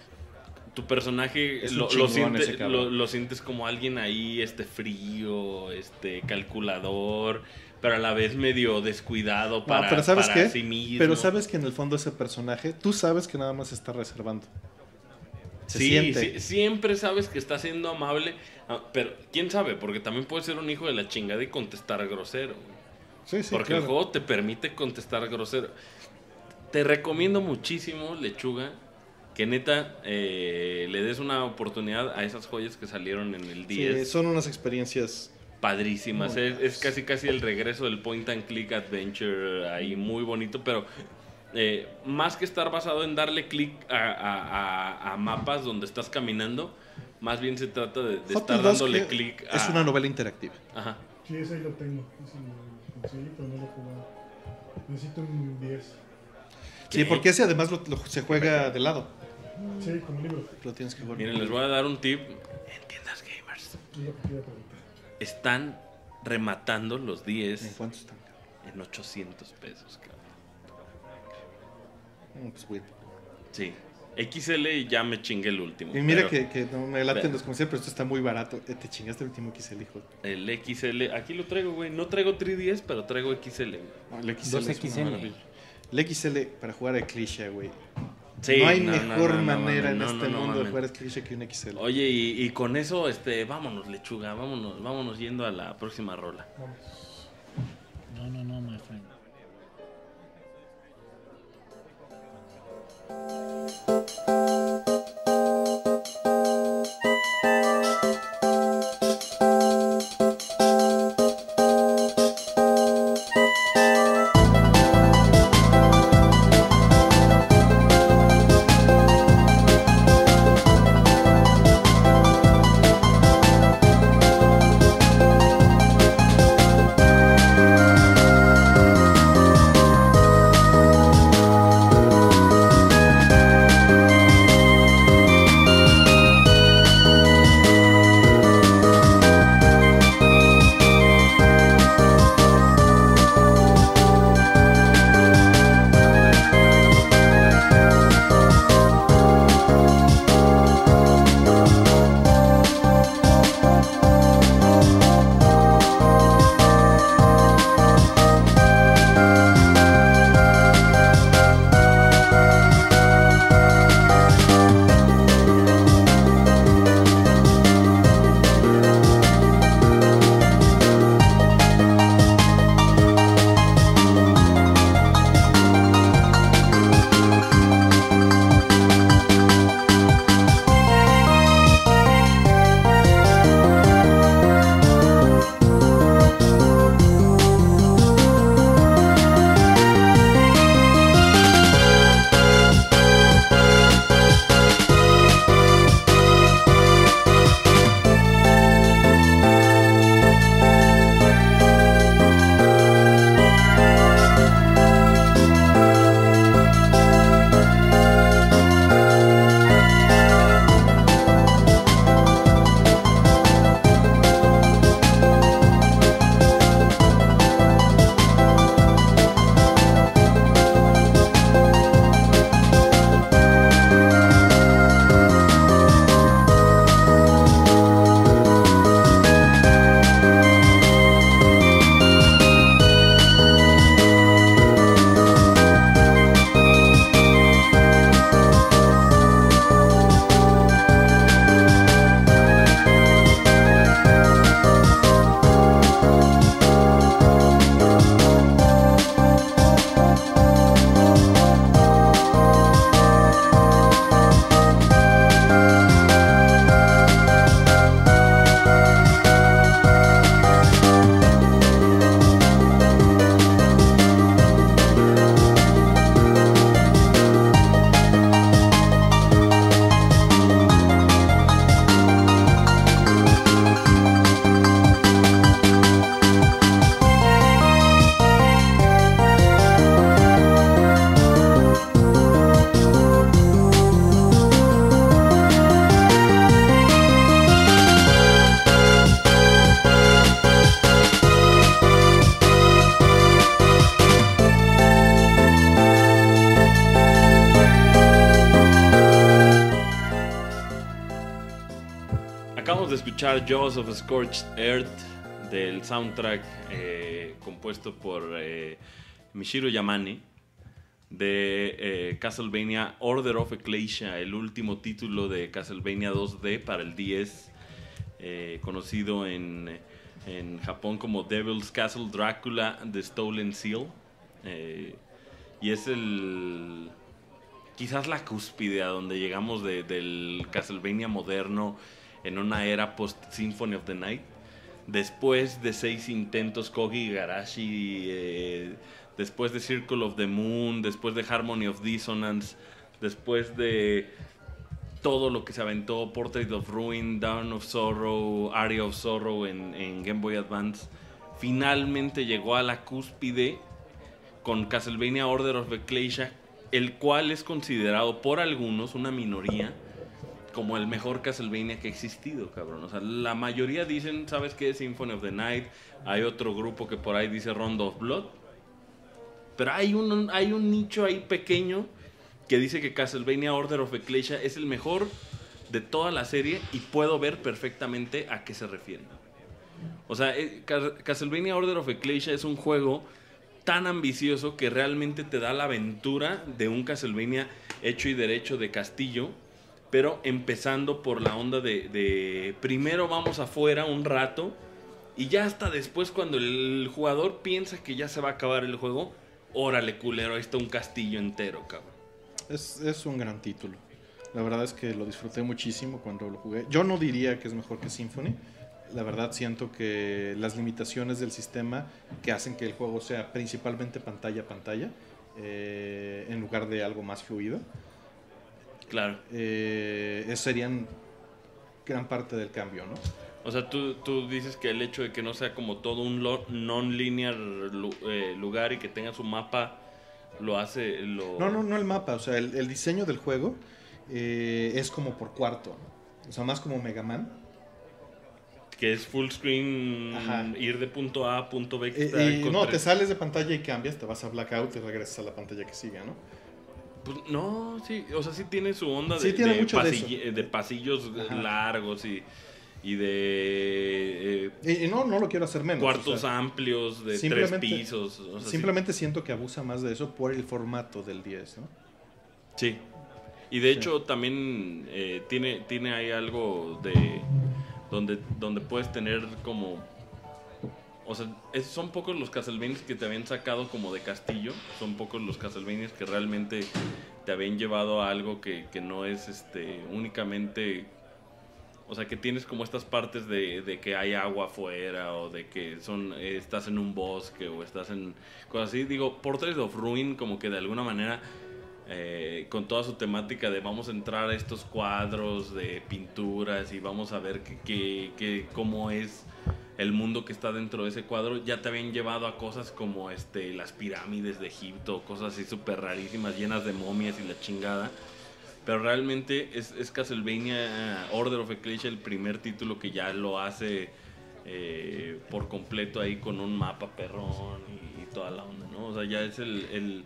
tu personaje lo, lo, siente- lo, lo sientes como alguien ahí, este, frío, este, calculador, pero a la vez medio descuidado No, para, pero ¿sabes para qué? sí mismo. Pero sabes que en el fondo ese personaje, tú sabes que nada más está reservando. Se sí, siempre sabes que está siendo amable, ah, pero quién sabe, porque también puede ser un hijo de la chingada y contestar grosero. Sí, sí, Porque el juego te permite contestar grosero. Te recomiendo muchísimo, Lechuga, que neta eh, le des una oportunidad a esas joyas que salieron en el Sí, 10. son unas experiencias. Padrísimas. Muy Es, casi casi el regreso del point and click adventure ahí muy bonito, pero eh, más que estar basado en darle clic a, a- a- a mapas donde estás caminando, más bien se trata de, estar dándole clic a... Es una novela interactiva. Ajá. Sí, ese ahí lo tengo. Ese lo conseguí, pero no lo he jugado. Necesito un 10. Sí, ¿Qué? porque ese además lo, lo- se juega de lado. Sí, como libro. Lo tienes que jugar. Miren, les voy a dar un tip. En tiendas gamers. Están rematando los ¿En 10 cuánto están? en 800 pesos, cabrón. Mm, Pues, güey. Sí. XL ya me chingué el último. Y mira pero que, que no me laten los comerciales, pero esto está muy barato. Eh, Te chingaste el último XL, hijo. El XL, aquí lo traigo, güey. No traigo 3DS, pero traigo XL. güey. No, el XL Dos es una XL. El XL para jugar a cliché, güey. Sí, no hay no, mejor no, no, manera en este no, no, mundo de jugar a cliché que un XL. Oye, y, y con eso, este, vámonos, lechuga, vámonos, vámonos yendo a la próxima rola. Vamos. No, no, no, my friend. De escuchar Jaws of Scorched Earth del soundtrack eh, compuesto por eh, Mishiro Yamane de eh, Castlevania Order of Ecclesia, el último título de Castlevania 2D para el 10, eh, conocido en, en Japón como Devil's Castle Dracula The Stolen Seal. Y es el quizás la cúspide a donde llegamos de- del Castlevania moderno en una era post Symphony of the Night. Después de seis intentos, Kogi Igarashi, eh, después de Circle of the Moon, después de Harmony of Dissonance, después de todo lo que se aventó, Portrait of Ruin, Dawn of Sorrow, Aria of Sorrow en, en Game Boy Advance, finalmente llegó a la cúspide con Castlevania Order of Ecclesia, el cual es considerado por algunos, una minoría, como el mejor Castlevania que ha existido, cabrón. O sea, la mayoría dicen, ¿sabes qué? Symphony of the Night. Hay otro grupo que por ahí dice Rondo of Blood. Pero hay un, hay un nicho ahí pequeño que dice que Castlevania Order of Ecclesia es el mejor de toda la serie y puedo ver perfectamente a qué se refieren. O sea, eh, Ca- Castlevania Order of Ecclesia es un juego tan ambicioso que realmente te da la aventura de un Castlevania hecho y derecho de castillo, pero empezando por la onda de, primero vamos afuera un rato y ya hasta después cuando el jugador piensa que ya se va a acabar el juego, órale culero, ahí está un castillo entero, cabrón. Es, es un gran título. La verdad es que lo disfruté muchísimo cuando lo jugué. Yo no diría que es mejor que Symphony. La verdad siento que las limitaciones del sistema que hacen que el juego sea principalmente pantalla a pantalla, eh, en lugar de algo más fluido, Claro. eh, es- serían gran parte del cambio, ¿no? O sea, tú, tú dices que el hecho de que no sea como todo un non-linear eh, lugar y que tenga su mapa lo hace... Lo... No, no, no el mapa, o sea, el, el diseño del juego eh, es como por cuarto, o sea, más como Mega Man. Que es full screen, Ajá. ir de punto A a punto B. que Eh, está y con no, te sales de pantalla y cambias, te vas a blackout y regresas a la pantalla que sigue, ¿no? Pues, no, sí, o sea, sí tiene su onda Sí de, tiene de, mucho de pasillos Ajá. largos y, y de eh, Y, y no, no lo quiero hacer menos. cuartos o sea, amplios de tres pisos. o sea, sí- simplemente siento que abusa más de eso por el formato del 10, ¿no? Sí. Y de Sí. hecho también eh, tiene, tiene ahí algo de donde, donde puedes tener como... O sea, es- son pocos los Castlevanias que te habían sacado como de castillo. Son pocos los Castlevanias que realmente te habían llevado a algo que, que no es este únicamente... O sea, que tienes como estas partes de, de que hay agua afuera o de que son eh, estás en un bosque o estás en cosas así. Digo, Portrait of Ruin como que de alguna manera eh, con toda su temática de vamos a entrar a estos cuadros de pinturas y vamos a ver que, que- que- cómo es el mundo que está dentro de ese cuadro, ya te habían llevado a cosas como este las pirámides de Egipto, cosas así súper rarísimas, llenas de momias y la chingada. Pero realmente es, es Castlevania Order of Ecclesia el primer título que ya lo hace eh, por completo ahí con un mapa perrón y, y toda la onda, ¿no? O sea, ya es el, el,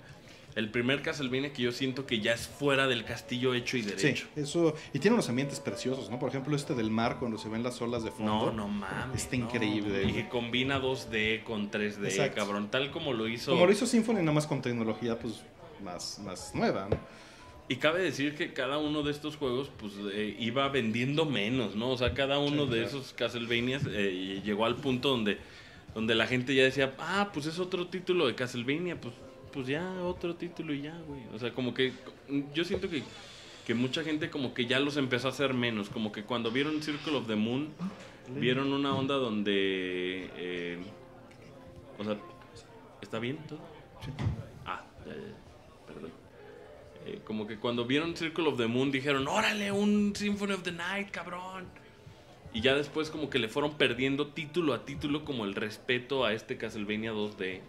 el primer Castlevania que yo siento que ya es fuera del castillo hecho y derecho. Sí, eso. Y tiene unos ambientes preciosos, ¿no? Por ejemplo, este del mar, cuando se ven las olas de fondo. No, no mames. Está no. increíble. Y que combina 2D con 3D, Exacto. cabrón. Tal como lo hizo. Como lo hizo Symphony, nada más con tecnología, pues, más, más nueva, ¿no? Y cabe decir que cada uno de estos juegos pues eh, iba vendiendo menos, ¿no? O sea, cada uno Sí, de claro. esos Castlevanias eh, llegó al punto donde, donde la gente ya decía, ah, pues es otro título de Castlevania, pues, pues ya otro título y ya, güey. O sea, como que yo siento que, que mucha gente como que ya los empezó a hacer menos, como que cuando vieron Circle of the Moon, vieron una onda donde... eh, o sea, ¿está bien todo? Ah, ya, ya, ya, perdón. Eh, como que cuando vieron Circle of the Moon dijeron, órale, un Symphony of the Night, cabrón. Y ya después como que le fueron perdiendo título a título como el respeto a este Castlevania 2D.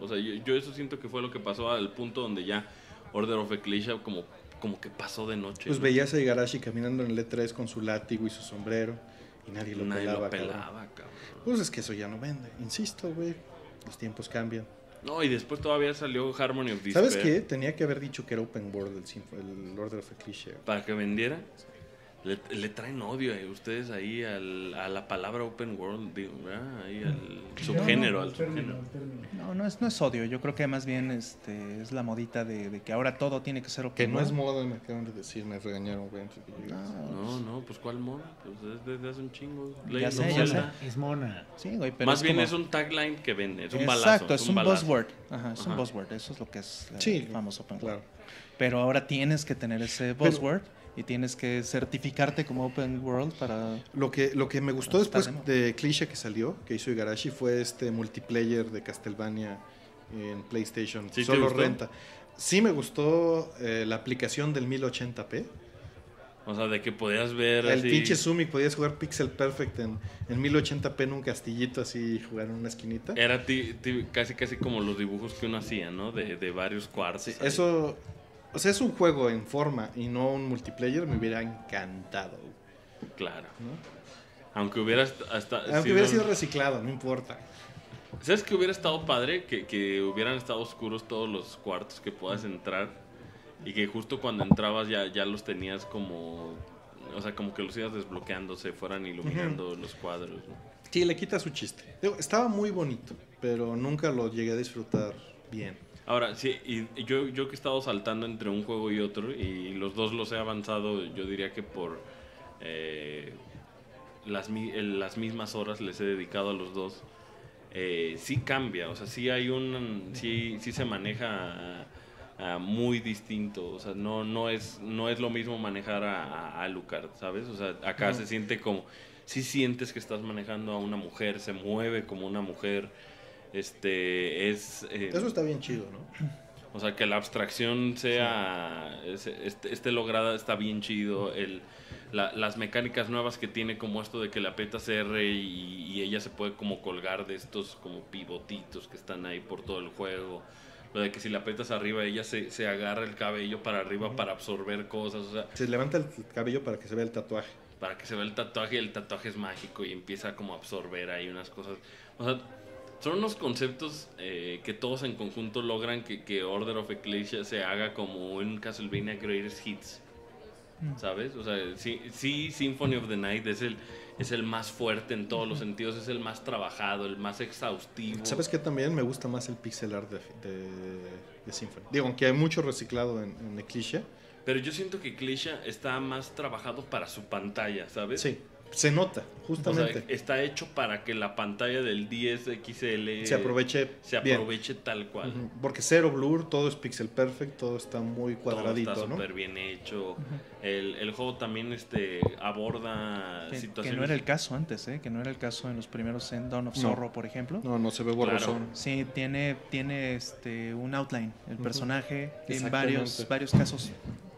O sea, yo, yo eso siento que fue lo que pasó al punto donde ya Order of Ecclesia como, como que pasó de noche. Pues ¿no? veías a Igarashi caminando en el E3 con su látigo y su sombrero. Y nadie lo Nadie pelaba, lo pelaba, cabrón. Pues es que eso ya no vende. Insisto, güey. Los tiempos cambian. No, y después todavía salió Harmony of Despair. ¿Sabes qué? Tenía que haber dicho que era open world el, el Order of Ecclesia. Para que vendiera. Le, le traen odio eh, ustedes ahí al- a la palabra open world, digo, ¿verdad? Ahí al subgénero, al término, subgénero. al término. No, no es, no es odio. Yo creo que más bien este, es la modita de, de que ahora todo tiene que ser Que open no es moda, me acaban de decir, me regañaron, güey. que llegaras. No, no, pues ¿cuál mono? Pues es desde hace un chingo. Ya sé, ya Zelda. Es mona. Sí, güey, pero Más es bien como- es un tagline que vende, es un Exacto, balazo. es un balazo. buzzword. Ajá, es un buzzword. Eso es lo que es eh, Sí, el famoso open world. Pero ahora tienes que tener ese Pero- buzzword y tienes que certificarte como open world para... Lo que, lo que me gustó después demo. de Cliché que salió, que hizo Igarashi, fue este multiplayer de Castlevania en PlayStation. ¿Sí Solo renta. Sí me gustó eh, la aplicación del 1080p. O sea, de que podías ver El así... pinche Zoom y podías jugar Pixel Perfect en, en 1080p en un castillito así y jugar en una esquinita. Era ti- ti- casi casi como los dibujos que uno hacía, ¿no? De, de varios cuartos. Sí, eso, o sea, es un juego en forma y no un multiplayer, me hubiera encantado. Claro. ¿no? Aunque hubiera hasta... Aunque hubiera sido reciclado, no importa. ¿Sabes que hubiera estado padre? Que, que hubieran estado oscuros todos los cuartos que puedas entrar. Y que justo cuando entrabas ya, ya los tenías como... O sea, como que los ibas desbloqueando, se fueran iluminando los cuadros. ¿no? Sí, le quita su chiste. Estaba muy bonito, pero nunca lo llegué a disfrutar bien. Ahora, sí, y yo, yo que he estado saltando entre un juego y otro, y los dos los he avanzado, yo diría que por eh, las, las mismas horas les he dedicado a los dos, eh, sí cambia, o sea, sí hay un, sí, sí se maneja muy distinto, o sea, no, no, es, no es lo mismo manejar a, a, a Alucard, ¿sabes? O sea, acá se siente como, sí sientes que estás manejando a una mujer, se mueve como una mujer, este, es... eh, Eso está bien chido, ¿no? o sea, que la abstracción sea, es- esté, esté lograda, está bien chido. El, la- las mecánicas nuevas que tiene, como esto de que le aprietas R y, y ella se puede como colgar de estos como pivotitos que están ahí por todo el juego. Lo de que si le aprietas arriba, ella se, se agarra el cabello para arriba para absorber cosas. O sea, Se levanta el cabello para que se vea el tatuaje. para que se vea el tatuaje y el tatuaje es mágico y empieza como a absorber ahí unas cosas. O sea, son unos conceptos eh, que todos en conjunto logran que, que Order of Ecclesia se haga como un Castlevania Greatest Hits. ¿Sabes? O sea, sí, sí, Symphony of the Night es el, es el más fuerte en todos los sentidos, es el más trabajado, el más exhaustivo. ¿Sabes qué? También me gusta más el pixel art de, de, de Symphony. Digo, aunque hay mucho reciclado en, en Eclipse. Pero yo siento que Ecclesia está más trabajado para su pantalla, ¿sabes? Sí, se nota, O sea, justamente. está hecho para que la pantalla del 10 XL se aproveche se bien. aproveche tal cual. Porque cero blur, todo es pixel perfect, todo está muy Todo cuadradito, está ¿no? súper bien hecho. el, el juego también este aborda Que, que situaciones. no era el caso antes, ¿eh? Que no era el caso en los primeros en Dawn of No. Zorro, por ejemplo. No, no se ve Claro. borrosón. Sí, tiene, tiene este, un outline. El personaje, en varios, varios casos,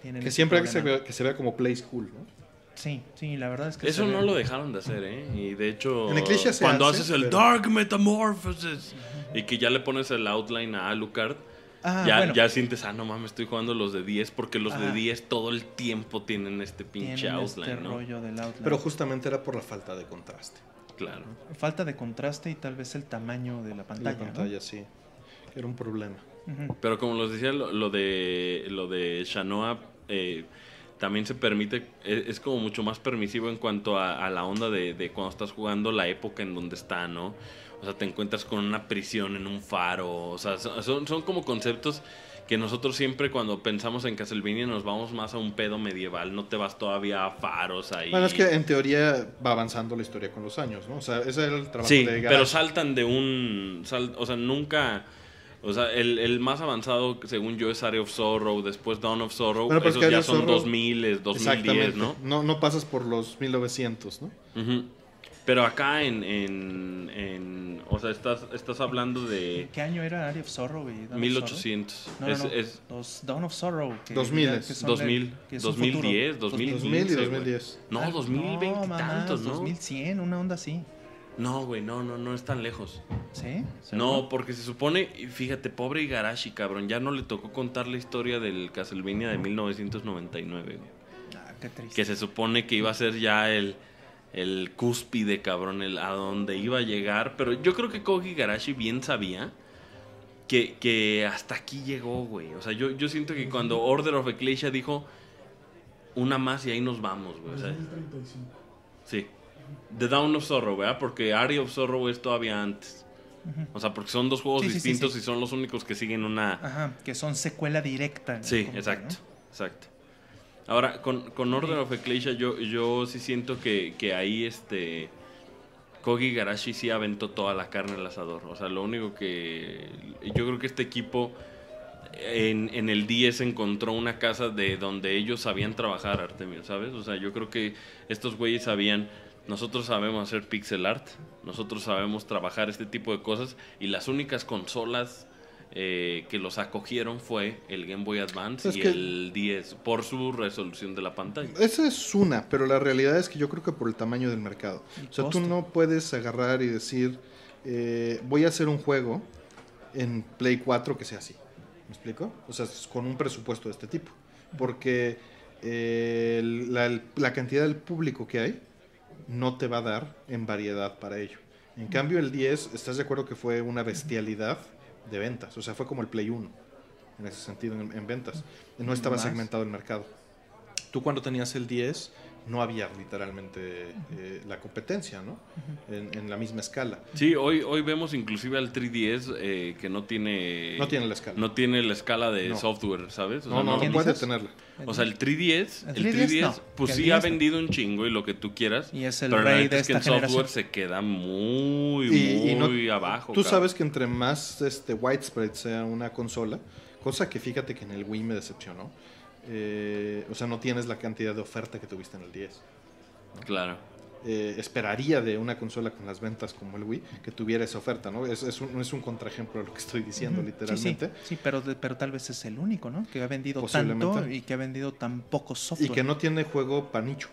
Que siempre que se, vea, que se vea como play school, ¿no? Sí, sí, la verdad es que Eso no ve- lo dejaron de hacer, ¿eh? Y de hecho, En cuando hace, haces el pero- Dark Metamorphosis y que ya le pones el outline a Alucard, Ah, ya, bueno, ya sientes, ah, no mames, estoy jugando los de 10 porque los de Ajá. 10 todo el tiempo tienen este pinche tienen outline, este ¿no? rollo del outline. Pero justamente era por la falta de contraste. Claro. Falta de contraste y tal vez el tamaño de la La pantalla. ¿no? pantalla, sí. Era un problema. Pero como les decía, lo, lo de lo de Shanoa eh, también se permite, es, es como mucho más permisivo en cuanto a, a la onda de, de cuando estás jugando, la época en donde está, ¿no? O sea, te encuentras con una prisión en un faro, o sea, son, son- como conceptos que nosotros siempre cuando pensamos en Castlevania nos vamos más a un pedo medieval, no te vas todavía a faros ahí. Bueno, es que en teoría va avanzando la historia con los años, ¿no? O sea, ese era el trabajo Sí, de pero Garage. saltan de un. sal- o sea, nunca. O sea, el, el más avanzado, según yo, es Area of Sorrow, después Dawn of Sorrow. Bueno, pero es esos que ya of son Sorrow- 2000, es 2010, Exactamente. ¿no? ¿no? No pasas por los 1900, ¿no? Ujú. Pero acá en, en, en- O sea, estás, estás hablando de ¿Qué año era Area of Sorrow y Dawn of 1800. Sorrow? No, no, es, no, es Los Dawn of Sorrow. Que 2000 que es. son 2000, que es un 2010, futuro. 2015. 2000 y güey. 2010. No, Ah, 2020 y mamás, tantos, ¿no? 2100, una onda así. No, güey, no, no, no es tan lejos. ¿Sí? No, porque se supone, fíjate, pobre Igarashi, cabrón, ya no le tocó contar la historia del Castlevania de 1999, güey. Ah, qué triste. que se supone que iba a ser ya el, el cúspide, cabrón, el, a donde iba a llegar, pero yo creo que Koji Igarashi bien sabía que, que hasta aquí llegó, güey. O sea, yo, yo siento que cuando Order of Ecclesia dijo, una más y ahí nos vamos, güey. o sea, 2035. sí. The Dawn of Sorrow, ¿verdad? Porque Area of Sorrow es todavía antes. O sea, porque son dos juegos Sí, sí, sí, distintos sí. y son los únicos que siguen una... Ajá, que son secuela directa. Sí, exacto, ¿no? exacto. Ahora, con, con Order of Ecclesia yo, yo sí siento que, que ahí este... Kogi Garashi sí aventó toda la carne al asador. O sea, lo único que... Yo creo que este equipo en, en el 10 encontró una casa de donde ellos sabían trabajar, Artemio, ¿sabes? O sea, yo creo que estos güeyes sabían... Nosotros sabemos hacer pixel art, nosotros sabemos trabajar este tipo de cosas y las únicas consolas eh, que los acogieron fue el Game Boy Advance Es y que- el 10 por su resolución de la pantalla. Esa es una, pero la realidad es que yo creo que por el tamaño del mercado. O sea, tú no puedes agarrar y decir, eh, voy a hacer un juego en Play 4 que sea así. ¿Me explico? O sea, es con un presupuesto de este tipo. Porque eh, la, la cantidad del público que hay no te va a dar en variedad para ello. En cambio, el 10, ¿estás de acuerdo que fue una bestialidad de ventas? O sea, fue como el Play 1, en ese sentido, en, en ventas. No estaba segmentado el mercado. Tú cuando tenías el 10 no había literalmente eh, la competencia, ¿no? En, en la misma escala. Sí, hoy, hoy vemos inclusive al 3DS eh, que no tiene... No tiene la escala. no tiene la escala de No. software, ¿sabes? O no, sea, no, no ¿quién puede dices? tenerla. O sea, el 3DS, El el 3DS 3DS, no, pues sí ha 10 no. vendido un chingo y lo que tú quieras. Y es el pero la rey de es que esta el software generación. se queda muy, Y- y no- muy abajo. Tú cabrón. sabes que entre más este, widespread sea una consola, cosa que fíjate que en el Wii me decepcionó, eh, o sea, no tienes la cantidad de oferta que tuviste en el 10. Claro. Eh, esperaría de una consola con las ventas como el Wii que tuviera esa oferta, ¿no? Es, es un, es un contraejemplo de lo que estoy diciendo, Ujú. Sí, literalmente. Sí, sí, pero, de- pero tal vez es el único, ¿no? Que ha vendido tanto y que ha vendido tan poco Y software. que no tiene juego para nicho.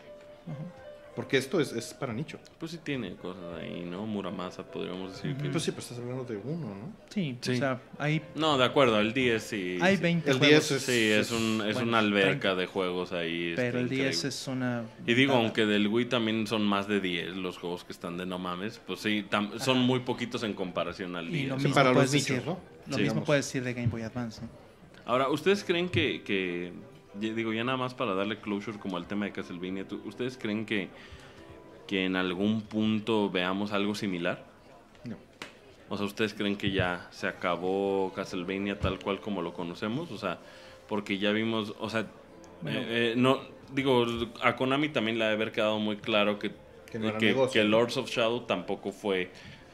Ujú. Porque esto es, es para nicho. Pues sí tiene cosas ahí, ¿no? Muramasa, podríamos decir que... Pues sí, pues estás hablando de uno, ¿no? Sí, Sí. o sea, hay, No, de acuerdo, el 10 sí. hay sí. 20 El juegos, 10 es- Sí, es, un, es Bueno, una alberca de juegos ahí. este, pero el 10 increíble. es una... Y digo, aunque del Wii también son más de 10 los juegos que están de no mames, pues sí, tam- son muy poquitos en comparación al Y 10. lo Sí, mismo para los puedes nichos, decir, ¿no? Lo Sí. mismo Digamos. puedes decir de Game Boy Advance, ¿no? Ahora, ¿ustedes creen que, que, ya digo, ya nada más para darle closure como al tema de Castlevania, ¿tú- ¿ustedes creen que, que en algún punto veamos algo similar? No. O sea, ¿ustedes creen que ya se acabó Castlevania tal cual como lo conocemos? O sea, porque ya vimos, o sea, Bueno. eh, eh, no, digo, a Konami también le ha de haber quedado muy claro que, Que no que, que Lords of Shadow tampoco fue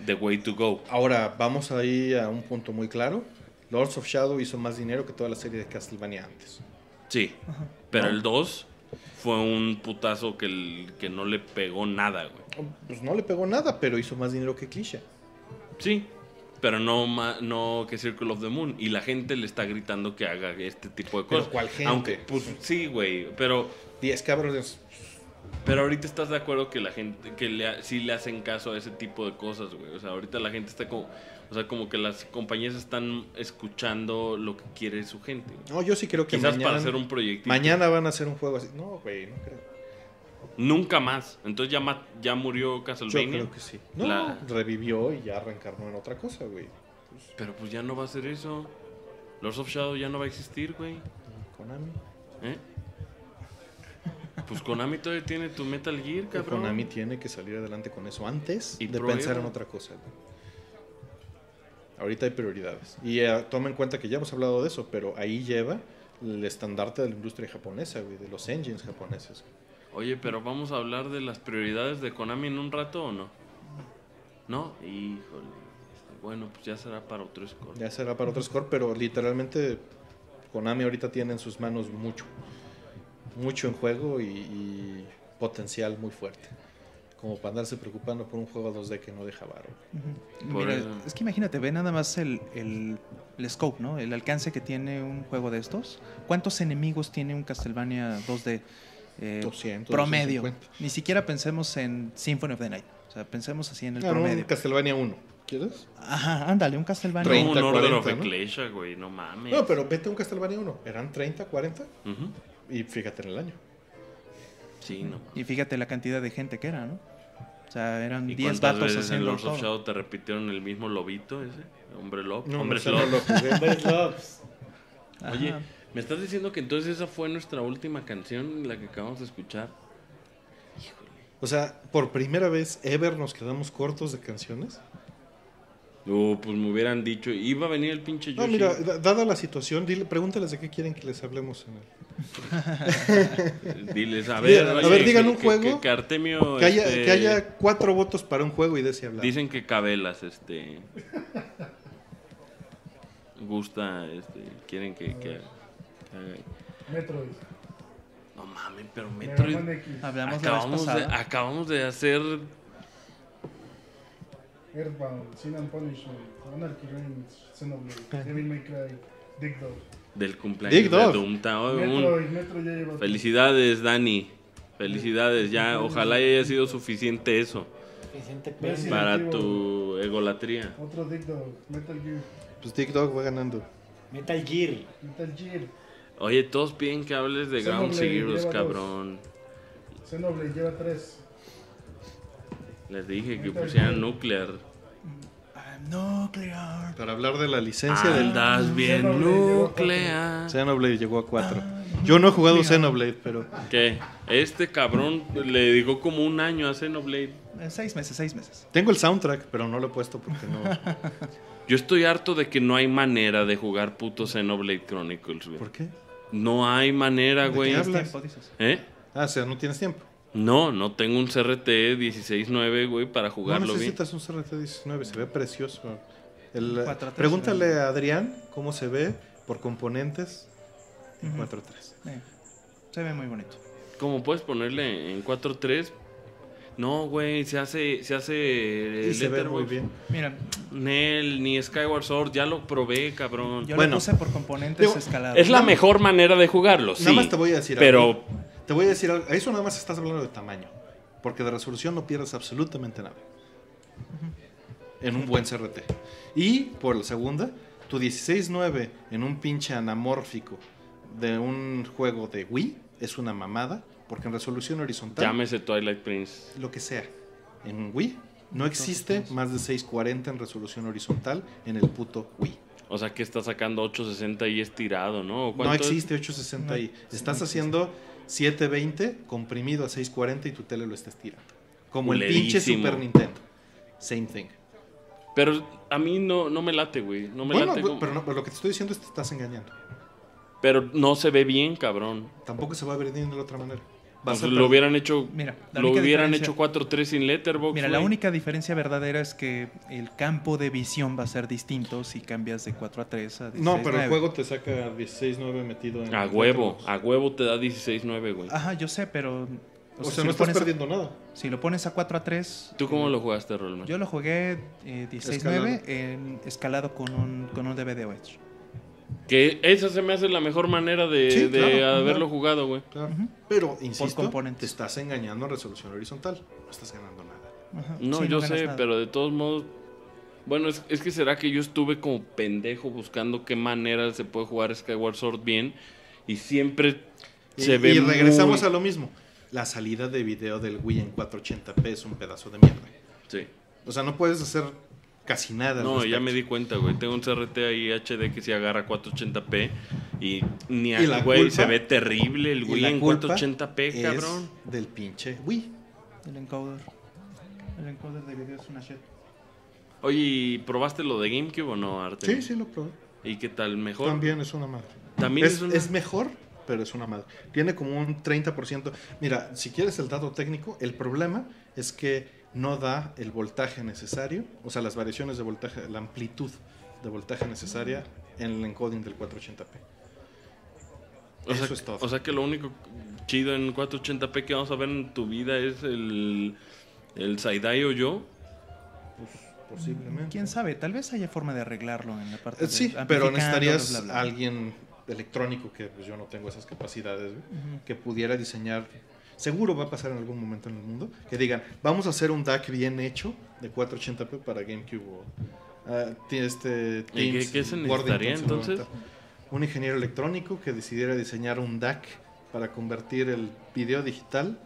the way to go. Ahora, vamos ahí a un punto muy claro. Lords of Shadow hizo más dinero que toda la serie de Castlevania antes. Sí, pero el 2 fue un putazo que, el- que no le pegó nada, güey. Pues no le pegó nada, pero hizo más dinero que Cliché. Sí, pero no, no que Circle of the Moon. Y la gente le está gritando que haga este tipo de ¿Pero cosas. cuál gente? Aunque, pues sí, güey, pero, 10 cabrones. pero ahorita estás de acuerdo que la gente, que le, sí le hacen caso a ese tipo de cosas, güey. O sea, ahorita la gente está como, o sea, como que las compañías están escuchando lo que quiere su gente. güey. No, yo sí creo que Quizás mañana, para hacer un proyecto. mañana van a hacer un juego así. No, güey, no creo. Nunca más. Entonces ya, ma- ya murió Yo Castlevania. creo que sí. No, La- revivió y ya reencarnó en otra cosa, güey. Pues, Pero pues ya no va a ser eso. Lords of Shadow ya no va a existir, güey. Konami. ¿Eh? Pues Konami todavía tiene tu Metal Gear, cabrón. Konami tiene que salir adelante con eso antes Y de pensar en otra cosa. güey. Ahorita hay prioridades. Y eh, toma en cuenta que ya hemos hablado de eso, pero ahí lleva el estandarte de la industria japonesa, güey, de los engines japoneses. Oye, pero vamos a hablar de las prioridades de Konami en un rato o no? No, híjole. Bueno, pues ya será para otro score. Ya será para otro score, pero literalmente Konami ahorita tiene en sus manos mucho. Mucho en juego y, y potencial muy fuerte. Como para andarse preocupando por un juego 2D que no deja varo. Ujú. Por Mira, es que imagínate, ve nada más el, el, el scope, ¿no? El alcance que tiene un juego de estos. ¿Cuántos enemigos tiene un Castlevania 2D eh, 200, promedio? 250. Ni siquiera pensemos en Symphony of the Night. O sea, pensemos así en el Ah, no, un promedio. Castlevania 1. ¿Quieres? Ajá, ándale, un Castlevania. No, 30, un Order of 40, ¿no? Ecclesia, güey, no mames. No, pero vete a un Castlevania 1. Eran 30, 40. Ujú. Y fíjate en el año. Sí, no. Y fíjate la cantidad de gente que era, ¿no? O sea, eran ¿Y 10 cuántas vatos veces en haciendo Lords of. Shadow te repitieron el mismo lobito ese? Hombre lobo. No, Hombre no. Oye, ¿Me estás diciendo que entonces esa fue nuestra última canción, la que acabamos de escuchar? O sea, por primera vez ever nos quedamos cortos de canciones. Uh, pues me hubieran dicho, iba a venir el pinche Yoshi. No, mira, da- dada la situación, dile, pregúntales de qué quieren que les hablemos en el. Diles, a ver, a ver, digan que- un que- juego Que, que Artemio, Que haya, este, que haya cuatro votos para un juego y de ese hablar. Dicen que Cabelas, este... gusta, este, quieren que... que- que haga- Metroid. No mames, pero Metroid... Hablamos la vez Acabamos de, pasada. acabamos de hacer... Earthbound. Sin and Punishment. Anarchy Reigns. Xenoblade. Devil May Cry. Dig Dog. Del cumpleaños de Dog. Doomtown. Un- Metroid. Metroid ya lleva. Felicidades, Dani. Felicidades, ya. Ojalá haya sido suficiente eso Suficiente para tu egolatría. Otro Dig Dog. Metal Gear. Pues TikTok va ganando. Metal Gear. Metal Gear. Oye, todos piden que hables de Ground Zeroes, cabrón. Xenoblade lleva 3. Les dije que pusieran. Nuclear. I'm nuclear. Para hablar de la licencia del Andas bien nuclear. Xenoblade llegó a cuatro. Yo no he jugado Xenoblade, pero ¿Qué? Este cabrón le dedicó como un año a Xenoblade. Eh, seis meses, seis meses. tengo el soundtrack, pero no lo he puesto porque no. Yo estoy harto de que no hay manera de jugar puto Xenoblade Chronicles, güey. ¿Por qué? No hay manera, ¿De qué güey. hablas? Tiempo, dices. ¿Eh? Ah, o sea, no tienes tiempo. No, no tengo un CRT 16.9, güey, para No jugarlo bien. necesitas un CRT-19, se ve precioso. El, 4.3 pregúntale a Adrián cómo se ve por componentes en Ujú. 4.3. Eh, se ve muy bonito. ¿Cómo puedes ponerle en 4.3? No, güey, se hace, se hace Y se ve muy bien. Mira, Nel, ni Skyward Sword, ya lo probé, cabrón. yo Bueno. lo puse por componentes Digo, escalados. Es la no- mejor manera de jugarlo, sí. Nada más te voy a decir Pero algo. Te voy a decir algo. Eso nada más estás hablando de tamaño. Porque de resolución no pierdes absolutamente nada. En un buen CRT. Y por la segunda, tu 16.9 en un pinche anamórfico de un juego de Wii es una mamada. Porque en resolución horizontal, llámese Twilight Prince. lo que sea, en Wii no existe más de 640 en resolución horizontal en el puto Wii. O sea que está sacando 860 y estirado, ¿no? No ¿Cuánto es? existe 860 ahí. No, Estás no haciendo 720 comprimido a 640 y tu tele lo está estirando. Como el pinche. Super Nintendo. Same thing. Pero a mí no, no me late, güey. No me bueno, late. pero, como- pero no- pero lo que te estoy diciendo es que te estás engañando. Pero no se ve bien, cabrón. Tampoco se va a ver bien de la otra manera. Vas Pues a lo per- hubieran hecho. Mira, la lo hubieran hecho 4-3 sin Letterboxd. Mira, la güey. única diferencia verdadera es que el campo de visión va a ser distinto si cambias de 4 a 3 a 16 No, pero el 9. juego te saca 16.9 metido en A el huevo, a huevo te da 16-9, güey. Ajá, yo sé, pero... O, sea, sea, si no lo estás pones a- perdiendo nada. Si lo pones a 4 a 3... ¿Tú cómo lo jugaste, Rolman? Yo lo jugué eh, 16-9 en escalado con un, con un DVD Edge. Que esa se me hace la mejor manera de, Sí, de claro, haberlo jugado, güey. Claro. Pero, insisto, te estás engañando en resolución horizontal. No estás ganando nada. Ajá, No, sí, yo sé, nada. pero de todos modos. Bueno, es, es que será que yo estuve como pendejo buscando qué manera se puede jugar Skyward Sword bien. Y siempre Y, se ve. y regresamos muy- a lo mismo. La salida de video del Wii en 480p es un pedazo de mierda. Sí. O sea, no puedes hacer casi nada. No, ya me di cuenta, güey. Tengo un CRT ahí HD que se agarra 480p. Y ni la a güey se ve terrible el Wii en culpa 480p, es cabrón. del pinche Wii. El encoder. El encoder de video es una shit. Oye, ¿y probaste lo de GameCube o no, Arte? Sí, sí, lo probé. ¿Y qué tal? ¿Mejor? También es una madre. También es, es una- es mejor, pero es una madre. Tiene como un 30%. Mira, si quieres el dato técnico, el problema es que no da el voltaje necesario, o sea, las variaciones de voltaje, la amplitud de voltaje necesaria en el encoding del 480p. O sea, Eso es todo. o sea que lo único chido en 480p que vamos a ver en tu vida es el, el Saidai o yo. Posiblemente. ¿Quién sabe? Tal vez haya forma de arreglarlo en la parte Eh, de Sí, pero necesitarías bla, bla, bla. alguien electrónico que pues, yo no tengo esas capacidades, güey, Ujú. que pudiera diseñar. Seguro va a pasar en algún momento en el mundo que digan, vamos a hacer un DAC bien hecho de 480p para GameCube o ti- este, ¿Y qué- se necesitaría, entonces? Un ingeniero electrónico que decidiera diseñar un DAC para convertir el video digital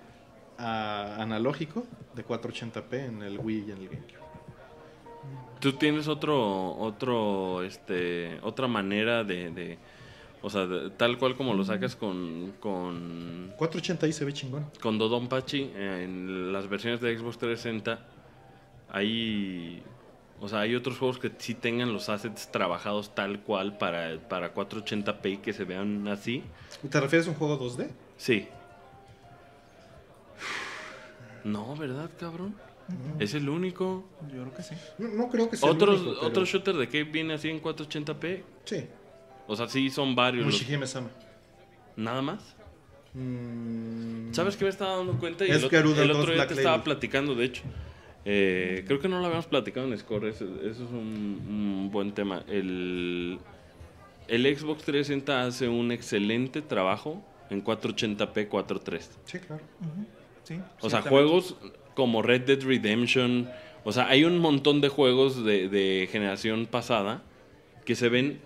a analógico de 480p en el Wii y en el GameCube. Tú tienes otro, otro, este, otra manera de, de- O sea, de- tal cual como lo sacas con, con, 480i se ve chingón. con Dodonpachi en las versiones de Xbox 360, hay, o sea, hay otros juegos que sí tengan los assets trabajados tal cual para, para 480p y que se vean así. ¿Te refieres a un juego 2D? Sí. No, ¿verdad, cabrón? Es el único. Yo creo que sí. No, no creo que sea el Otro, único, pero- otro shooter de Cave viene así en 480p. Sí, O sea, sí son varios. Mushihime-sama. Nada más. Mm, ¿Sabes qué me estaba dando cuenta? Y Es el, otro- Garuda el 2 otro día Black te estaba platicando, de hecho. Eh, creo que no lo habíamos platicado en Score. Eso, eso es un, un buen tema. El, el Xbox 360 hace un excelente trabajo en 480p 4.3. Sí, claro. Sí, O sea, juegos como Red Dead Redemption. O sea, hay un montón de juegos de, de generación pasada que se ven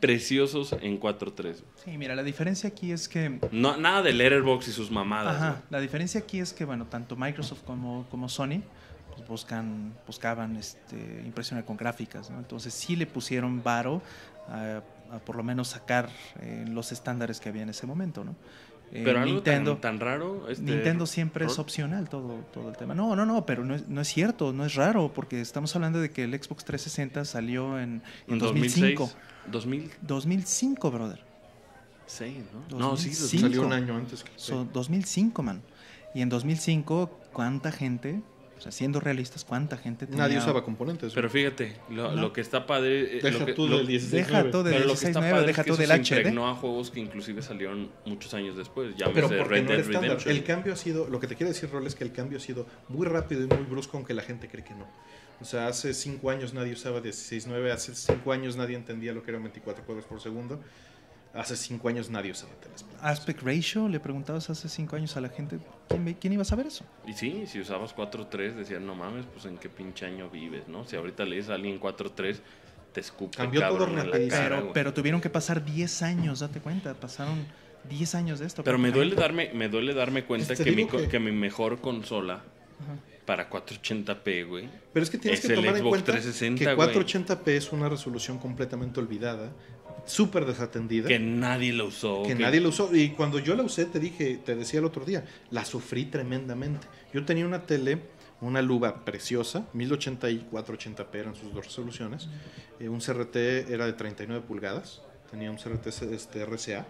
preciosos en 4.3. Sí, mira, la diferencia aquí es que No, nada de Letterboxd y sus mamadas. Ajá, la diferencia aquí es que, bueno, tanto Microsoft como, como Sony pues, buscan, buscaban este, impresionar con gráficas, ¿no? Entonces sí le pusieron varo a, a por lo menos sacar eh, los estándares que había en ese momento, ¿no? Eh, Pero algo Nintendo, tan, tan raro. este, Nintendo siempre es opcional todo, todo el tema. No, no, no, pero no es, no es cierto, no es raro, porque estamos hablando de que el Xbox 360 salió en, en En 2005. 2006. 2005, brother. 2006, ¿no? No, sí, 2005. Salió un año antes que So, 2005, man. Y en 2005, ¿cuánta gente, o sea, siendo realistas, cuánta gente tenía... Nadie usaba componentes. Pero fíjate, lo, No. lo que está padre. eh, Deja lo que, tú lo- del 16 Deja todo de pero lo que está 16.9, padre deja del se HD. impregnó a juegos que inclusive salieron muchos años después. Ya Pero Red porque Dead no era estándar. El cambio ha sido, lo que te quiere decir Rol es que el cambio ha sido muy rápido y muy brusco, aunque la gente cree que no. O sea, hace 5 años nadie usaba 16.9, hace 5 años nadie entendía lo que eran 24 juegos por segundo, hace 5 años nadie usaba teles. Aspect ratio, le preguntabas hace 5 años a la gente, ¿quién, quién iba a saber eso? Y sí, si usabas 4.3 decían, no mames, pues en qué pinche año vives, ¿no? Si ahorita lees a alguien 4.3, te escupe Cambió todo en la cara, Pero, pero tuvieron que pasar 10 años, date cuenta, pasaron 10 años de esto. Pero me duele darme, me duele darme cuenta Te que mi, que- que mi mejor consola Ajá. para 480p, güey. Pero es que tienes Es que tomar en cuenta 360, que güey. 480p es una resolución completamente olvidada, súper desatendida. Que nadie lo usó. que nadie la usó. Y cuando yo la usé, te dije, te decía el otro día, la sufrí tremendamente. Yo tenía una tele, una luba preciosa, 1080 y 480p eran sus dos resoluciones. Eh, un CRT era de 39 pulgadas, tenía un CRT este, RCA,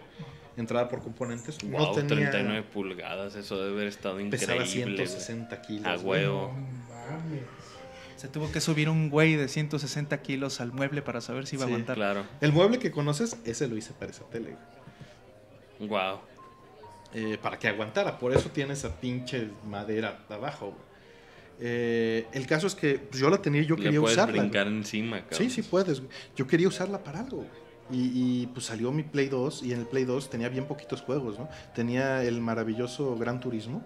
entrada por componentes. Wow, no tenía, 39 pulgadas, eso debe haber estado pesaba increíble. güey. 160 kilos. A huevo. No. Se tuvo que subir un güey de 160 kilos al mueble para saber si iba Sí, a aguantar. Claro. El mueble que conoces, ese lo hice para esa tele. güey. Wow. eh, para que aguantara. Por eso tiene esa pinche madera de abajo. güey. Eh, el caso es que pues, yo la tenía y yo Le quería puedes usarla. brincar encima, cabrón. Sí, sí puedes. Yo quería usarla para algo. güey. Y, y, pues salió mi Play 2 y en el Play 2 tenía bien poquitos juegos, ¿no? Tenía el maravilloso Gran Turismo,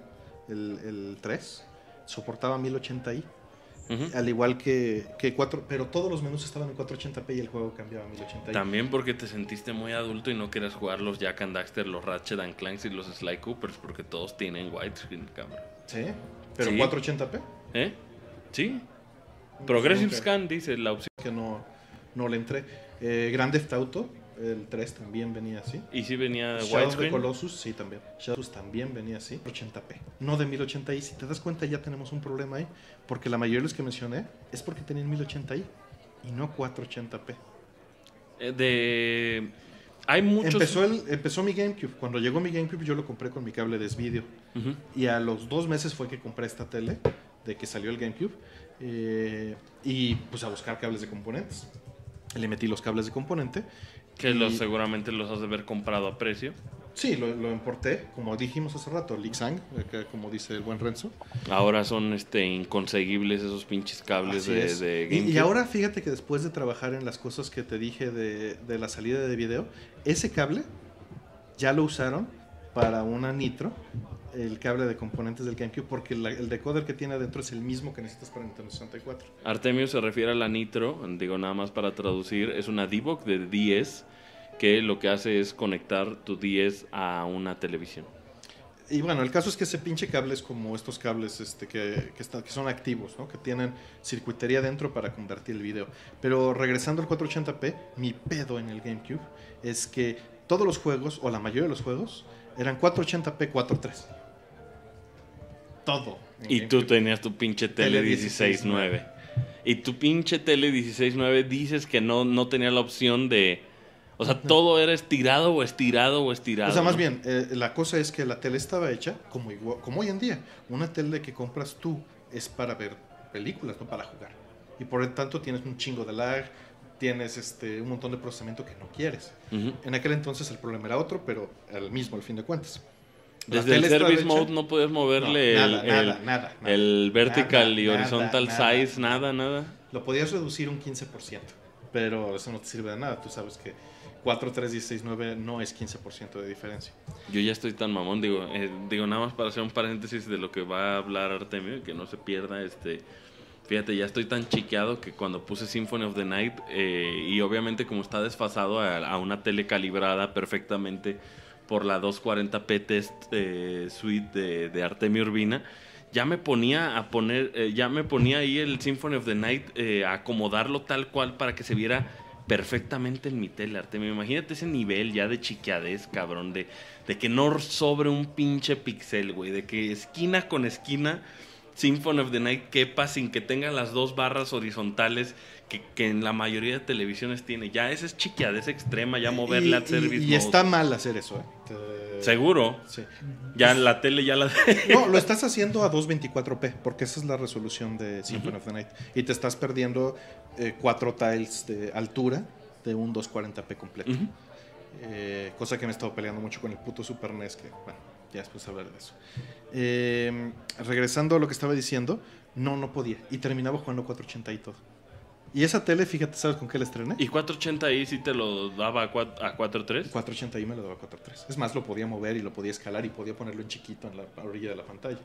el, el 3, soportaba 1080i, Al igual que, que 4, pero todos los menús estaban en 480p y el juego cambiaba a 1080i. También porque te sentiste muy adulto y no querías jugar los Jack and Daxter, los Ratchet and Clanks y los Sly Coopers porque todos tienen widescreen, cabrón. Sí, pero Sí. 480p, ¿Eh? Sí. Progressive. Scan dice la opción. que no, no le entré. Eh, Grand Theft Auto, el 3 también venía así. Y si venía widescreen. Colossus, sí, también. Shadow of the Colossus también venía así. 80p. No de 1080i. Si te das cuenta, ya tenemos un problema ahí. Porque la mayoría de los que mencioné es porque tenían 1080i y no 480p. Eh, De. Hay muchos. Empezó, el, empezó mi GameCube. Cuando llegó mi GameCube, yo lo compré con mi cable de vídeo. Ujú. Y a los dos meses fue que compré esta tele, de que salió el GameCube. eh, y pues a buscar cables de componentes. Le metí los cables de componente. Que y- los seguramente los has de haber comprado a precio. Sí, lo, lo importé, como dijimos hace rato, Lixang, como dice el buen Renzo. Ahora son este inconseguibles esos pinches cables Así de, de Y- y, GameCube. ahora fíjate que después de trabajar en las cosas que te dije de, de la salida de video, ese cable ya lo usaron para una Nitro, el cable de componentes del GameCube, porque la- el decoder que tiene adentro es el mismo que necesitas para Nintendo 64. Artemio se refiere a la Nitro, digo nada más para traducir, es una D-Box de 10 que lo que hace es conectar tu 10 a una televisión. Y bueno, el caso es que ese pinche cable es como estos cables este, que, que, que son activos, ¿no? que tienen circuitería dentro para convertir el video. Pero regresando al 480p, mi pedo en el GameCube es que todos los juegos, o la mayoría de los juegos, eran 480p 4.3. Todo. Y tú tenías tu pinche tele Tele 16.9. Y tu pinche tele 16.9 dices que no, no tenía la opción de... O sea, todo era estirado o estirado o estirado. O sea, más ¿no? bien, eh, la cosa es que la tele estaba hecha como, como hoy en día. Una tele que compras tú es para ver películas, no para jugar. Y por lo tanto tienes un chingo de lag, tienes este, un montón de procesamiento que no quieres. Ujú. En aquel entonces el problema era otro, pero el mismo al fin de cuentas. Desde el service mode no podías moverle No, el, nada, el- nada, nada, nada. el vertical y horizontal size, nada, nada. Lo podías reducir un 15%, pero eso no te sirve de nada. Tú sabes que 4.3.16.9 no es 15% de diferencia. Yo ya estoy tan mamón, digo, eh, digo nada más para hacer un paréntesis de lo que va a hablar Artemio, que no se pierda, este, fíjate, ya estoy tan chiqueado que cuando puse Symphony of the Night, eh, y obviamente como está desfasado a, a una tele calibrada perfectamente por la 240p test eh, suite de, de Artemio Urbina, ya me ponía a poner, eh, ya me ponía ahí el Symphony of the Night eh, a acomodarlo tal cual para que se viera perfectamente en mi tele, Artemio. Imagínate ese nivel ya de chiqueadez, cabrón, de, de que no sobre un pinche pixel, güey, de que esquina con esquina Symphony of the Night quepa sin que tenga las dos barras horizontales que, que en la mayoría de televisiones tiene. Ya esa es chiqueadez extrema, ya moverle al service y- está mal hacer eso. ¿eh? Te- Seguro. Sí. Ya la tele ya la... No, lo estás haciendo a 224p, porque esa es la resolución de Symphony of the Night. Y te estás perdiendo eh, cuatro tiles de altura de un 240p completo. Eh, cosa que me he estado peleando mucho con el puto Super NES, que bueno, ya después hablaré de eso. Eh, regresando a lo que estaba diciendo, no, no podía. Y terminaba jugando 480 y todo. Y esa tele, fíjate, ¿sabes con qué la estrené? ¿Y 480 ahí sí te lo daba a 4- a 4.3? 480i me lo daba 4.3. Es más, lo podía mover y lo podía escalar y podía ponerlo en chiquito en la orilla de la pantalla.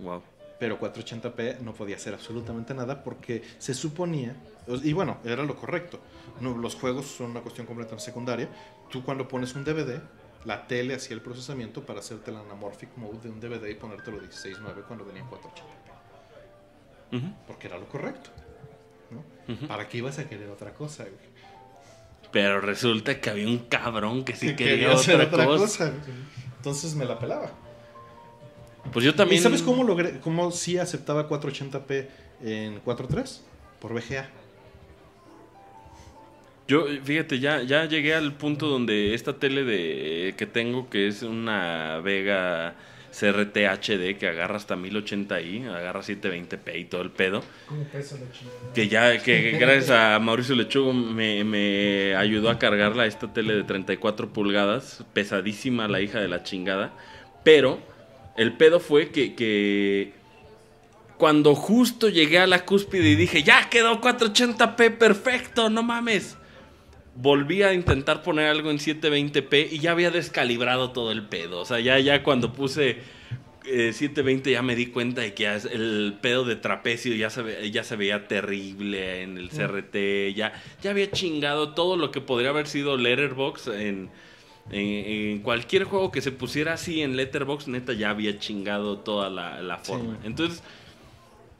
Wow. Pero 480p no podía hacer absolutamente nada porque se suponía, y bueno, era lo correcto. No, los juegos son una cuestión completamente secundaria. Tú cuando pones un DVD, la tele hacía el procesamiento para hacerte el anamorphic mode de un DVD y ponértelo 16.9 cuando venía en 480p. Ujú, Porque era lo correcto. ¿Para qué ibas a querer otra cosa? güey? Pero resulta que había un cabrón que sí Que quería, hacer otra, cosa. güey. Entonces me la pelaba. Pues yo también... ¿Y sabes cómo logré, cómo sí aceptaba 480p en 4.3? Por VGA. Yo, fíjate, ya, ya llegué al punto donde esta tele de que tengo, que es una Vega CRT HD que agarra hasta 1080i, agarra 720p y todo el pedo, que ya, que gracias a Mauricio Lechugo me, me ayudó a cargarla esta tele de 34 pulgadas, pesadísima la hija de la chingada, pero el pedo fue que, que cuando justo llegué a la cúspide y dije, ya quedó 480p, perfecto, no mames. Volví a intentar poner algo en 720p y ya había descalibrado todo el pedo. O sea, ya, ya cuando puse eh, 720 ya me di cuenta de que el pedo de trapecio ya se, ve- ya se veía terrible en el CRT. Ya, ya había chingado todo lo que podría haber sido Letterbox en, en, en cualquier juego que se pusiera así en Letterbox. Neta, ya había chingado toda la, la forma. Entonces,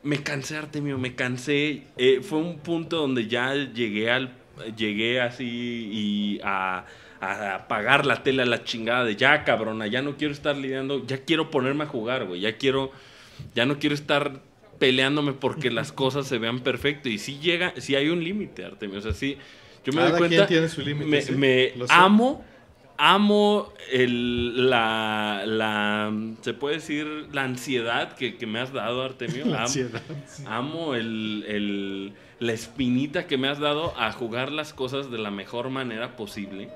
me cansé, Artemio, me cansé. Eh, fue un punto donde ya llegué al llegué así y a, a apagar la tele a la chingada de ya, cabrona, ya no quiero estar lidiando, ya quiero ponerme a jugar, güey, ya quiero, ya no quiero estar peleándome porque las cosas se vean perfecto. Y si llega, si hay un límite, Artemio, o sea, sí, yo me Cada doy cuenta, quien tiene su límite, me, sí, amo, amo el, la, la, se puede decir, la ansiedad que, que me has dado, Artemio. La Am- ansiedad. Amo el, el- la espinita que me has dado a jugar las cosas de la mejor manera posible.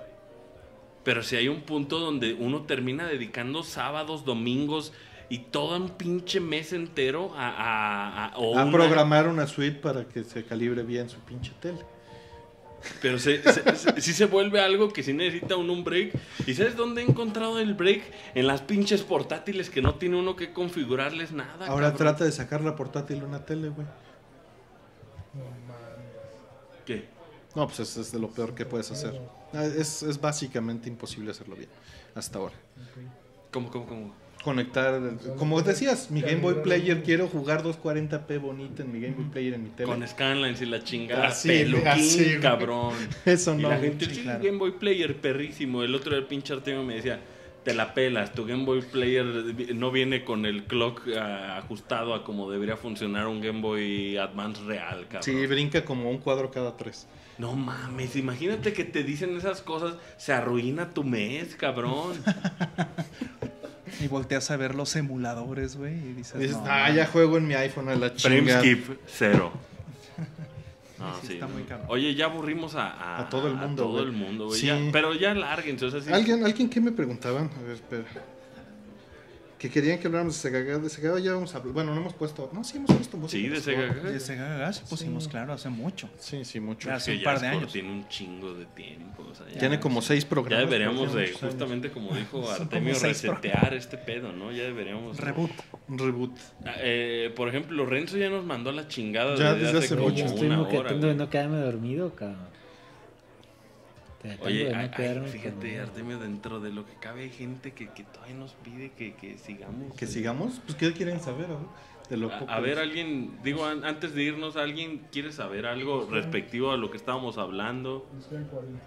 Pero si hay un punto donde uno termina dedicando sábados, domingos y todo un pinche mes entero a, a, a- o A una- programar una suite para que se calibre bien su pinche tele. Pero se, se- se- sí se vuelve algo que sí necesita uno un break. ¿Y sabes dónde he encontrado el break? En las pinches portátiles que no tiene uno que configurarles nada. Ahora cabrón. trata de sacar la portátil a una tele, güey. No mames. ¿Qué? No, pues es, es de lo peor que puedes hacer. Ah, Es, es básicamente imposible hacerlo bien. Hasta ahora. ¿Cómo, cómo, cómo? Conectar, como decías, mi Game Boy Player, quiero jugar 240p bonito en mi Game Boy Player en mi tele. Con Scanlines y la chingada. Así, peluquín, así, cabrón. Eso Y no. la gente, sí, claro. Game Boy Player, perrísimo. El otro día el pinche Artemio me decía, te la pelas, tu Game Boy Player no viene con el clock ah, ajustado a como debería funcionar un Game Boy Advance real, cabrón. Sí, brinca como un cuadro cada tres. No mames, imagínate que te dicen esas cosas, se arruina tu mes, cabrón. Y volteas a ver los emuladores, güey, y dices, Dices, no, ah, ya juego en mi iPhone a la Frame chinga. skip, cero. No, Sí, sí. está muy. Oye, ya aburrimos a, a- A todo el mundo, A todo güey. el mundo, güey. Sí. ya, pero ya sea, sí. ¿Alguien, ¿Alguien que me preguntaban? A ver, espera. Que querían que habláramos de Sega. De Sega ya vamos a hablar. Bueno, no hemos puesto. No, sí hemos puesto música. Sí, de por Sega. favor. De Sega Gas pusimos, Sí. claro, hace mucho. Sí, sí, mucho. Ya. Que hace un ya par de años. Tiene un chingo de tiempo. o sea, ya- Tiene como seis Ya programas. deberíamos pero de, años. justamente como dijo Artemio, como resetear este pedo, ¿no? Ya deberíamos. Reboot. Un reboot. Ah, eh, por ejemplo, Renzo ya nos mandó la chingada Ya desde, desde hace hace como mucho. Estoy una muy hora. tratando de güey. no quedarme dormido, cabrón. Tratando Oye, de no ay, ay, quedarme fíjate. Artemio, dentro de lo que cabe hay gente que, que todavía nos pide que, que sigamos. Que eh, sigamos. Pues, ¿qué quieren saber? a ver? De lo A, ver, alguien, digo, an- antes de irnos, ¿alguien quiere saber algo respectivo a lo que estábamos hablando? Nos quedan 40.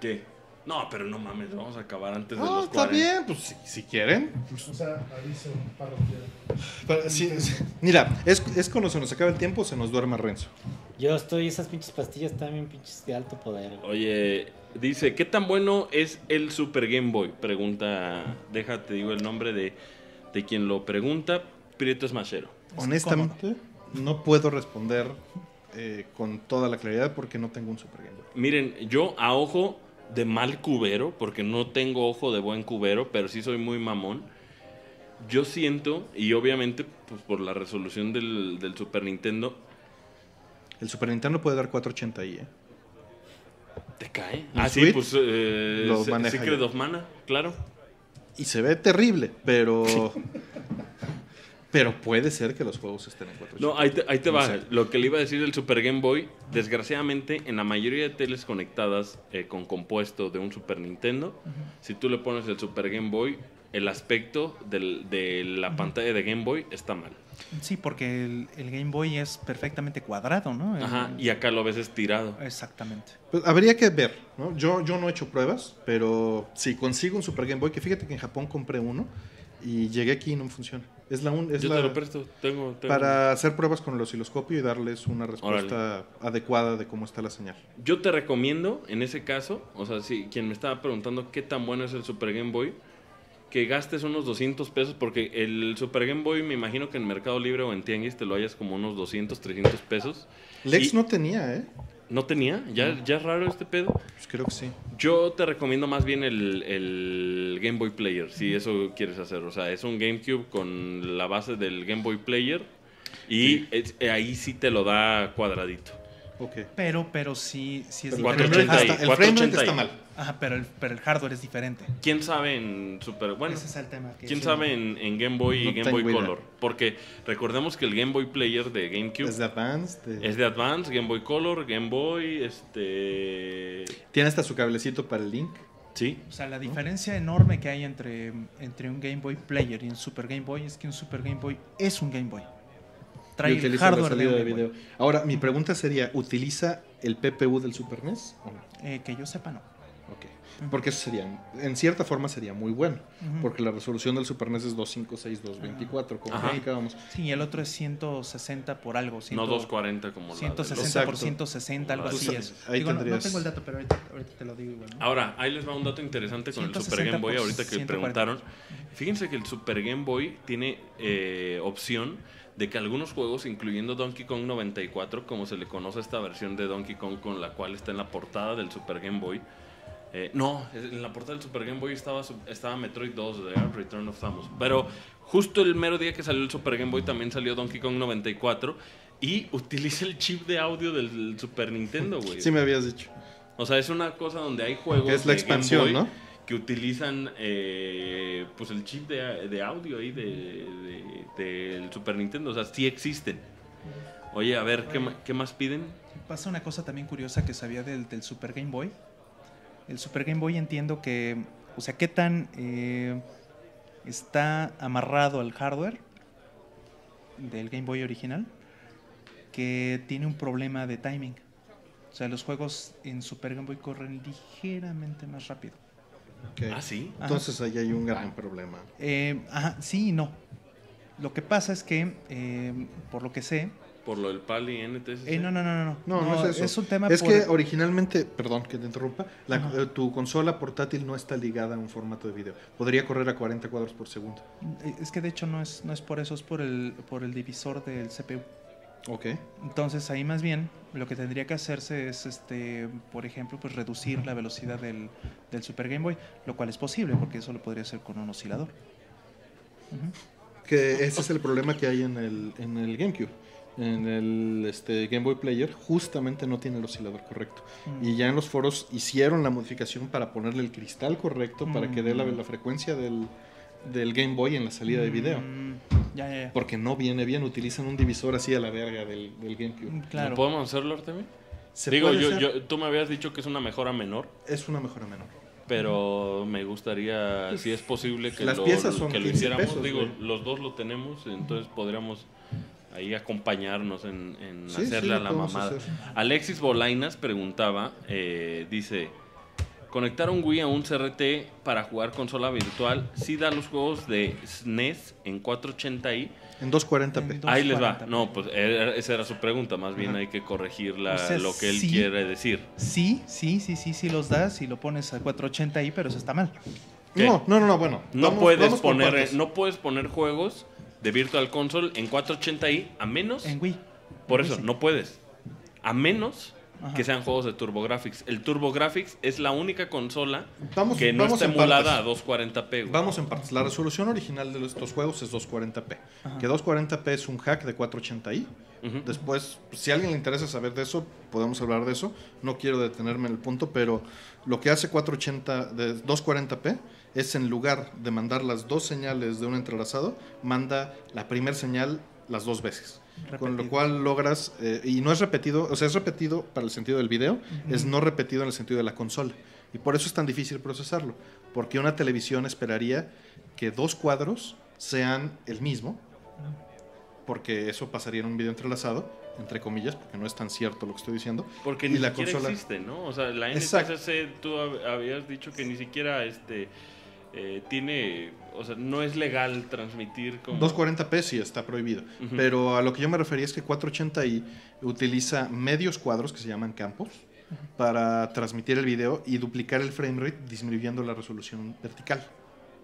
¿Qué? No, pero no mames, vamos a acabar antes de No, los está 40. bien. Pues si, si quieren. O sea, aviso parroquial. Sí, sí. Mira, es, es cuando se nos acaba el tiempo, se nos duerme Renzo. Yo estoy, esas pinches pastillas también pinches de alto poder. Oye, dice, ¿qué tan bueno es el Super Game Boy? Pregunta, déjate, digo el nombre de, de quien lo pregunta, Prieto Smashero. Honestamente, no puedo responder eh, con toda la claridad porque no tengo un Super Game Boy. Miren, yo a ojo de mal cubero, porque no tengo ojo de buen cubero, pero sí soy muy mamón. Yo siento, y obviamente pues por la resolución del, del Super Nintendo, El Super Nintendo puede dar 480i, ¿eh? ¿te cae? ¿El Ah, sí, pues eh, Secret ya. of Mana, claro. Y se ve terrible, pero. pero puede ser que los juegos estén en 480. No, ahí te, ahí te No va. sé. Lo que le iba a decir del Super Game Boy, desgraciadamente, en la mayoría de teles conectadas eh, con compuesto de un Super Nintendo, si tú le pones el Super Game Boy, el aspecto del- de la pantalla de Game Boy está mal. Sí, porque el, el Game Boy es perfectamente cuadrado, ¿no? El- Ajá, y acá lo ves estirado. Exactamente. Pues habría que ver, ¿no? Yo, yo no he hecho pruebas, pero si consigo un Super Game Boy, que fíjate que en Japón compré uno y llegué aquí y no me funciona. Es la un, es Yo la- te lo presto, tengo... tengo- para hacer pruebas con el osciloscopio y darles una respuesta adecuada de cómo está la señal. Yo te recomiendo, en ese caso, o sea, si quien me estaba preguntando qué tan bueno es el Super Game Boy, que gastes unos 200 pesos, porque el Super Game Boy me imagino que en Mercado Libre o en Tianguis te lo hayas como unos 200, 300 pesos. Lex Y- no tenía, ¿eh? ¿No tenía? ¿Ya, ya es raro este pedo? Pues creo que sí. Yo te recomiendo más bien el, el Game Boy Player, si eso quieres hacer. O sea, es un GameCube con la base del Game Boy Player y es- ahí sí te lo da cuadradito. Ok. Pero, pero sí, sí es Pero diferente. frame rate 480i, está, el frame rate 480i. está mal. Ajá, pero el, pero el hardware es diferente. ¿Quién sabe en Super... Bueno, Ese es el tema. que ¿quién sí. sabe en, en Game Boy y No Game Boy idea. Color? Porque recordemos que el Game Boy Player de GameCube Es de Advanced. de- es de Advance, Game Boy Color, Game Boy, este... Tiene hasta su cablecito para el link. Sí, O sea, la diferencia enorme que hay entre, entre un Game Boy Player y un Super Game Boy es que un Super Game Boy es un Game Boy. Trae el hardware de Boy. Ahora, mi pregunta sería, ¿utiliza el PPU del Super NES o no? Eh, que yo sepa, no. Porque eso sería, en cierta forma sería muy bueno. Porque la resolución del Super NES es 256, 224, como Ajá. platicábamos. Sí, el otro es 160 por algo. no 100, 240 como la de los- 160 por Exacto. 160, algo así es. ahí Digo, no- no, tendrías- tengo el dato, pero ahorita, ahorita te lo digo igual. ¿no? Ahora, ahí les va un dato interesante con el Super 160 Game Boy, por ahorita que 140. preguntaron. Fíjense que el Super Game Boy tiene eh, opción de que algunos juegos, incluyendo Donkey Kong 94, como se le conoce a esta versión de Donkey Kong con la cual está en la portada del Super Game Boy, eh, no, en la portada del Super Game Boy estaba, estaba Metroid 2, ¿verdad? Return of Samus. Pero justo el mero día que salió el Super Game Boy también salió Donkey Kong 94 y utiliza el chip de audio del Super Nintendo, güey. Sí me habías dicho. O sea, es una cosa donde hay juegos Que es la de Game expansión, Boy ¿no? que utilizan eh, pues el chip de, de audio ahí de, de- del Super Nintendo. O sea, sí existen. Oye, a ver, ¿qué, más piden? Pasa una cosa también curiosa que sabía del, del Super Game Boy. El Super Game Boy entiendo que, o sea, qué tan, eh, está amarrado al hardware del Game Boy original que tiene un problema de timing. O sea, los juegos en Super Game Boy corren ligeramente más rápido. Ah, sí. Ajá. Entonces ahí hay un gran problema. Eh, ajá, sí y no. Lo que pasa es que, eh, por lo que sé, Por lo del Pali NTSC. eh, no, no, no, no, No, no, es eso. un tema Es por- que originalmente, perdón que te interrumpa, la- eh, tu consola portátil no está ligada a un formato de video. Podría correr a 40 cuadros por segundo. eh, es que de hecho no es, no es por eso, es por el, por el divisor del CPU. Ok. Entonces ahí más bien lo que tendría que hacerse es, este, por ejemplo, pues reducir la velocidad del, del Super Game Boy, lo cual es posible porque eso lo podría hacer con un oscilador. Que ese es el problema que hay en el, en el GameCube. En el este, Game Boy Player justamente no tiene el oscilador correcto. Mm. Y ya en los foros hicieron la modificación para ponerle el cristal correcto para que dé la, Mm. la frecuencia del, del Game Boy en la salida de video. Mm, ya, ya, ya. Porque no viene bien, utilizan un divisor así a la verga del, del GameCube. ¿No Claro. podemos hacerlo? Se Digo, yo, yo, tú me habías dicho que es una mejora menor, es una mejora menor. pero me gustaría, si es posible, que, Las lo, piezas son que lo 15 hiciéramos. pesos, Digo, güey. los dos lo tenemos, entonces podríamos ahí acompañarnos en, en Sí, hacerle sí, a la mamada. hacer. Alexis Bolainas preguntaba, eh, dice, conectar un Wii a un CRT para jugar consola virtual, sí da los juegos de SNES en 480i. En 240p. En Ahí les va. 240p. No, pues era- esa era su pregunta, más bien Ajá. hay que corregir la- O sea, lo que él sí. quiere decir. Sí, sí, sí, sí, sí los das y lo pones a 480i, pero eso está mal. ¿Qué? No, no, no, no, bueno. No vamos- puedes vamos poner no puedes poner juegos de Virtual Console en 480i a menos En Wii. por en eso Wii no puedes. A menos Ajá. que sean juegos de TurboGrafx. El TurboGrafx es la única consola Vamos, que no vamos está en emulada a partes. 240p. güey. Vamos en partes. La resolución original de estos juegos es 240p. Ajá. Que 240p es un hack de 480i. Ujú. Después, si a alguien le interesa saber de eso, podemos hablar de eso. No quiero detenerme en el punto, pero lo que hace 480 de 240p es en lugar de mandar las dos señales de un entrelazado, manda la primera señal las dos veces. Con lo cual logras, eh, y no es repetido, o sea, es repetido para el sentido del video, es no repetido en el sentido de la consola. Y por eso es tan difícil procesarlo, porque una televisión esperaría que dos cuadros sean el mismo, porque eso pasaría en un video entrelazado, entre comillas, porque no es tan cierto lo que estoy diciendo. Porque y ni la siquiera consola- existe, ¿no? O sea, la Exacto. NTSC tú hab- habías dicho que ni siquiera este eh, tiene, o sea, no es legal transmitir como 240p sí está prohibido, pero a lo que yo me refería es que 480i utiliza medios cuadros que se llaman campos para transmitir el video y duplicar el frame rate disminuyendo la resolución vertical.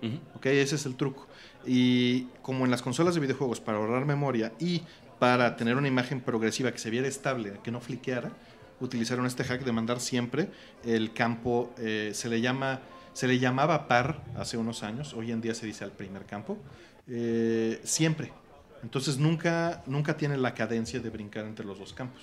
Ujú. ¿ok? Ese es el truco. Y como en las consolas de videojuegos, para ahorrar memoria y para tener una imagen progresiva que se viera estable, que no fliqueara, utilizaron este hack de mandar siempre el campo, eh, se le llama, se le llamaba par hace unos años, hoy en día se dice al primer campo, eh, siempre. Entonces nunca, nunca tiene la cadencia de brincar entre los dos campos.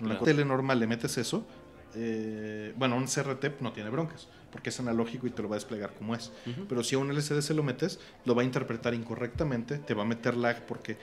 En Claro. tele normal le metes eso, eh, bueno, un CRT no tiene broncas, porque es analógico y te lo va a desplegar como es. Pero si a un LCD se lo metes, lo va a interpretar incorrectamente, te va a meter lag porque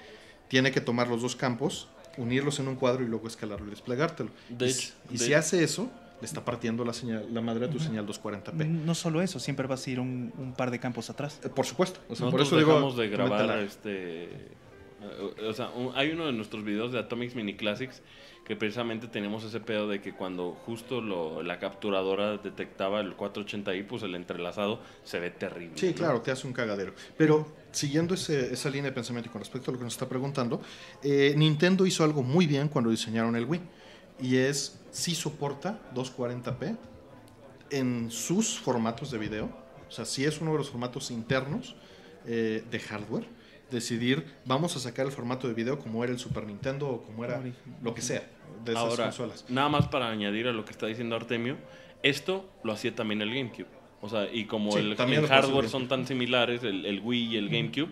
tiene que tomar los dos campos, unirlos en un cuadro y luego escalarlo y desplegártelo. De y hecho, si- y de- si hace eso, le está partiendo la, señal, la madre a tu señal 240p. No solo eso, siempre vas a ir un, un par de campos atrás. Eh, Por supuesto. O sea, por eso digo, dejamos de mete grabar este eh, o sea, un- hay uno de nuestros videos de Atomics Mini Classics que precisamente tenemos ese pedo de que cuando justo lo, la capturadora detectaba el 480i, pues el entrelazado se ve terrible. Sí, ¿no? claro, te hace un cagadero. Pero siguiendo ese- esa línea de pensamiento y con respecto a lo que nos está preguntando, eh, Nintendo hizo algo muy bien cuando diseñaron el Wii. Y es, sí soporta 240p en sus formatos de video. O sea, sí es uno de los formatos internos eh, de hardware. Decidir, vamos a sacar el formato de video como era el Super Nintendo o como era Origen. lo que sea de esas Ahora, consolas. nada más para añadir a lo que está diciendo Artemio, esto lo hacía también el GameCube. O sea, y como Sí, el, también el hardware son tan similares, el, el Wii y el GameCube,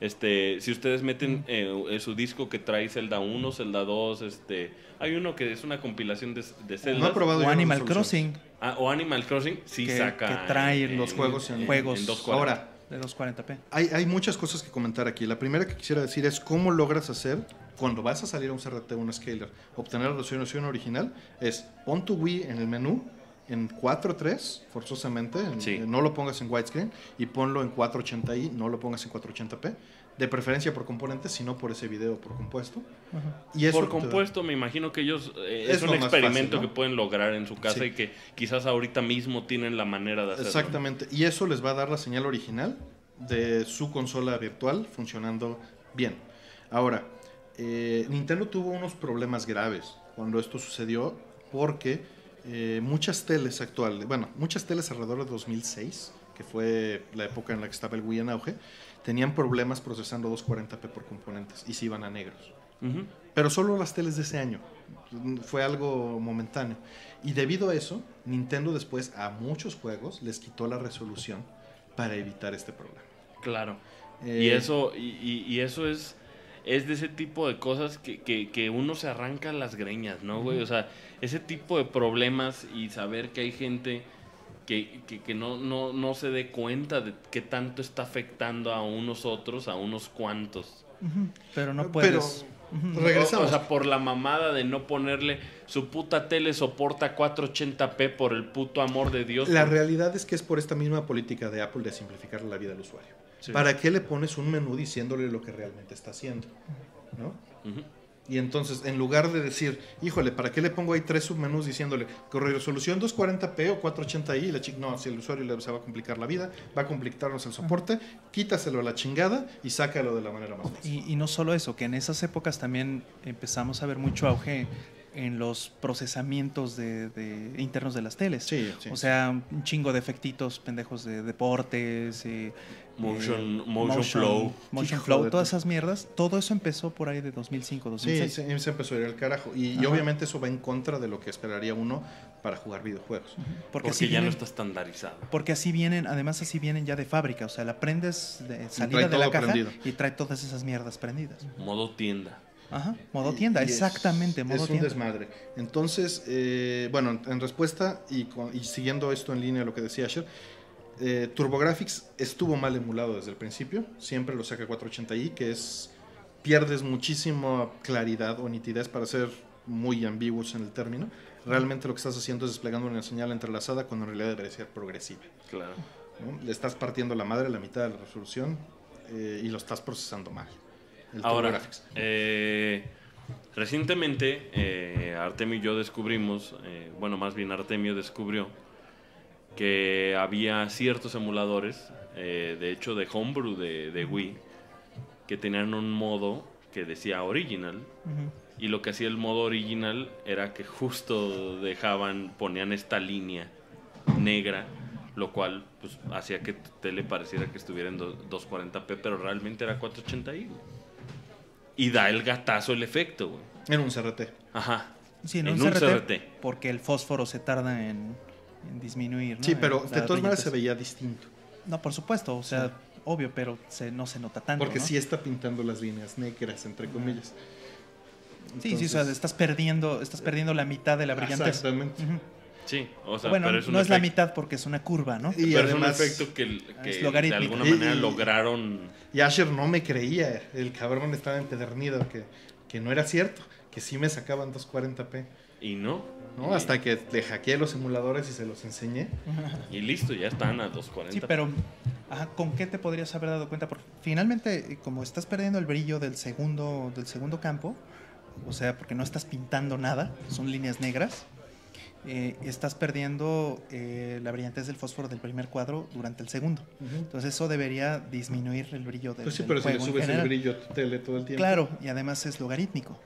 este, si ustedes meten eh, eh, su disco que trae Zelda 1, Zelda 2, este, hay uno que es una compilación de, de Zelda. No he probado O Animal. Crossing, Ah, o Animal Crossing, sí Que- saca. que trae los juegos en- juegos. en 240. Ahora, de 240p. Hay, hay muchas cosas que comentar aquí. La primera que quisiera decir es cómo logras hacer, cuando vas a salir a un CRT o un scaler, obtener la resolución original, es pon tu Wii en el menú en 4.3, forzosamente, en- Sí. no lo pongas en widescreen, y ponlo en 480i, no lo pongas en 480p, de preferencia por componentes, sino por ese video por compuesto. Y eso Por da- compuesto, me imagino que ellos eh, Es es, un experimento fácil, ¿no? que pueden lograr en su casa Sí. y que quizás ahorita mismo tienen la manera de hacerlo. Exactamente. Y eso les va a dar la señal original de su consola virtual funcionando bien. Ahora, eh, Nintendo tuvo unos problemas graves cuando esto sucedió porque eh, muchas teles actuales, bueno, muchas teles alrededor de 2006, que fue la época en la que estaba el Wii en auge, tenían problemas procesando 240p por componentes y se iban a negros. Pero solo las teles de ese año. Fue algo momentáneo. Y debido a eso, Nintendo después a muchos juegos les quitó la resolución para evitar este problema. Claro. Eh, Y eso, y, y- y eso es, es de ese tipo de cosas que, que, que uno se arranca las greñas, ¿no, güey? O sea, ese tipo de problemas y saber que hay gente que, que, que no, no, no se dé cuenta de qué tanto está afectando a unos otros, a unos cuantos. Pero no Pero- puedes. Ujú. Regresamos. O, sea, por la mamada de no ponerle su puta tele soporta 480p por el puto amor de Dios. La realidad es que es por esta misma política de Apple de simplificar la vida al usuario. Sí. ¿Para qué le pones un menú diciéndole lo que realmente está haciendo? ¿No? Y entonces, en lugar de decir, híjole, ¿para qué le pongo ahí tres submenús diciéndole con resolución 240p o 480i? Y la no, si el usuario le se va a complicar la vida, va a complicarnos el soporte, quítaselo a la chingada y sácalo de la manera más fácil. Y, y no solo eso, que en esas épocas también empezamos a ver mucho auge en los procesamientos de, de- internos de las teles. Sí, sí. O sea, un chingo de efectitos pendejos de deportes, eh, Motion, eh, motion, flow. motion flow, todas esas mierdas. Todo eso empezó por ahí de 2005, Sí, 2006. se, se empezó a ir al carajo. Y, obviamente eso va en contra de lo que esperaría uno para jugar videojuegos. Porque, Porque, así ya no está estandarizado. porque así vienen, además así vienen ya de fábrica. O sea, la prendes de salida de la caja prendido. y trae todas esas mierdas prendidas. Modo tienda. Ajá, modo Y- tienda, y es- exactamente, modo es un tienda. desmadre. Entonces, eh, bueno, en- respuesta y, con- y siguiendo esto en línea a lo que decía Asher, eh, TurboGrafx estuvo mal emulado desde el principio. Siempre lo saca 480i, que es. Pierdes muchísima claridad o nitidez para ser muy ambiguos en el término. Realmente lo que estás haciendo es desplegando una señal entrelazada cuando en realidad debería ser progresiva. Claro. ¿no? Le estás partiendo la madre a la mitad de la resolución eh, y lo estás procesando mal. El Ahora, eh, recientemente eh, Artemio y yo descubrimos, eh, bueno, más bien Artemio descubrió que había ciertos emuladores, eh, de hecho de Homebrew de, de Wii, que tenían un modo que decía original. Y lo que hacía el modo original era que justo dejaban, ponían esta línea negra, lo cual pues, hacía que tu tele pareciera que estuviera en do- 240p, pero realmente era 480i. Y da el gatazo el efecto, güey. En un CRT. Ajá. Sí, en, En un, un CRT, CRT. porque el fósforo se tarda en, en disminuir. ¿no? Sí, pero de todas maneras se veía distinto. No, por supuesto, o sea, obvio, pero se, no se nota tanto. Porque ¿no? sí está pintando las líneas negras, entre comillas. Sí, sí, o sea, estás perdiendo, estás perdiendo la mitad de la brillantez. Exactamente. Ujú. Sí, o sea, bueno, pero es un no es la mitad porque es una curva, ¿no? Y pero además, es un efecto que, de alguna manera y- lograron. y Asher no me creía. El cabrón estaba empedernido que, que no era cierto. Que sí me sacaban 240p. Y no. ¿no? Y- Hasta que le hackeé los emuladores y se los enseñé. Y listo, ya están a 240. Sí, pero ajá, ¿con qué te podrías haber dado cuenta? Porque finalmente, como estás perdiendo el brillo del segundo, del segundo campo, o sea, porque no estás pintando nada, son líneas negras, eh, estás perdiendo eh, la brillantez del fósforo del primer cuadro durante el segundo. Entonces eso debería disminuir el brillo del, Pues sí, del pero si le juego subes el general. brillo a tu tele todo el tiempo. Claro, y además es logarítmico.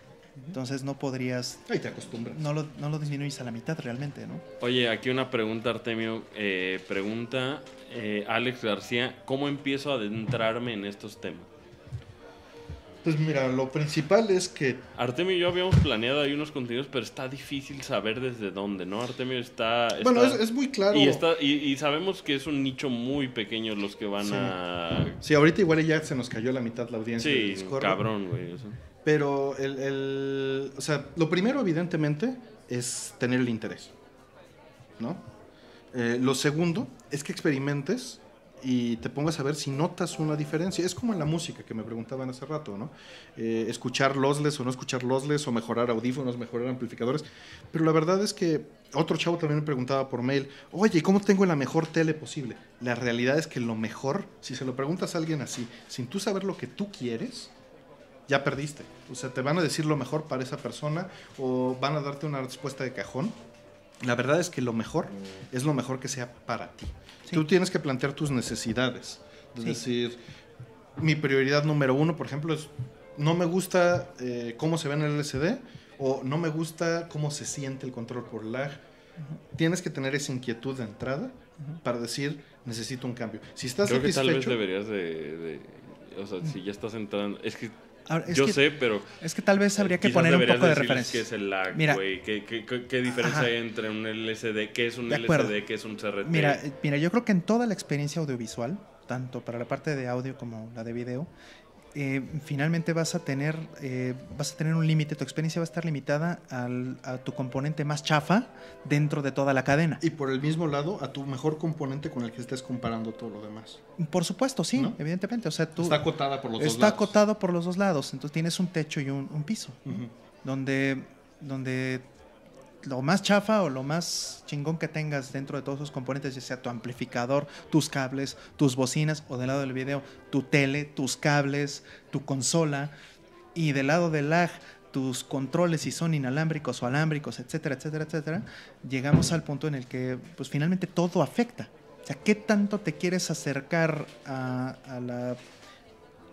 Entonces no podrías, Ahí te acostumbras. no lo, no lo disminuyes a la mitad realmente, ¿no? Oye, aquí una pregunta, Artemio. Eh, pregunta eh, Alex García, ¿cómo empiezo a adentrarme en estos temas? Pues mira, lo principal es que Artemio y yo habíamos planeado ahí unos contenidos, pero está difícil saber desde dónde, ¿no? Artemio está... Bueno, es, muy claro. Y, está, y, y sabemos que es un nicho muy pequeño los que van Sí. a... Sí, ahorita igual ya se nos cayó la mitad la audiencia. Sí, Discord. cabrón, güey. Pero el, el- o sea, lo primero evidentemente es tener el interés, ¿no? Eh, lo segundo es que experimentes y te pongas a ver si notas una diferencia. Es como en la música que me preguntaban hace rato, ¿no? Eh, escuchar lossless o no escuchar lossless o mejorar audífonos, mejorar amplificadores. Pero la verdad es que otro chavo también me preguntaba por mail, oye, ¿cómo tengo la mejor tele posible? La realidad es que lo mejor, si se lo preguntas a alguien así, sin tú saber lo que tú quieres, ya perdiste. O sea, te van a decir lo mejor para esa persona o van a darte una respuesta de cajón. La verdad es que lo mejor es lo mejor que sea para ti. Sí. Tú tienes que plantear tus necesidades. Es Sí. decir, mi prioridad número uno, por ejemplo, es no me gusta eh, cómo se ve en el LCD o no me gusta cómo se siente el control por lag. Tienes que tener esa inquietud de entrada para decir necesito un cambio. Si estás Creo que tal vez satisfecho, deberías de, de- O sea, si ya estás entrando... Es que Ahora, es yo que, sé, pero... es que tal vez habría que poner un poco de referencia. ¿Qué es el lag, Mira. güey? ¿Qué, qué, qué- qué diferencia hay entre un LCD? ¿Qué es un. LCD? ¿Qué es un CRT? Mira, eh, mira, yo creo que en toda la experiencia audiovisual, tanto para la parte de audio como la de video, eh, finalmente vas a tener eh, vas a tener un límite, tu experiencia va a estar limitada al- a tu componente más chafa dentro de toda la cadena. y por el mismo lado, a tu mejor componente con el que estés comparando todo lo demás. Por supuesto, sí, ¿No? evidentemente. O sea, tú Está acotada por los dos está lados. acotado por los dos lados, entonces tienes un techo y un, un piso, donde, donde lo más chafa o lo más chingón que tengas dentro de todos esos componentes, ya sea tu amplificador, tus cables, tus bocinas, o del lado del video, tu tele, tus cables, tu consola, y del lado del lag, tus controles, si son inalámbricos o alámbricos, etcétera, etcétera, etcétera, llegamos al punto en el que pues finalmente todo afecta. O sea, ¿qué tanto te quieres acercar a, a la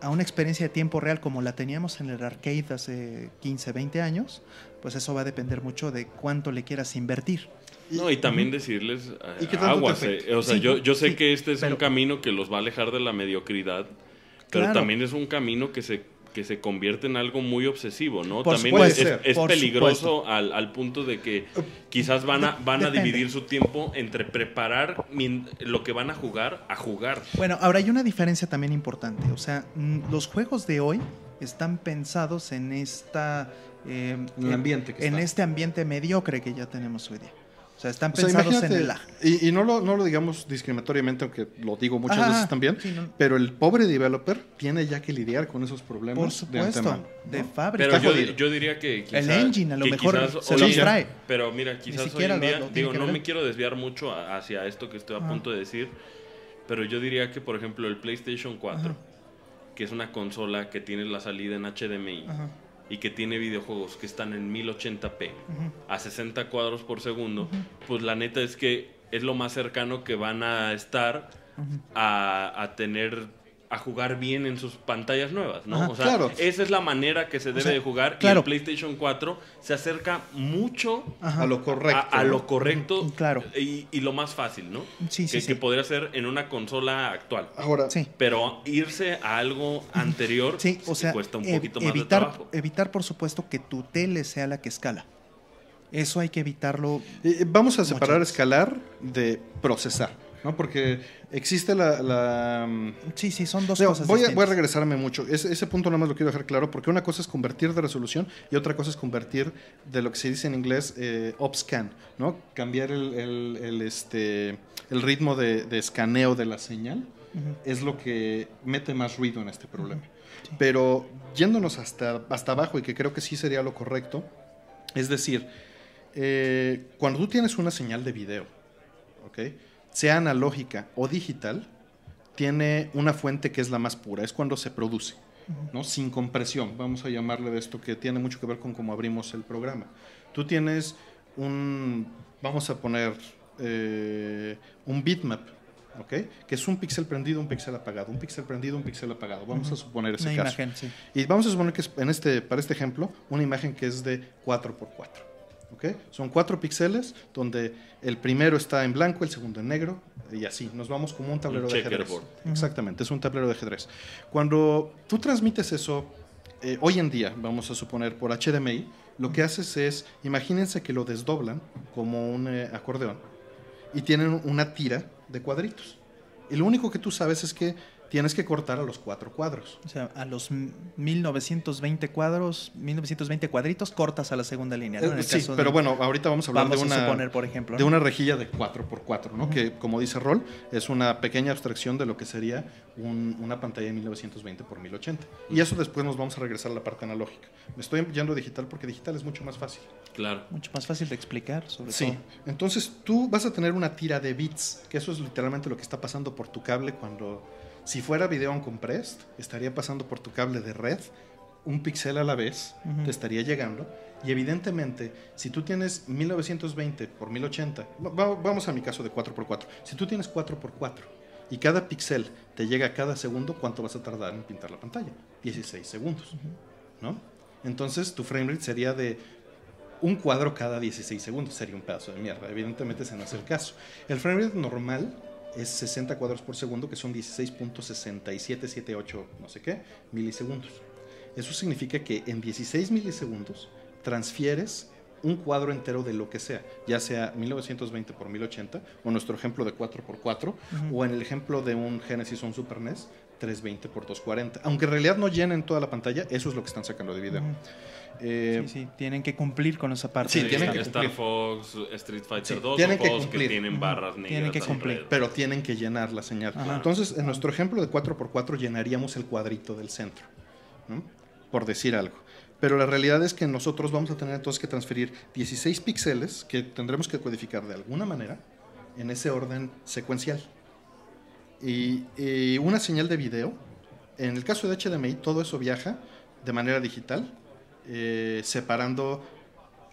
a una experiencia de tiempo real como la teníamos en el arcade hace 15, 20 años, pues eso va a depender mucho de cuánto le quieras invertir. No, y también decirles eh, ¿Y aguas. eh. O sea, Sí, yo, yo sé sí, que este es un camino que los va a alejar de la mediocridad, pero Claro. también es un camino que se, que se convierte en algo muy obsesivo, ¿no? Por también supuesto, es, es- es por peligroso al, al punto de que quizás van a, van a dividir su tiempo entre preparar lo que van a jugar a jugar. Bueno, ahora hay una diferencia también importante. O sea, los juegos de hoy están pensados en esta... eh, En el ambiente que en está. este ambiente mediocre que ya tenemos hoy día. O sea, están O sea, pensados en el y, y no, lo, no lo digamos discriminatoriamente, aunque lo digo muchas Ajá, veces también, sí, no. pero el pobre developer tiene ya que lidiar con esos problemas Por de supuesto, de fábrica. Pero yo, diría que quizás, el engine a lo mejor quizás se los trae. Pero mira, quizás hoy en día, lo digo, no ver. me quiero desviar mucho hacia esto que estoy a Ajá. punto de decir, pero yo diría que, por ejemplo, el PlayStation 4, Ajá. que es una consola que tiene la salida en HDMI Ajá, y que tiene videojuegos que están en 1080p ujú. a 60 cuadros por segundo, pues la neta es que es lo más cercano que van a estar a, a tener a jugar bien en sus pantallas nuevas, ¿no? Ajá, o sea, claro. esa es la manera que se debe sea, de jugar claro. y el PlayStation 4 se acerca mucho Ajá. A lo correcto. a, lo correcto Claro. y, y lo más fácil, ¿no? Sí, sí, que, sí. que podría ser en una consola actual. Ahora, Sí. Pero irse a algo anterior Sí, o sea, cuesta un ev- poquito más de evitar, trabajo. evitar por supuesto que tu tele sea la que escala. Eso hay que evitarlo. eh, vamos a separar escalar de procesar, ¿no? Porque existe la... la, mm, Sí, sí, son dos cosas voy, a, voy a regresarme mucho. Ese, ese punto nada más lo quiero dejar claro porque una cosa es convertir de resolución y otra cosa es convertir de lo que se dice en inglés eh, upscan, ¿no? Cambiar el, el- el, este, el ritmo de, de escaneo de la señal es lo que mete más ruido en este problema. Sí. Pero yéndonos hasta, hasta abajo y que creo que sí sería lo correcto, es decir, eh, cuando tú tienes una señal de video, ¿ok? Sea analógica o digital, tiene una fuente que es la más pura, es cuando se produce, ¿no? sin compresión, vamos a llamarle de esto que tiene mucho que ver con cómo abrimos el programa. Tú tienes un, vamos a poner eh, un bitmap, ¿ok? que es un píxel prendido, un píxel apagado, un píxel prendido, un píxel apagado, vamos a suponer ese Una caso. imagen, sí. Y vamos a suponer que es en este, para este ejemplo, una imagen que es de 4x4. Son cuatro píxeles donde el primero está en blanco, el segundo en negro y así. Nos vamos como un tablero Un de ajedrez. Exactamente, es un tablero de ajedrez. Cuando tú transmites eso, eh, hoy en día, vamos a suponer por HDMI, lo que haces es, imagínense que lo desdoblan como un eh, acordeón y tienen una tira de cuadritos. Y lo único que tú sabes es que tienes que cortar a los cuatro cuadros. O sea, a los 1920 cuadros, 1920 cuadritos, cortas a la segunda línea. ¿no? En Eh, el sí, caso de- pero bueno, ahorita vamos a hablar vamos de a una, suponer, por ejemplo. de una rejilla de 4x4, ¿no? que como dice Roll, es una pequeña abstracción de lo que sería un- una pantalla de 1920 por 1080. Y eso después nos vamos a regresar a la parte analógica. Me estoy yendo a digital porque digital es mucho más fácil. Claro. Mucho más fácil de explicar, sobre Sí, todo. entonces tú vas a tener una tira de bits, que eso es literalmente lo que está pasando por tu cable cuando, si fuera video uncompressed, estaría pasando por tu cable de red, un píxel a la vez, Ujú. te estaría llegando, y evidentemente, si tú tienes 1920 por 1080, va- va- vamos a mi caso de 4x4, si tú tienes 4x4 y cada píxel te llega cada segundo, ¿cuánto vas a tardar en pintar la pantalla? 16 segundos, ¿no? Entonces tu frame rate sería de un cuadro cada 16 segundos. Sería un pedazo de mierda. Evidentemente ese no es el caso. El frame rate normal es 60 cuadros por segundo, que son 16.6778 no sé qué milisegundos. Eso significa que en 16 milisegundos transfieres un cuadro entero de lo que sea, ya sea 1920 por 1080 o nuestro ejemplo de 4x4 o en el ejemplo de un Genesis o un Super NES 320 por 240. Aunque en realidad no llenen toda la pantalla, eso es lo que están sacando de video. Ujú. Eh, Sí, sí, tienen que cumplir con esa parte. Sí, de tienen que Star cumplir. Fox, Street Fighter Sí, 2, tienen que juegos que, cumplir. tienen barras negras. Tienen que cumplir. pero tienen que llenar la señal. Ajá. Entonces, en nuestro ejemplo de 4x4 llenaríamos el cuadrito del centro, ¿no? por decir algo. Pero la realidad es que nosotros vamos a tener entonces que transferir 16 píxeles que tendremos que codificar de alguna manera en ese orden secuencial. Y, y una señal de video, en el caso de HDMI, todo eso viaja de manera digital, eh, separando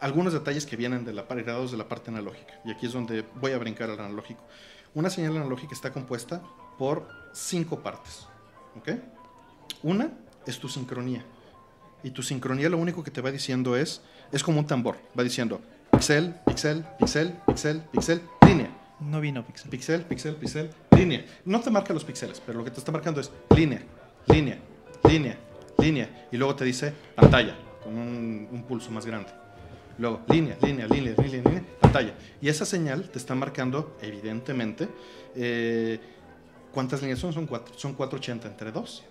algunos detalles que vienen de la, heredados de la parte analógica. Y aquí es donde voy a brincar al analógico. Una señal analógica está compuesta por cinco partes. ¿ok? Una es tu sincronía. Y tu sincronía lo único que te va diciendo es, es como un tambor. Va diciendo pixel, pixel, pixel, pixel, pixel, línea. No vino Pixel. Pixel, pixel, pixel, línea. No te marca los píxeles, pero lo que te está marcando es línea, línea, línea, línea. Y luego te dice pantalla, con un, un pulso más grande. Luego línea, línea, línea, línea, línea, pantalla. Y esa señal te está marcando, evidentemente, eh, ¿cuántas líneas son? Son cuatro. Son 480 entre 2.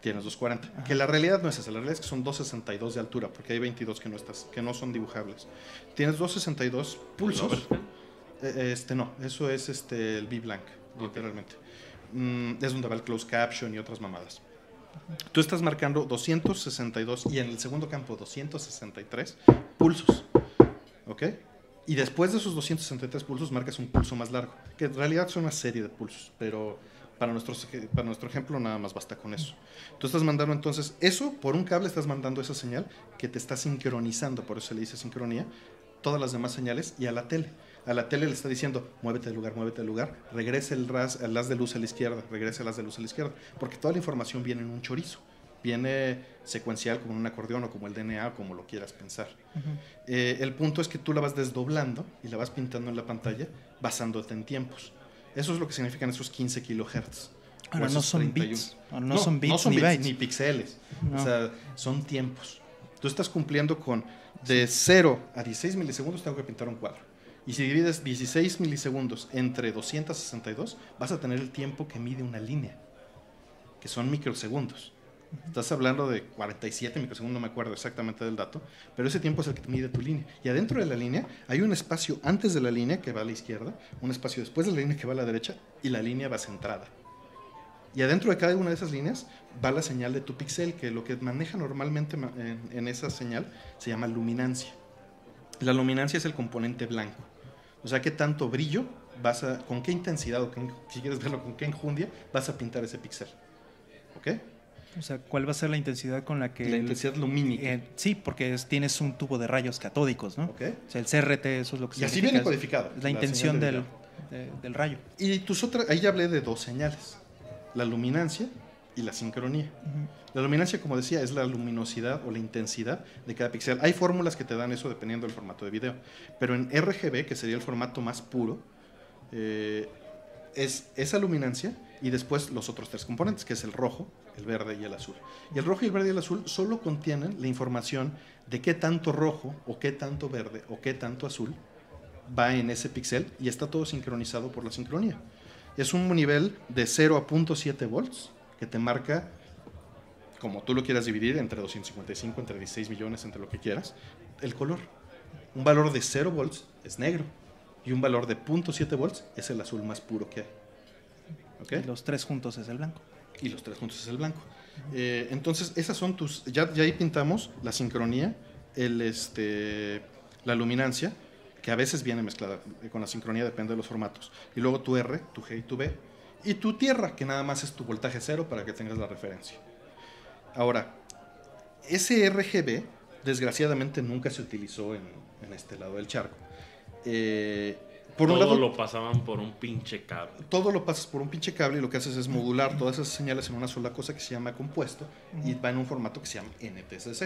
Tienes 240. Que la realidad no es esa. La realidad es que son 262 de altura, porque hay 22 que no, estás, que no son dibujables. Tienes 262 pulsos. ¿Overscan? Eh, Este no, eso es este el B-Blank, literalmente. Mm, es va el closed caption y otras mamadas. Tú estás marcando 262 y en el segundo campo 263 pulsos. ¿Ok? Y después de esos 263 pulsos marcas un pulso más largo, que en realidad son una serie de pulsos, pero para, nuestros, para nuestro ejemplo nada más basta con eso. Tú estás mandando entonces eso, por un cable estás mandando esa señal que te está sincronizando, por eso se le dice sincronía, todas las demás señales y a la tele. A la tele le está diciendo, muévete del lugar, muévete del lugar, regrese el, ras, el haz de luz a la izquierda, regrese el haz de luz a la izquierda, porque toda la información viene en un chorizo, viene secuencial como en un acordeón o como el DNA como lo quieras pensar. Eh, el punto es que tú la vas desdoblando y la vas pintando en la pantalla basándote en tiempos. Eso es lo que significan esos 15 kilohertz. Ahora no son 31. bits. No, son bits ni bits, bytes. ni píxeles. No. O sea, son tiempos. Tú estás cumpliendo con de 0 a 16 milisegundos tengo que pintar un cuadro. Y si divides 16 milisegundos entre 262, vas a tener el tiempo que mide una línea, que son microsegundos. Estás hablando de 47 microsegundos, no me acuerdo exactamente del dato, pero ese tiempo es el que mide tu línea. Y adentro de la línea hay un espacio antes de la línea que va a la izquierda, un espacio después de la línea que va a la derecha y la línea va centrada. Y adentro de cada una de esas líneas va la señal de tu píxel, que lo que maneja normalmente ma- en, en esa señal se llama luminancia. La luminancia es el componente blanco. O sea, qué tanto brillo vas a, con qué intensidad o qué, si quieres verlo, con qué enjundia vas a pintar ese píxel. ¿Ok? O sea, ¿cuál va a ser la intensidad con la que... La el- intensidad lumínica. eh, sí, porque es- tienes un tubo de rayos catódicos, ¿no? ¿Ok? O sea, el CRT, eso es lo que Y así viene codificado. Es la intención del, de- del rayo. Y tus otras, ahí ya hablé de dos señales, la luminancia y la sincronía. La luminancia, como decía, es la luminosidad o la intensidad de cada píxel. Hay fórmulas que te dan eso dependiendo del formato de video, pero en RGB, que sería el formato más puro, eh, es esa luminancia y después los otros tres componentes, que es el rojo, el verde y el azul. Y el rojo y el verde y el azul solo contienen la información de qué tanto rojo o qué tanto verde o qué tanto azul va en ese píxel y está todo sincronizado por la sincronía. Es un nivel de 0 a 0.7 volts que te marca, como tú lo quieras dividir, entre 255, entre 16 millones, entre lo que quieras, el color. Un valor de 0 volts es negro y un valor de 0.7 volts es el azul más puro que hay. ¿Ok? Y los tres juntos es el blanco. y los tres juntos es el blanco. Eh, entonces, esas son tus. Ya, ya ahí pintamos la sincronía, el, este, la luminancia, que a veces viene mezclada eh, con la sincronía, depende de los formatos. Y luego tu R, tu G y tu B. Y tu tierra, que nada más es tu voltaje cero para que tengas la referencia. Ahora, ese RGB, desgraciadamente, nunca se utilizó en, en este lado del charco. Eh, por Todo un lado, lo pasaban por un pinche cable. todo lo pasas por un pinche cable y lo que haces es modular todas esas señales en una sola cosa que se llama compuesto y va en un formato que se llama NTSC.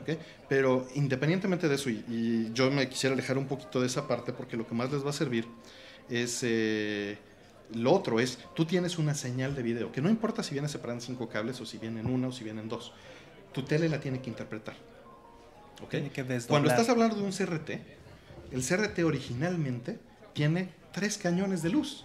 ¿ok? Pero independientemente de eso, y, y yo me quisiera alejar un poquito de esa parte porque lo que más les va a servir es eh, lo otro, es tú tienes una señal de video, que no importa si viene separada en cinco cables o si viene en una o si viene en dos, tu tele la tiene que interpretar. ¿ok? Que. Cuando estás hablando de un CRT, el CRT originalmente tiene tres cañones de luz.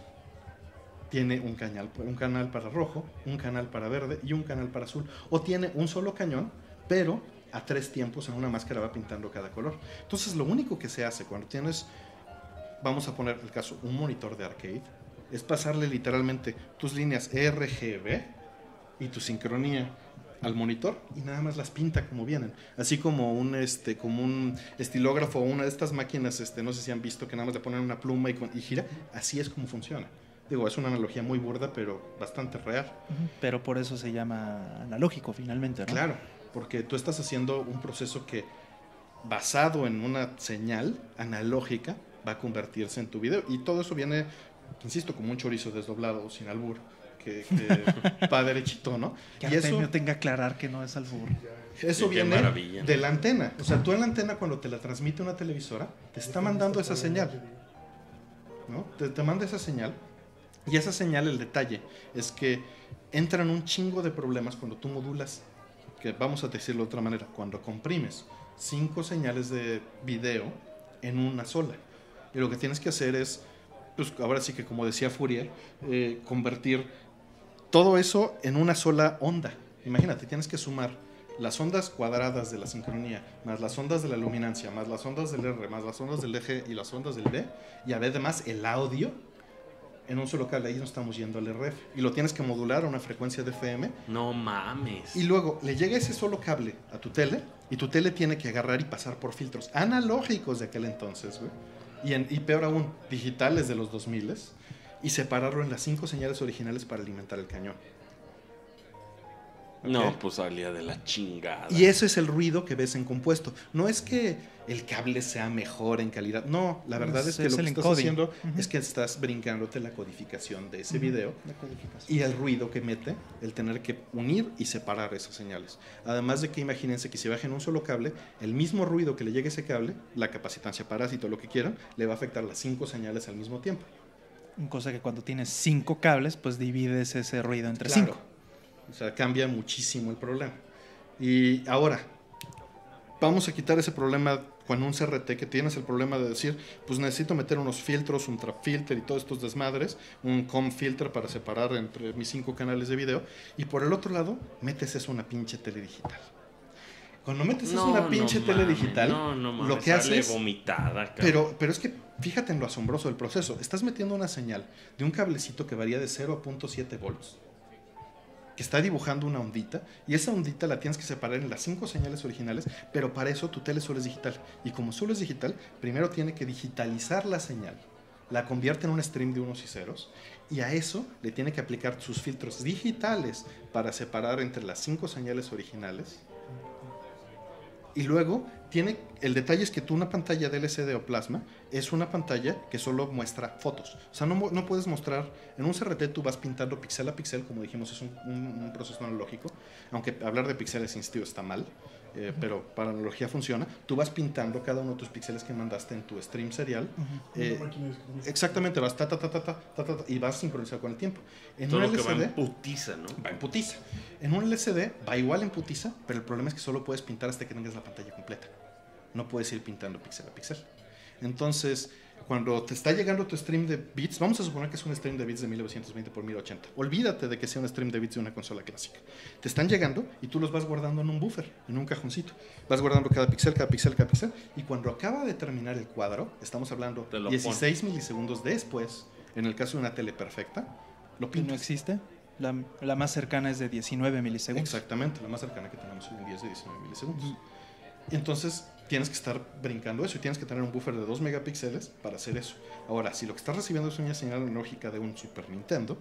Tiene un canal, un canal para rojo, un canal para verde y un canal para azul. O tiene un solo cañón, pero a tres tiempos en una máscara va pintando cada color. Entonces lo único que se hace cuando tienes, vamos a poner el caso, un monitor de arcade, es pasarle literalmente tus líneas RGB y tu sincronía al monitor y nada más las pinta como vienen. Así como un este como un estilógrafo o una de estas máquinas, este, no sé si han visto que nada más le ponen una pluma y, con- y gira, así es como funciona. Digo, es una analogía muy burda, pero bastante real. Pero por eso se llama analógico finalmente, ¿no? Claro, porque tú estás haciendo un proceso que basado en una señal analógica va a convertirse en tu video y todo eso viene, insisto, como un chorizo desdoblado sin albur que, que va derechito, ¿no? Que y eso tenga que aclarar que no es albur. Eso viene maravilla. de la antena. O sea, tú en la antena cuando te la transmite una televisora, te está mandando esa señal. ¿no? Te, te manda esa señal. Y esa señal, el detalle, es que entran un chingo de problemas cuando tú modulas, que vamos a decirlo de otra manera, cuando comprimes cinco señales de video en una sola. Y lo que tienes que hacer es, pues ahora sí que como decía Fourier, eh, convertir todo eso en una sola onda. Imagínate, tienes que sumar las ondas cuadradas de la sincronía, más las ondas de la luminancia, más las ondas del R, más las ondas del eje y las ondas del B, y además el audio en un solo cable. Ahí no estamos yendo al RF. Y lo tienes que modular a una frecuencia de FM. No mames. Y luego le llega ese solo cable a tu tele, y tu tele tiene que agarrar y pasar por filtros analógicos de aquel entonces, güey. Y, en- y peor aún, digitales de los 2000 y separarlo en las cinco señales originales para alimentar el cañón. No, pues salía de la chingada. Y ese es el ruido que ves en compuesto. No es que el cable sea mejor en calidad. No, la verdad es, Es- que es lo que el estás encoding. haciendo es que estás brincándote la codificación de ese video y el ruido que mete el tener que unir y separar esas señales. Además de que imagínense que si bajen un solo cable, el mismo ruido que le llegue a ese cable, la capacitancia parásito, lo que quieran, le va a afectar las cinco señales al mismo tiempo. Cosa que cuando tienes cinco cables, pues divides ese ruido entre Claro. cinco. O sea, cambia muchísimo el problema. Y ahora, vamos a quitar ese problema con un CRT que tienes el problema de decir, pues necesito meter unos filtros, un trap filter y todos estos desmadres, un com filter para separar entre mis cinco canales de video. Y por el otro lado, metes eso a una pinche tele digital. Cuando metes eso a No, una no pinche tele mames, digital, no, no lo que haces... vomitada. Pero, pero es que fíjate en lo asombroso del proceso. Estás metiendo una señal de un cablecito que varía de 0.7 volts, que está dibujando una ondita, y esa ondita la tienes que separar en las cinco señales originales, pero para eso tu tele solo es digital. Y como solo es digital, primero tiene que digitalizar la señal, la convierte en un stream de unos y ceros, y a eso le tiene que aplicar sus filtros digitales para separar entre las cinco señales originales. Y luego tiene el detalle es que tú una pantalla de LCD o plasma es una pantalla que solo muestra fotos. O sea, no, no puedes mostrar en un CRT tú vas pintando pixel a pixel, como dijimos, es un, proceso analógico. Aunque hablar de píxeles insisto está mal, eh, pero para analogía funciona. Tú vas pintando cada uno de tus píxeles que mandaste en tu stream serial. eh, máquina de escribir. exactamente, vas ta ta ta ta ta ta ta, ta, y vas sincronizado con el tiempo. En Todo un lo que va LCD en putiza, ¿no? va en putiza. En un LCD va igual en putiza, pero el problema es que solo puedes pintar hasta que tengas la pantalla completa. No puedes ir pintando píxel a píxel. Entonces, cuando te está llegando tu stream de bits, vamos a suponer que es un stream de bits de 1920 por 1080. Olvídate de que sea un stream de bits de una consola clásica. Te están llegando y tú los vas guardando en un buffer, en un cajoncito. Vas guardando cada píxel, cada píxel, cada píxel. Y cuando acaba de terminar el cuadro, estamos hablando Te lo 16 milisegundos después, en el caso de una tele perfecta, lo que no pintas. existe. La, la más cercana es de 19 milisegundos. Exactamente, la más cercana que tenemos hoy en día es de 19 milisegundos. Entonces tienes que estar brincando eso y tienes que tener un buffer de 2 megapíxeles para hacer eso. Ahora, si lo que estás recibiendo es una señal analógica de un Super Nintendo,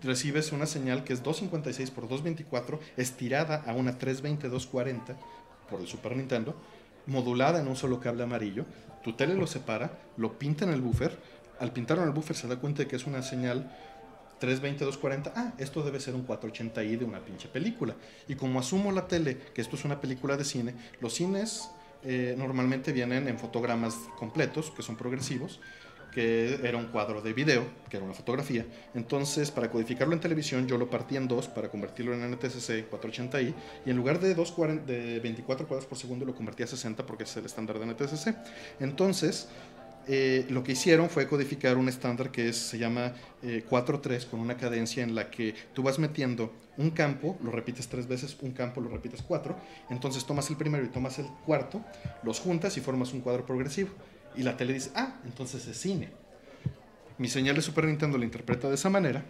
recibes una señal que es 256 por 224 estirada a una 320-240 por el Super Nintendo, modulada en un solo cable amarillo. Tu tele lo separa, lo pinta en el buffer. Al pintarlo en el buffer se da cuenta de que es una señal 320-240, ah, esto debe ser un 480i de una pinche película. Y como asumo la tele, que esto es una película de cine, los cines eh, normalmente vienen en fotogramas completos, que son progresivos, que era un cuadro de video, que era una fotografía. Entonces, para codificarlo en televisión, yo lo partí en dos para convertirlo en NTSC 480i, y en lugar de, 240 de 24 cuadros por segundo, lo convertí a 60 porque es el estándar de NTSC. Entonces, eh, lo que hicieron fue codificar un estándar que es, se llama eh, 4-3 con una cadencia en la que tú vas metiendo un campo, lo repites tres veces, un campo lo repites cuatro, entonces tomas el primero y tomas el cuarto, los juntas y formas un cuadro progresivo. Y la tele dice, ah, entonces es cine. Mi señal de Super Nintendo la interpreta de esa manera,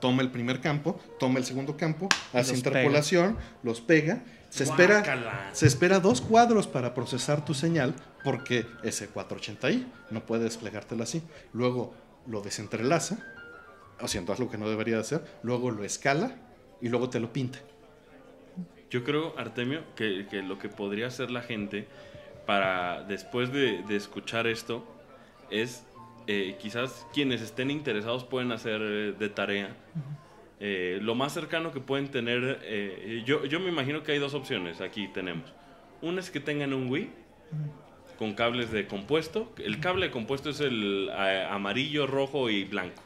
toma el primer campo, toma el segundo campo, hace los interpolación, los pega, se espera, se espera dos cuadros para procesar tu señal porque ese 480i no puede desplegártelo así. Luego lo desentrelaza, haciendo algo que no debería de hacer, luego lo escala y luego te lo pinta. Yo creo, Artemio, que, que lo que podría hacer la gente para después de, de escuchar esto es eh, quizás quienes estén interesados pueden hacer eh, de tarea. Eh, lo más cercano que pueden tener, eh, yo, yo me imagino que hay dos opciones aquí tenemos. Una es que tengan un Wii con cables de compuesto. El cable de compuesto es el eh, amarillo, rojo y blanco.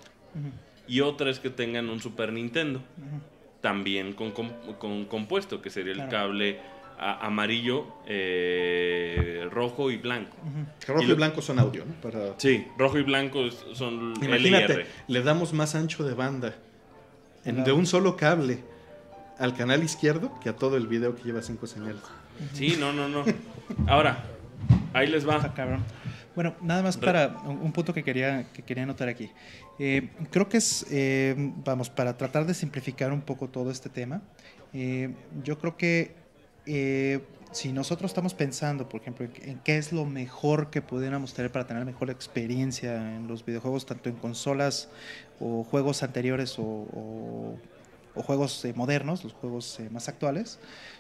Y otra es que tengan un Super Nintendo también con, com- con compuesto, que sería el Claro. cable a- amarillo, eh, rojo y blanco. Rojo Y blanco son audio, ¿no? Para... Sí, rojo y blanco son Imagínate, R. le damos más ancho de banda en- de un solo cable al canal izquierdo que a todo el video que lleva cinco señales. Sí, no, no, no. Ahora, ahí les Está va. cabrón. Bueno, nada más para un un punto que quería, que quería anotar aquí. Eh, creo que es, eh, vamos, para tratar de simplificar un poco todo este tema, eh, yo creo que eh, si nosotros estamos pensando, por ejemplo, en, qué es lo mejor que pudiéramos tener para tener mejor experiencia en los videojuegos, tanto en consolas o juegos anteriores o, o- o juegos eh, modernos, los juegos eh, más actuales,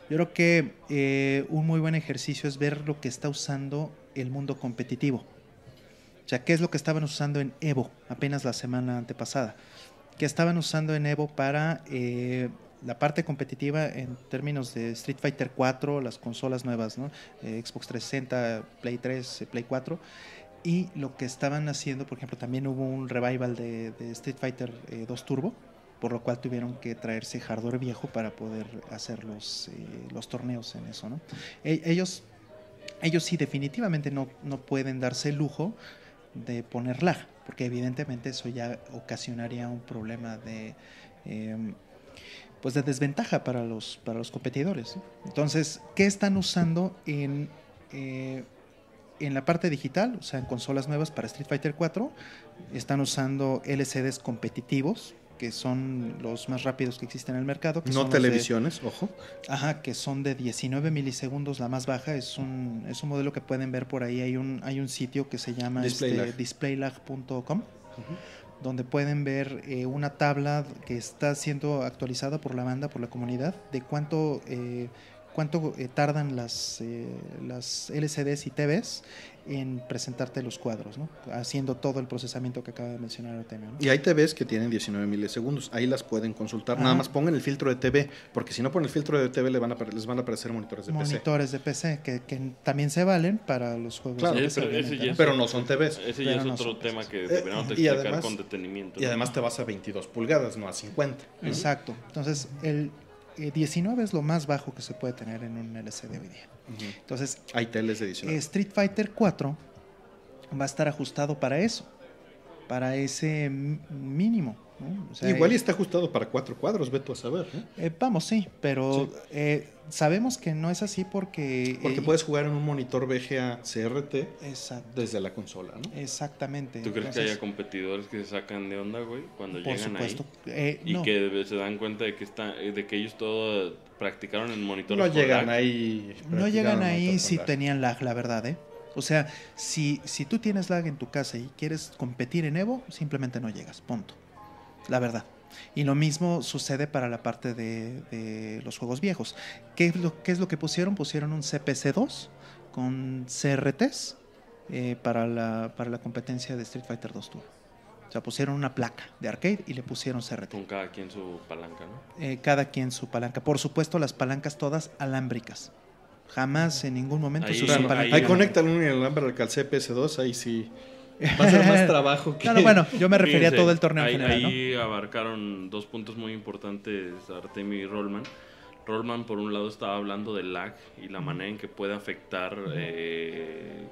yo creo que eh, un muy buen ejercicio es ver lo que está usando el mundo competitivo. O sea, ¿qué es lo que estaban usando en Evo apenas la semana antepasada? ¿Qué estaban usando en Evo para eh, la parte competitiva en términos de Street Fighter 4, las consolas nuevas, ¿no? Eh, Xbox 360, Play 3, eh, Play 4? Y lo que estaban haciendo, por ejemplo, también hubo un revival de, Street Fighter eh, 2 Turbo, por lo cual tuvieron que traerse hardware viejo para poder hacer los, eh, los torneos en eso, ¿no? E- ellos, ellos sí definitivamente no, no pueden darse el lujo de poner lag, porque evidentemente eso ya ocasionaría un problema de... em, pues de desventaja para los, para los competidores. Entonces, ¿qué están usando en, eh, en la parte digital? O sea, en consolas nuevas para Street Fighter 4, están usando LCDs competitivos, que son los más rápidos que existen en el mercado. Que No son los de- televisiones, ojo. Ajá, que son de 19 milisegundos, la más baja. Es un, es un modelo que pueden ver por ahí. Hay un, hay un sitio que se llama Displaylag. este, displaylag.com, donde pueden ver eh, una tabla que está siendo actualizada por la banda, por la comunidad, de cuánto, eh, cuánto eh, tardan las, eh, las LCDs y TVs en presentarte los cuadros, ¿no? haciendo todo el procesamiento que acaba de mencionar Artemio. ¿no? Y hay TVs que tienen 19 milisegundos. Ahí las pueden consultar. Nada más pongan el filtro de TV, porque si no ponen el filtro de TV le van a, les van a aparecer monitores de PC. monitores de PC que, que también se valen para los juegos Claro. de Eh, PC, pero ese obviamente, ya ¿no? es Pero no son TVs. Ese ya es no otro tema que Eh, deberíamos y explicar además- con detenimiento. Y además te vas a 22 pulgadas, no a 50. Exacto. Entonces, el eh, 19 es lo más bajo que se puede tener en un LCD hoy día. Entonces, Hay teles de 19. eh, Street Fighter 4 va a estar ajustado para eso, para ese mínimo. ¿No? O sea, Igual y eh, está ajustado para cuatro cuadros, veto a saber. ¿no? eh, vamos, sí, pero Sí. eh, sabemos que no es así porque... Porque eh, puedes jugar en un monitor VGA CRT Exacto, desde la consola, ¿no? exactamente. ¿Tú crees que haya competidores que se sacan de onda, güey, cuando Por llegan supuesto. ahí? Eh, Y no. que se dan cuenta de que está, de que ellos todo practicaron en monitores No llegan lag. ahí. No llegan ahí si lag. tenían lag, la verdad, ¿eh? O sea, si, si tú tienes lag en tu casa y quieres competir en Evo, simplemente no llegas, punto. La verdad. Y lo mismo sucede para la parte de, de los juegos viejos. ¿Qué es, lo, qué es lo que pusieron? Pusieron un CPC2 con CRTs eh, para, la, para la competencia de Street Fighter 2 Tour. O sea, pusieron una placa de arcade y le pusieron CRT. Con cada quien su palanca, ¿no? Eh, cada quien su palanca. Por supuesto, las palancas todas alámbricas. Jamás en ningún momento Ahí- se usan palancas. Ahí Ahí- conectan un inalámbrico al CPS2, ahí sí. Va a ser más trabajo que. No, no, bueno, yo me refería a todo el torneo ahí, en general, ¿no? ahí abarcaron dos puntos muy importantes Artemio y Rollman. Rollman, por un lado, estaba hablando del lag y la manera en que puede afectar eh,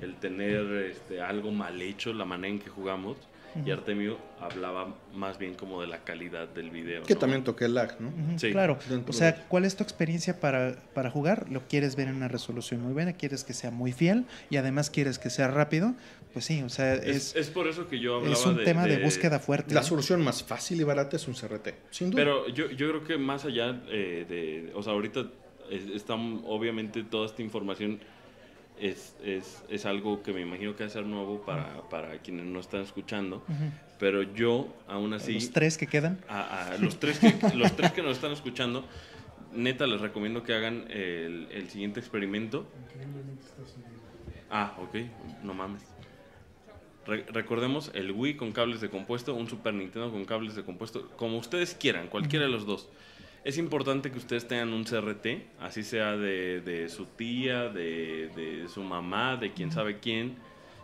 el tener este, algo mal hecho, la manera en que jugamos. Y Artemio hablaba más bien como de la calidad del video. Que ¿no? también toqué el lag, ¿no? Ujú, Sí. Claro, Dentro o sea, de- ¿cuál es tu experiencia para, para jugar? ¿Lo quieres ver en una resolución muy buena? ¿Quieres que sea muy fiel? Y además quieres que sea rápido? Pues sí, o sea, Es, es, es por eso que yo hablaba es un de, tema de, búsqueda fuerte. La solución más fácil y barata es un CRT, sin duda. Pero yo, yo creo que más allá eh, de, o sea, ahorita es- está obviamente toda esta información es, es, es algo que me imagino que va a ser nuevo para, para quienes no están escuchando, pero yo aún así, Los tres que quedan. a, a los, tres que, los tres que nos están escuchando, neta les recomiendo que hagan el, el siguiente experimento. Ah, ok, no mames. Re- recordemos el Wii con cables de compuesto, un Super Nintendo con cables de compuesto, como ustedes quieran, cualquiera de los dos. Es importante que ustedes tengan un CRT, así sea de, de su tía, de, de su mamá, de quién sabe quién,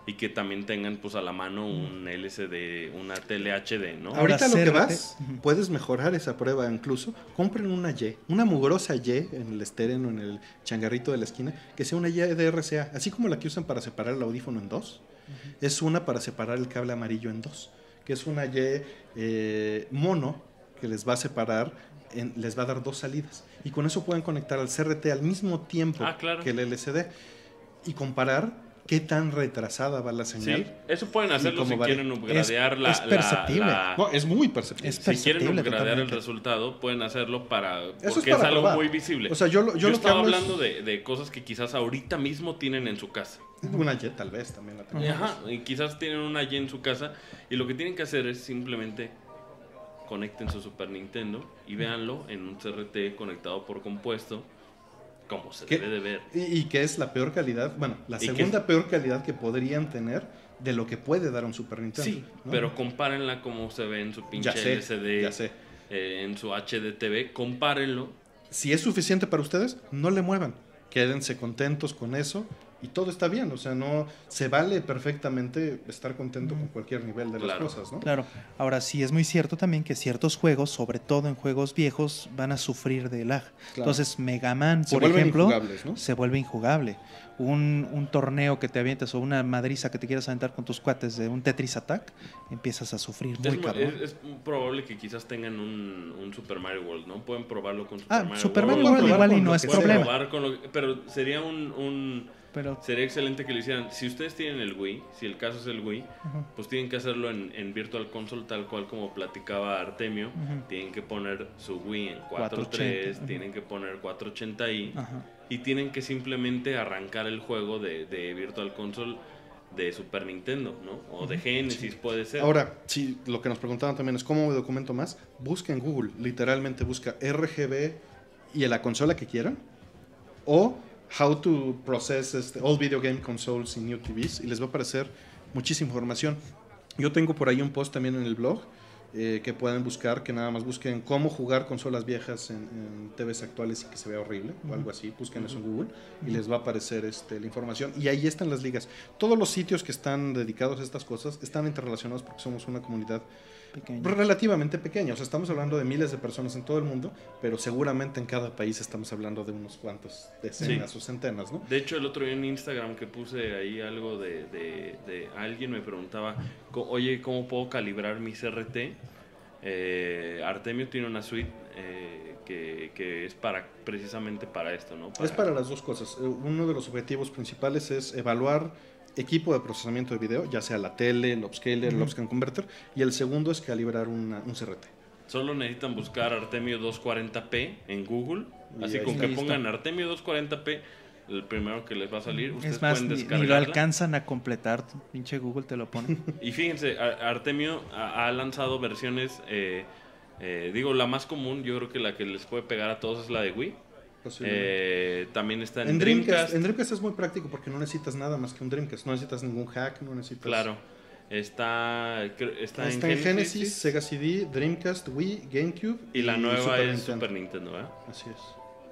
y que también tengan pues a la mano un LCD, una tele HD, ¿no? Ahora, Ahorita lo que vas, puedes mejorar esa prueba incluso. Compren una Y, una mugrosa Y en el esteren o en el changarrito de la esquina, que sea una Y de RCA, así como la que usan para separar el audífono en dos. Es una para separar el cable amarillo en dos, que es una Y eh, mono que les va a separar, en- les va a dar dos salidas. Y con eso pueden conectar al CRT al mismo tiempo Ah, claro. que el LCD y comparar qué tan retrasada va la Sí, señal. eso pueden hacerlo si varía. quieren upgradear la, es la- perceptible. la- No, es muy perceptible. Es si quieren perceptible upgradear el resultado, pueden hacerlo para. Eso Porque es es, para algo probar. muy visible. O sea, yo, yo yo lo que estaba es- hablando de, de cosas que quizás ahorita mismo tienen en su casa. Una Y tal vez también la tengo. Ajá, y quizás tienen una Y en su casa y lo que tienen que hacer es simplemente conecten su Super Nintendo y véanlo en un CRT conectado por compuesto, como se debe de ver. Y, y que es la peor calidad, bueno, la segunda peor calidad que podrían tener de lo que puede dar un Super Nintendo. Sí, ¿no? pero compárenla como se ve en su pinche ya sé, LCD, ya sé. eh, en su HDTV, compárenlo. Si es suficiente para ustedes, no le muevan. Quédense contentos con eso y todo está bien. O sea, no se vale perfectamente estar contento con cualquier nivel de Claro. las cosas, ¿no? Claro, ahora sí es muy cierto también que ciertos juegos, sobre todo en juegos viejos, van a sufrir de lag. Entonces, Mega Man, Se por ejemplo, se vuelve injugable. Un, un torneo que te avientes o una madriza que te quieras aventar con tus cuates de un Tetris Attack, empiezas a sufrir Es, muy mu- cabrón. es- es probable que quizás tengan un, un Super Mario World, ¿no? Pueden probarlo con Super Ah, Mario Super World. Mario World igual y no es problema. probar con lo que- pero sería un, un- Pero sería excelente que lo hicieran. Si ustedes tienen el Wii, si el caso es el Wii, Ujú. pues tienen que hacerlo en, en Virtual Console tal cual como platicaba Artemio. Ujú. Tienen que poner su Wii en 480, 4.3, ujú. tienen que poner 480i Ajá. y tienen que simplemente arrancar el juego de, de Virtual Console de Super Nintendo, ¿no? O de Genesis puede ser. Ahora, sí, lo que nos preguntaban también es cómo me documento más. Busca en Google, literalmente busca RGB y en la consola que quieran. O How to Process este, All Video Game Consoles in New TVs. Y les va a aparecer muchísima información. Yo tengo por ahí un post también en el blog eh, que pueden buscar, que nada más busquen cómo jugar consolas viejas en, en TVs actuales y que se vea horrible o algo así, busquen eso en Google y les va a aparecer este, la información y ahí están las ligas. Todos los sitios que están dedicados a estas cosas están interrelacionados porque somos una comunidad Pequeño. relativamente pequeña, o sea, estamos hablando de miles de personas en todo el mundo, pero seguramente en cada país estamos hablando de unos cuantos decenas o centenas, ¿no? De hecho, el otro día en Instagram que puse ahí algo de, de- de- alguien me preguntaba, oye, ¿cómo puedo calibrar mi CRT? Eh, Artemio tiene una suite eh, que, que es para precisamente para esto, ¿no? Es para las dos cosas. Eh, Uno de los objetivos principales es evaluar equipo de procesamiento de video, ya sea la tele, el upscaler, el upscan converter, y el segundo es calibrar una- un CRT. Solo necesitan buscar Artemio 240p en Google. Y Así con que Listo. pongan Artemio 240p, el primero que les va a salir, ustedes Es más, pueden ni, ni descargarla. lo alcanzan a completar. Pinche Google te lo pone. Y fíjense, Artemio ha, ha lanzado versiones, eh, eh, digo, la más común, yo creo que la que les puede pegar a todos es la de Wii. Eh, también está en, en, Dreamcast. Dreamcast, en Dreamcast es muy práctico porque no necesitas nada más que un Dreamcast. No necesitas ningún hack, no necesitas... Claro. Está, está, Está en Genesis. Sega CD, Dreamcast, Wii, GameCube. Y la nueva Super es Nintendo. Super Nintendo, ¿verdad? Así es.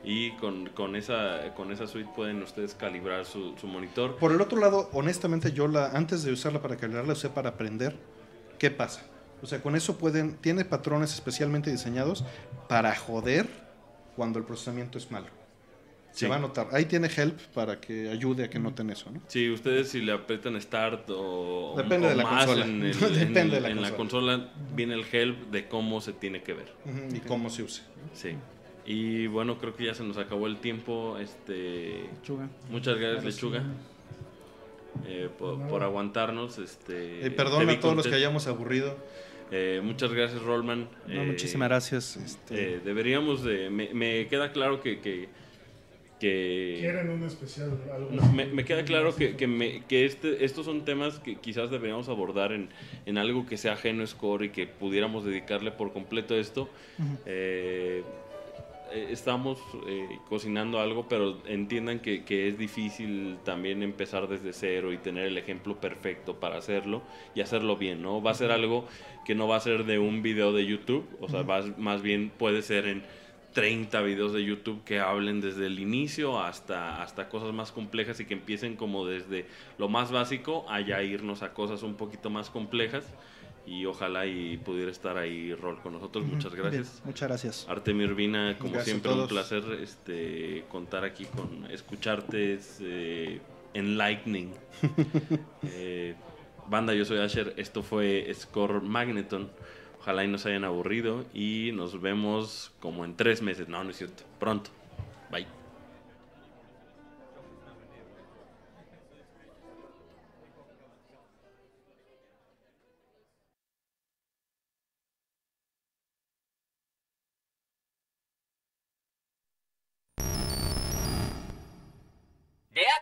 Y con, con, esa, con esa suite pueden ustedes calibrar su, su monitor. Por el otro lado, honestamente, yo la antes de usarla para calibrar, la usé para aprender qué pasa. O sea, con eso pueden, tiene patrones especialmente diseñados para joder cuando el procesamiento es malo. Se Sí. va a notar. Ahí tiene help para que ayude a que noten eso, ¿no? Sí, ustedes si le apretan Start o, Depende o de la más consola. en, el- Depende en- de la en la consola. consola, viene el help de cómo se tiene que ver. Y cómo se use. Sí. Y bueno, creo que ya se nos acabó el tiempo. Este, Chuga. muchas gracias. Lechuga, eh, por, No. por aguantarnos. Este, Eh, perdón a todos los que hayamos aburrido. Eh, muchas gracias, Rollman. No, Eh, muchísimas gracias. Este, eh, deberíamos de... Me, me queda claro que... que, que- Quieren un especial, algo no, me, me queda claro que, que, me- que este, estos son temas que quizás deberíamos abordar en, en algo que sea ajeno a Score y que pudiéramos dedicarle por completo a esto. Ujú. Eh, eh, estamos eh, cocinando algo, pero entiendan que, que es difícil también empezar desde cero y tener el ejemplo perfecto para hacerlo y hacerlo bien, ¿no? Va a ser algo que no va a ser de un video de YouTube, o sea, va- más bien puede ser en 30 videos de YouTube que hablen desde el inicio hasta, hasta cosas más complejas y que empiecen como desde lo más básico a ya irnos a cosas un poquito más complejas y ojalá y pudiera estar ahí Rol con nosotros. Muchas bien, gracias. muchas gracias. Artemio Urbina, como Gracias siempre, un placer este, contar aquí con escucharte, es, eh, enlightening. Eh, banda, yo soy Asher, esto fue Score Magneton. Ojalá y no se hayan aburrido y nos vemos como en tres meses. No, no es cierto, pronto.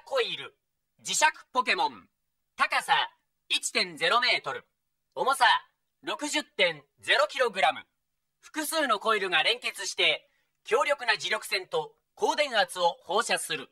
コイル磁石ポケモン。高さ1.0メートル。重さ 60.0kg 複数のコイルが連結して強力な磁力線と高電圧を放射する。